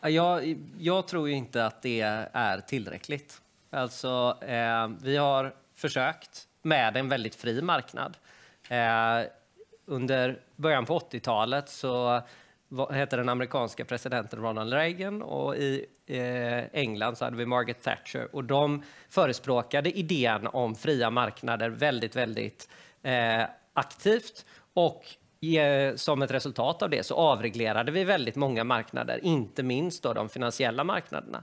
C: Ja, Jag, jag tror ju inte att det är tillräckligt. Alltså, eh, vi har försökt med en väldigt fri marknad. Eh, under början på 80-talet så hette den amerikanska presidenten Ronald Reagan och i eh, England så hade vi Margaret Thatcher och de förespråkade idén om fria marknader väldigt, väldigt eh, aktivt och som ett resultat av det så avreglerade vi väldigt många marknader, inte minst då de finansiella marknaderna.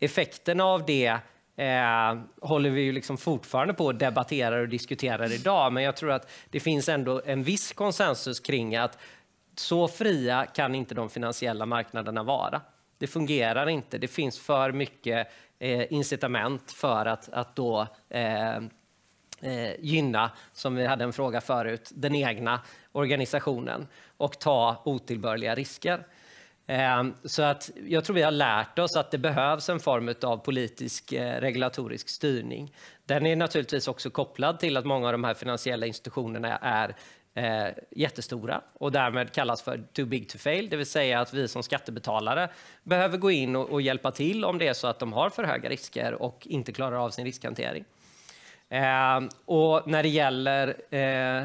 C: Effekterna av det eh, håller vi ju liksom fortfarande på att debattera och diskutera idag, men jag tror att det finns ändå en viss konsensus kring att så fria kan inte de finansiella marknaderna vara. Det fungerar inte. Det finns för mycket eh, incitament för att, att då eh, eh, gynna, som vi hade en fråga förut, den egna organisationen och ta otillbörliga risker. Ehm, så att jag tror vi har lärt oss att det behövs en form av politisk eh, regulatorisk styrning. Den är naturligtvis också kopplad till att många av de här finansiella institutionerna är eh, jättestora och därmed kallas för too big to fail, det vill säga att vi som skattebetalare behöver gå in och, hjälpa till om det är så att de har för höga risker och inte klarar av sin riskhantering. Ehm, och när det gäller eh,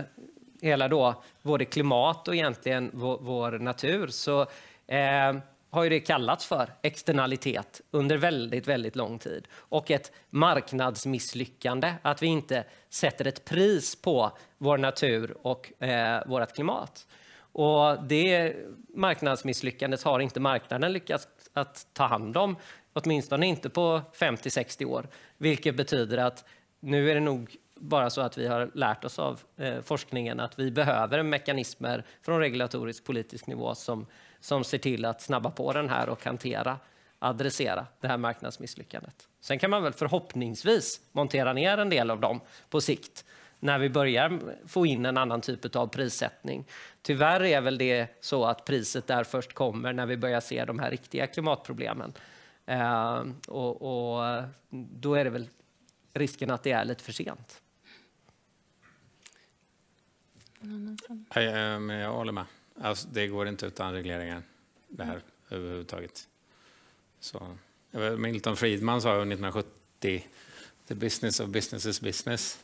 C: hela då, både klimat och egentligen vår, vår natur så eh, har ju det kallats för externalitet under väldigt, väldigt lång tid och ett marknadsmisslyckande att vi inte sätter ett pris på vår natur och eh, vårt klimat. Och det marknadsmisslyckandet har inte marknaden lyckats att ta hand om, åtminstone inte på 50-60 år, vilket betyder att nu är det nog bara så att vi har lärt oss av eh, forskningen att vi behöver mekanismer från regulatorisk politisk nivå som, som ser till att snabba på den här och hantera, adressera det här marknadsmisslyckandet. Sen kan man väl förhoppningsvis montera ner en del av dem på sikt när vi börjar få in en annan typ av prissättning. Tyvärr är väl det så att priset där först kommer när vi börjar se de här riktiga klimatproblemen. Eh, och, och då är det väl risken att det är lite för sent.
E: Men jag håller med. Alltså, det går inte utan regleringar, det här överhuvudtaget. Så, Milton Friedman sa 1970 the business of business is business.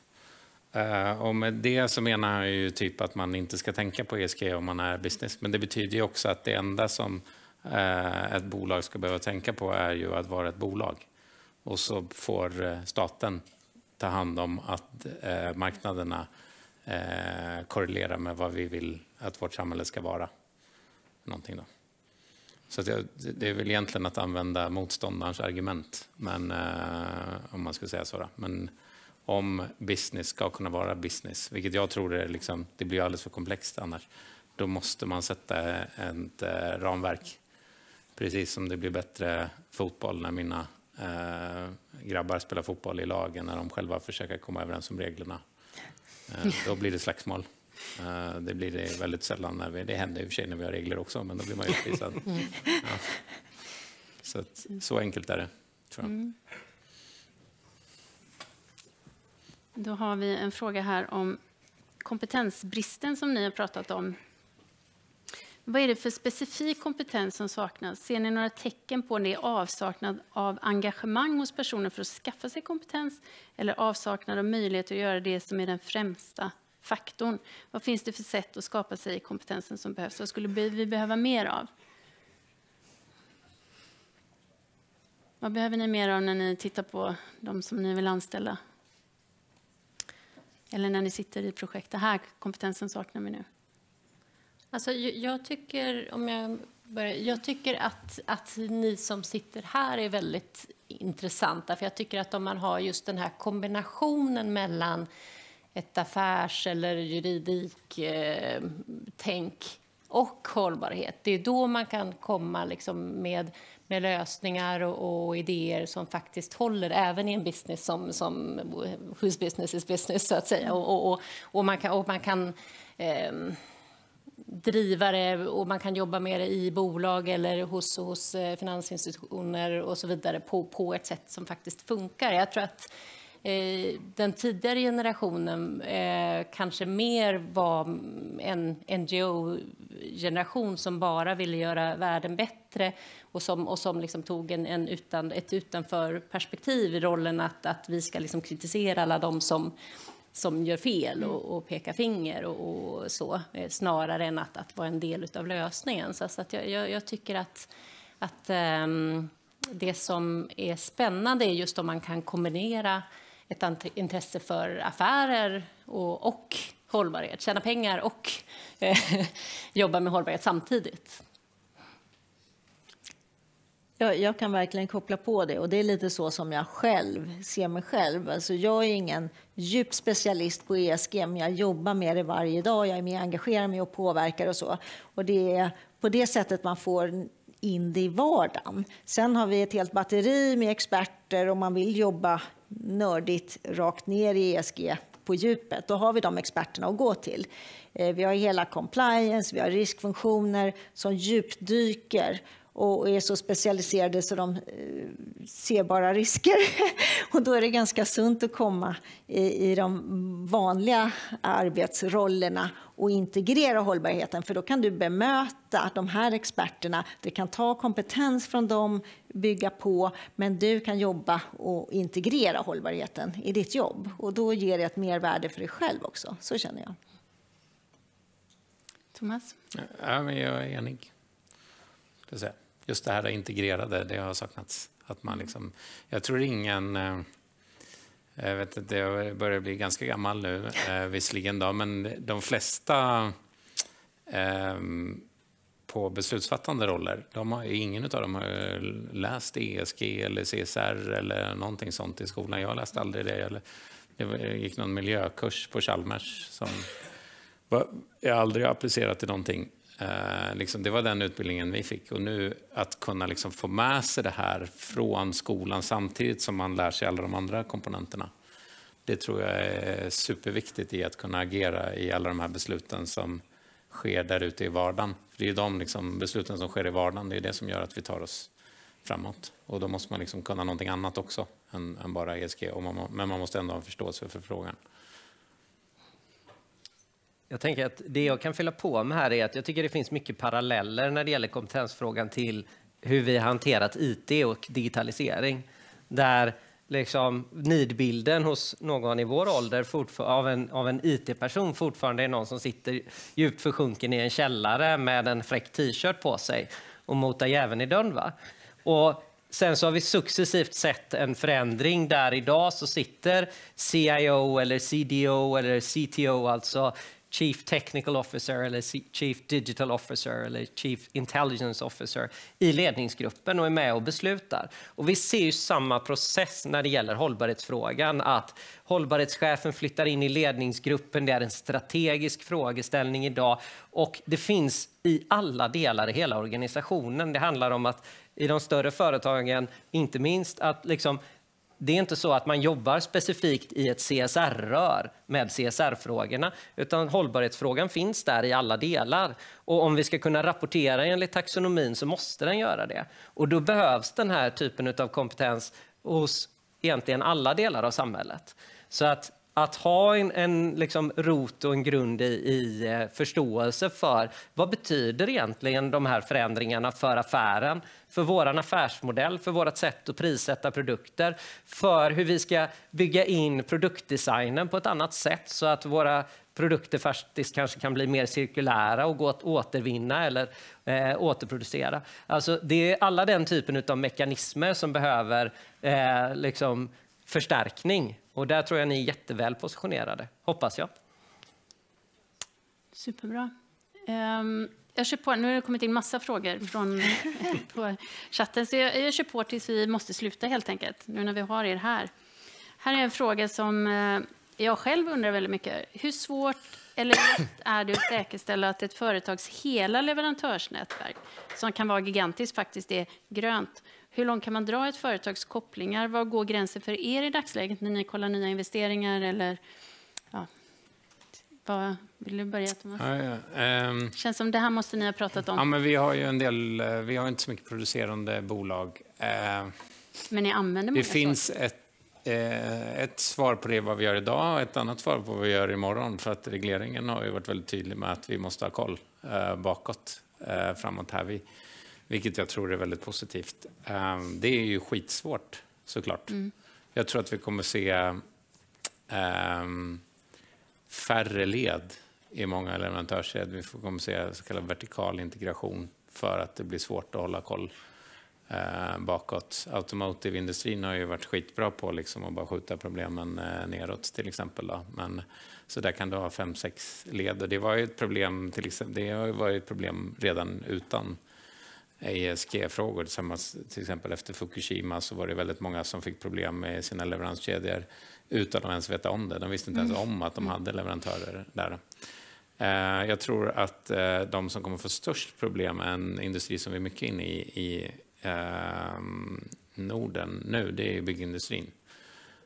E: Uh, och med det så menar han ju typ att man inte ska tänka på ESG om man är business. Men det betyder ju också att det enda som uh, ett bolag ska behöva tänka på är ju att vara ett bolag. Och så får uh, staten ta hand om att marknaderna korrelerar med vad vi vill att vårt samhälle ska vara. Någonting då. Så det, det är väl egentligen att använda motståndarens argument, men, eh, om man ska säga så. Då. Men om business ska kunna vara business, vilket jag tror är liksom, det blir alldeles för komplext annars, då måste man sätta ett eh, ramverk. Precis som det blir bättre fotboll när mina eh, grabbar spelar fotboll i lagen, när de själva försöker komma överens om reglerna. Eh, då blir det slagsmål. Eh, det blir det väldigt sällan. När vi, det händer i och för sig när vi har regler också, men då blir man utvisad. Mm. Ja. Så, att, så enkelt är det, tror jag. Mm.
A: Då har vi en fråga här om kompetensbristen som ni har pratat om. Vad är det för specifik kompetens som saknas? Ser ni några tecken på det avsaknad av engagemang hos personer för att skaffa sig kompetens eller avsaknad av möjlighet att göra det som är den främsta faktorn? Vad finns det för sätt att skapa sig kompetensen som behövs? Vad skulle vi behöva mer av? Vad behöver ni mer av när ni tittar på de som ni vill anställa? Eller när ni sitter i projekt. Den här kompetensen saknar vi nu.
B: Alltså, jag tycker, om jag börjar, jag tycker att, att ni som sitter här är väldigt intressanta. För jag tycker att om man har just den här kombinationen mellan ett affärs eller juridik-tänk eh, och hållbarhet. Det är då man kan komma liksom med, med lösningar och, och, idéer som faktiskt håller även i en business som, som whose business is business, så att säga. Och, och, och man kan, och man kan eh, driva det och man kan jobba med det i bolag eller hos, hos eh, finansinstitutioner och så vidare på, på ett sätt som faktiskt funkar. Jag tror att Eh, den tidigare generationen eh, kanske mer var en NGO-generation som bara ville göra världen bättre och som, och som liksom tog en, en utan, ett utanförperspektiv i rollen att, att vi ska liksom kritisera alla de som som gör fel och, och pekar finger och, och, så, eh, snarare än att, att vara en del av lösningen. Så, så att jag, jag, jag, tycker att, att um, det som är spännande är just om man kan kombinera ett intresse för affärer och, och hållbarhet, tjäna pengar och eh, jobba med hållbarhet samtidigt.
D: Jag, jag, kan verkligen koppla på det och det är lite så som jag själv ser mig själv. Alltså jag är ingen djup specialist på ESG, men jag jobbar med det varje dag. Jag är med engagerad mig och påverkar och så. Och det är på det sättet man får in det i vardagen. Sen har vi ett helt batteri med experter och man vill jobba nördigt rakt ner i ESG på djupet. Då har vi de experterna att gå till. Eh, vi har hela compliance, vi har riskfunktioner som djupdyker och är så specialiserade så de eh, ser bara risker. och då är det ganska sunt att komma i, i de vanliga arbetsrollerna och integrera hållbarheten för då kan du bemöta de här experterna. Du kan ta kompetens från dem, bygga på, men du kan jobba och integrera hållbarheten i ditt jobb och då ger det ett mervärde för dig själv också. Så känner jag.
A: Thomas?
E: Ja, men jag är enig. Just det här integrerade, det har saknats. Att man liksom, jag tror ingen... Eh, jag vet inte, jag börjar bli ganska gammal nu, eh, visserligen, då, men de flesta eh, på beslutsfattande roller, de har, ingen av dem har läst ESG eller CSR eller någonting sånt i skolan. Jag läste aldrig det. det gick någon miljökurs på Chalmers som jag aldrig har applicerat till någonting. Eh, liksom, det var den utbildningen vi fick. Och nu att kunna liksom få med sig det här från skolan samtidigt som man lär sig alla de andra komponenterna. Det tror jag är superviktigt i att kunna agera i alla de här besluten som sker där ute i vardagen. Det är de liksom, besluten som sker i vardagen, det är det som gör att vi tar oss framåt. Och då måste man liksom kunna någonting annat också än, än bara ESG, man, men man måste ändå ha en förståelse för frågan.
C: Jag tänker att det jag kan fylla på med här är att jag tycker det finns mycket paralleller när det gäller kompetensfrågan till hur vi har hanterat IT och digitalisering. Där liksom nidbilden hos någon i vår ålder av en, av en IT-person fortfarande är någon som sitter djupt försjunken i en källare med en fräck t-shirt på sig och motar jäveln i dörren. Va? Och sen så har vi successivt sett en förändring där idag så sitter CIO eller CDO eller CTO, alltså Chief Technical Officer eller Chief Digital Officer eller Chief Intelligence Officer i ledningsgruppen och är med och beslutar. Och vi ser ju samma process när det gäller hållbarhetsfrågan, att hållbarhetschefen flyttar in i ledningsgruppen. Det är en strategisk frågeställning idag och det finns i alla delar i hela organisationen. Det handlar om att i de större företagen, inte minst att liksom det är inte så att man jobbar specifikt i ett CSR-rör med CSR-frågorna, utan hållbarhetsfrågan finns där i alla delar. Och om vi ska kunna rapportera enligt taxonomin så måste den göra det. Och då behövs den här typen av kompetens hos egentligen alla delar av samhället. Så att att ha en, en liksom rot och en grund i, i eh, förståelse för vad betyder egentligen de här förändringarna för affären, för vår affärsmodell, för vårt sätt att prissätta produkter, för hur vi ska bygga in produktdesignen på ett annat sätt så att våra produkter faktiskt kanske kan bli mer cirkulära och gå att återvinna eller eh, återproducera. Alltså, det är alla den typen av mekanismer som behöver eh, liksom förstärkning och där tror jag ni är jätteväl positionerade, hoppas jag.
A: Superbra. Um, jag kör på, nu har det kommit in massa frågor från på chatten, så jag, jag kör på tills vi måste sluta helt enkelt, nu när vi har er här. Här är en fråga som uh, jag själv undrar väldigt mycket. Hur svårt eller lätt är det att säkerställa att ett företags hela leverantörsnätverk, som kan vara gigantiskt, faktiskt är grönt? Hur långt kan man dra ett företags kopplingar? Var går gränsen för er i dagsläget när ni kollar nya investeringar? Eller, ja, vad, vill du börja, Thomas? Ja, ja. Um, känns som det här måste ni ha pratat om.
E: Ja, men vi har ju en del, eh, vi har inte så mycket producerande bolag. Uh,
A: men ni använder många
E: Det finns ett, uh, ett svar på det vad vi gör idag och ett annat svar på vad vi gör imorgon. För att regleringen har ju varit väldigt tydlig med att vi måste ha koll uh, bakåt, framåt här. Vi, vilket jag tror är väldigt positivt. Ehm, det är ju skitsvårt såklart. Mm. Jag tror att vi kommer se um, färre led i många leverantörsled. Vi kommer se så kallad vertikal integration för att det blir svårt att hålla koll uh, bakåt. Automotive-industrin har ju varit skitbra på liksom att bara skjuta problemen uh, neråt till exempel. Då. Men, så där kan du ha fem, sex led. Och det var ju ett problem, till exempel, det har varit ett problem redan utan ESG-frågor. Till exempel efter Fukushima så var det väldigt många som fick problem med sina leveranskedjor utan att ens veta om det. De visste inte ens mm. om att de mm. hade leverantörer där. Eh, jag tror att eh, de som kommer få störst problem, en industri som vi är mycket inne i, i eh, Norden nu, det är byggindustrin.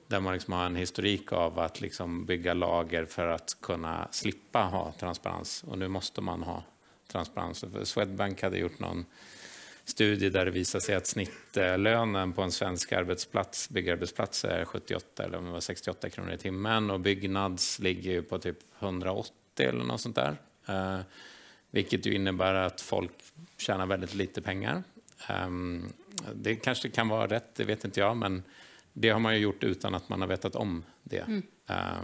E: Där man liksom har en historik av att liksom bygga lager för att kunna slippa ha transparens. Och nu måste man ha transparens. Swedbank hade gjort någon studie där det visar sig att snittlönen på en svensk arbetsplats, byggarbetsplats är 78 eller om det var 68 kronor i timmen och Byggnads ligger på typ 180 eller något sånt där. Eh, vilket ju innebär att folk tjänar väldigt lite pengar. Eh, det kanske kan vara rätt, det vet inte jag, men det har man ju gjort utan att man har vetat om det. Mm. Eh,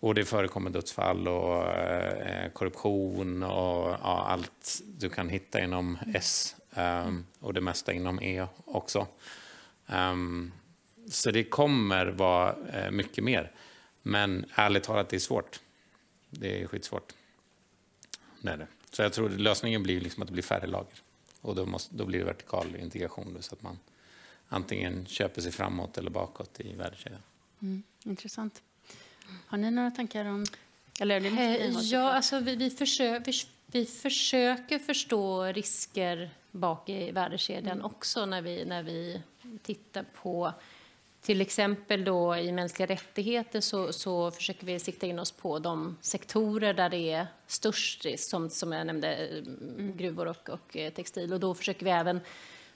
E: och det förekommer dödsfall och eh, korruption och ja, allt du kan hitta inom S Um, och det mesta inom E också. Um, så det kommer vara uh, mycket mer. Men ärligt talat, det är svårt. Det är skitsvårt. Det är det. Så jag tror lösningen blir liksom att det blir färre lager. Och då, måste, då blir det vertikal integration så att man antingen köper sig framåt eller bakåt i värdekedjan.
A: Mm, intressant. Har ni några tankar om... Eller det
B: måste ha, ja, alltså vi, vi, försöker, vi, vi, försöker förstå risker bak i värdekedjan mm. också när vi, när vi tittar på till exempel då i mänskliga rättigheter så, så, försöker vi sikta in oss på de sektorer där det är störst risk, som, som jag nämnde, mm. gruvor och, och eh, textil. Och då försöker vi även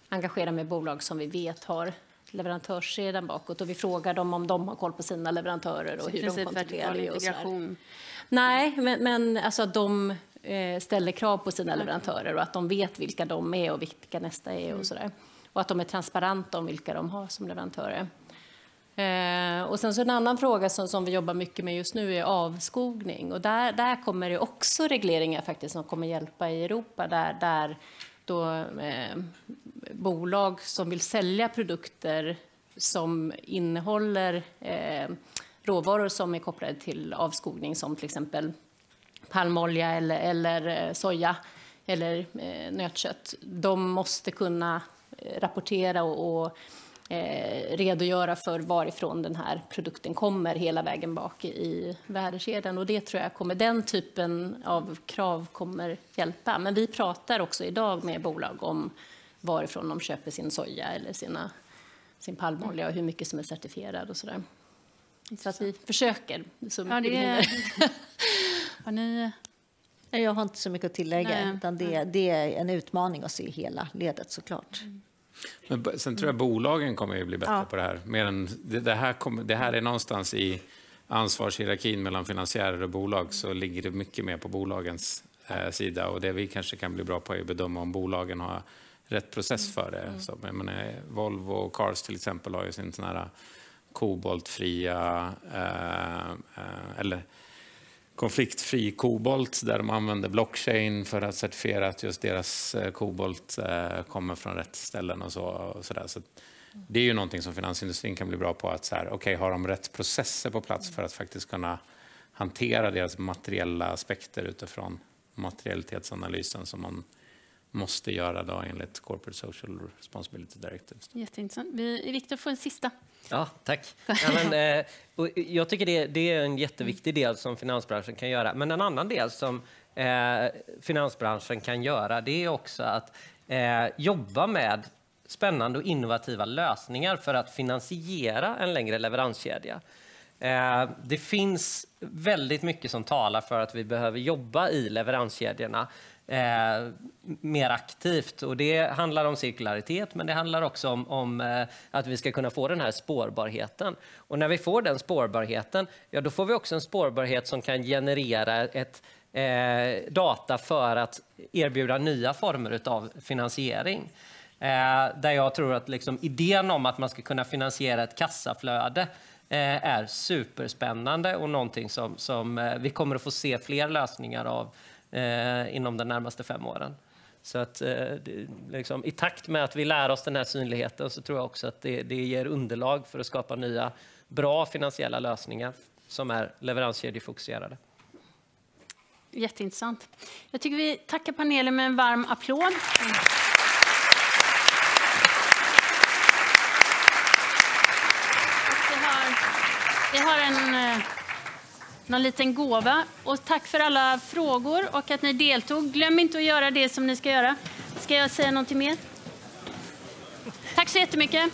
B: engagera med bolag som vi vet har leverantörssidan bakåt och vi frågar dem om de har koll på sina leverantörer och så hur de kontrollerar det. Och Nej, men, men alltså de eh, ställer krav på sina leverantörer och att de vet vilka de är och vilka nästa är och mm. sådär. Och att de är transparenta om vilka de har som leverantörer. Eh, och sen så en annan fråga som, som vi jobbar mycket med just nu är avskogning. Och där, där kommer det också regleringar faktiskt som kommer hjälpa i Europa. Där, där då, eh, bolag som vill sälja produkter som innehåller eh, råvaror som är kopplade till avskogning som till exempel palmolja eller, eller eh, soja eller eh, nötkött. De måste kunna eh, rapportera och, och eh, redogöra för varifrån den här produkten kommer hela vägen bak i värdekedjan. Och det tror jag kommer, den typen av krav kommer hjälpa. Men vi pratar också idag med bolag om varifrån de köper sin soja eller sina, sin palmolja och hur mycket som är certifierad och sådär. Så att vi försöker så mycket ja, det är...
D: Har ni... Jag har inte så mycket att tillägga. Nej. Utan det, det, är en utmaning att se hela ledet såklart. Mm.
E: Men sen tror jag bolagen kommer att bli bättre ja. på det här. Mer än, det, det, här kom, det här är någonstans i ansvarshierarkin mellan finansiärer och bolag så ligger det mycket mer på bolagens eh, sida. Och det vi kanske kan bli bra på är att bedöma om bolagen har rätt process för det. Mm. Så, jag menar, Volvo och Cars till exempel har ju sin sån här koboltfria, eh, eh, eller konfliktfri kobolt där de använder blockchain för att certifiera att just deras eh, kobolt eh, kommer från rätt ställen och så. Och så, där. så det är ju någonting som finansindustrin kan bli bra på. att så här, okay, Har de rätt processer på plats för att faktiskt kunna hantera deras materiella aspekter utifrån materialitetsanalysen som man måste göra då enligt Corporate Social Responsibility Directive.
A: Jätteintressant. Viktor får en sista.
C: Ja, tack. Ja, men, eh, jag tycker det, det, är en jätteviktig del som finansbranschen kan göra. Men en annan del som eh, finansbranschen kan göra det är också att eh, jobba med spännande och innovativa lösningar för att finansiera en längre leveranskedja. Eh, det finns väldigt mycket som talar för att vi behöver jobba i leveranskedjorna eh, mer aktivt. Och det handlar om cirkularitet, men det handlar också om, om eh, att vi ska kunna få den här spårbarheten. Och när vi får den spårbarheten, ja, då får vi också en spårbarhet som kan generera ett eh, data för att erbjuda nya former av finansiering. Eh, där jag tror att liksom, idén om att man ska kunna finansiera ett kassaflöde eh, är superspännande och någonting som, som eh, vi kommer att få se fler lösningar av eh, inom de närmaste fem åren. Så att, eh, liksom, I takt med att vi lär oss den här synligheten så tror jag också att det, det ger underlag för att skapa nya bra finansiella lösningar som är leveranskedjefokuserade.
A: Jätteintressant. Jag tycker vi tackar panelen med en varm applåd. Vi har, vi har en eh, någon liten gåva. Och tack för alla frågor och att ni deltog. Glöm inte att göra det som ni ska göra. Ska jag säga någonting mer? Tack så jättemycket.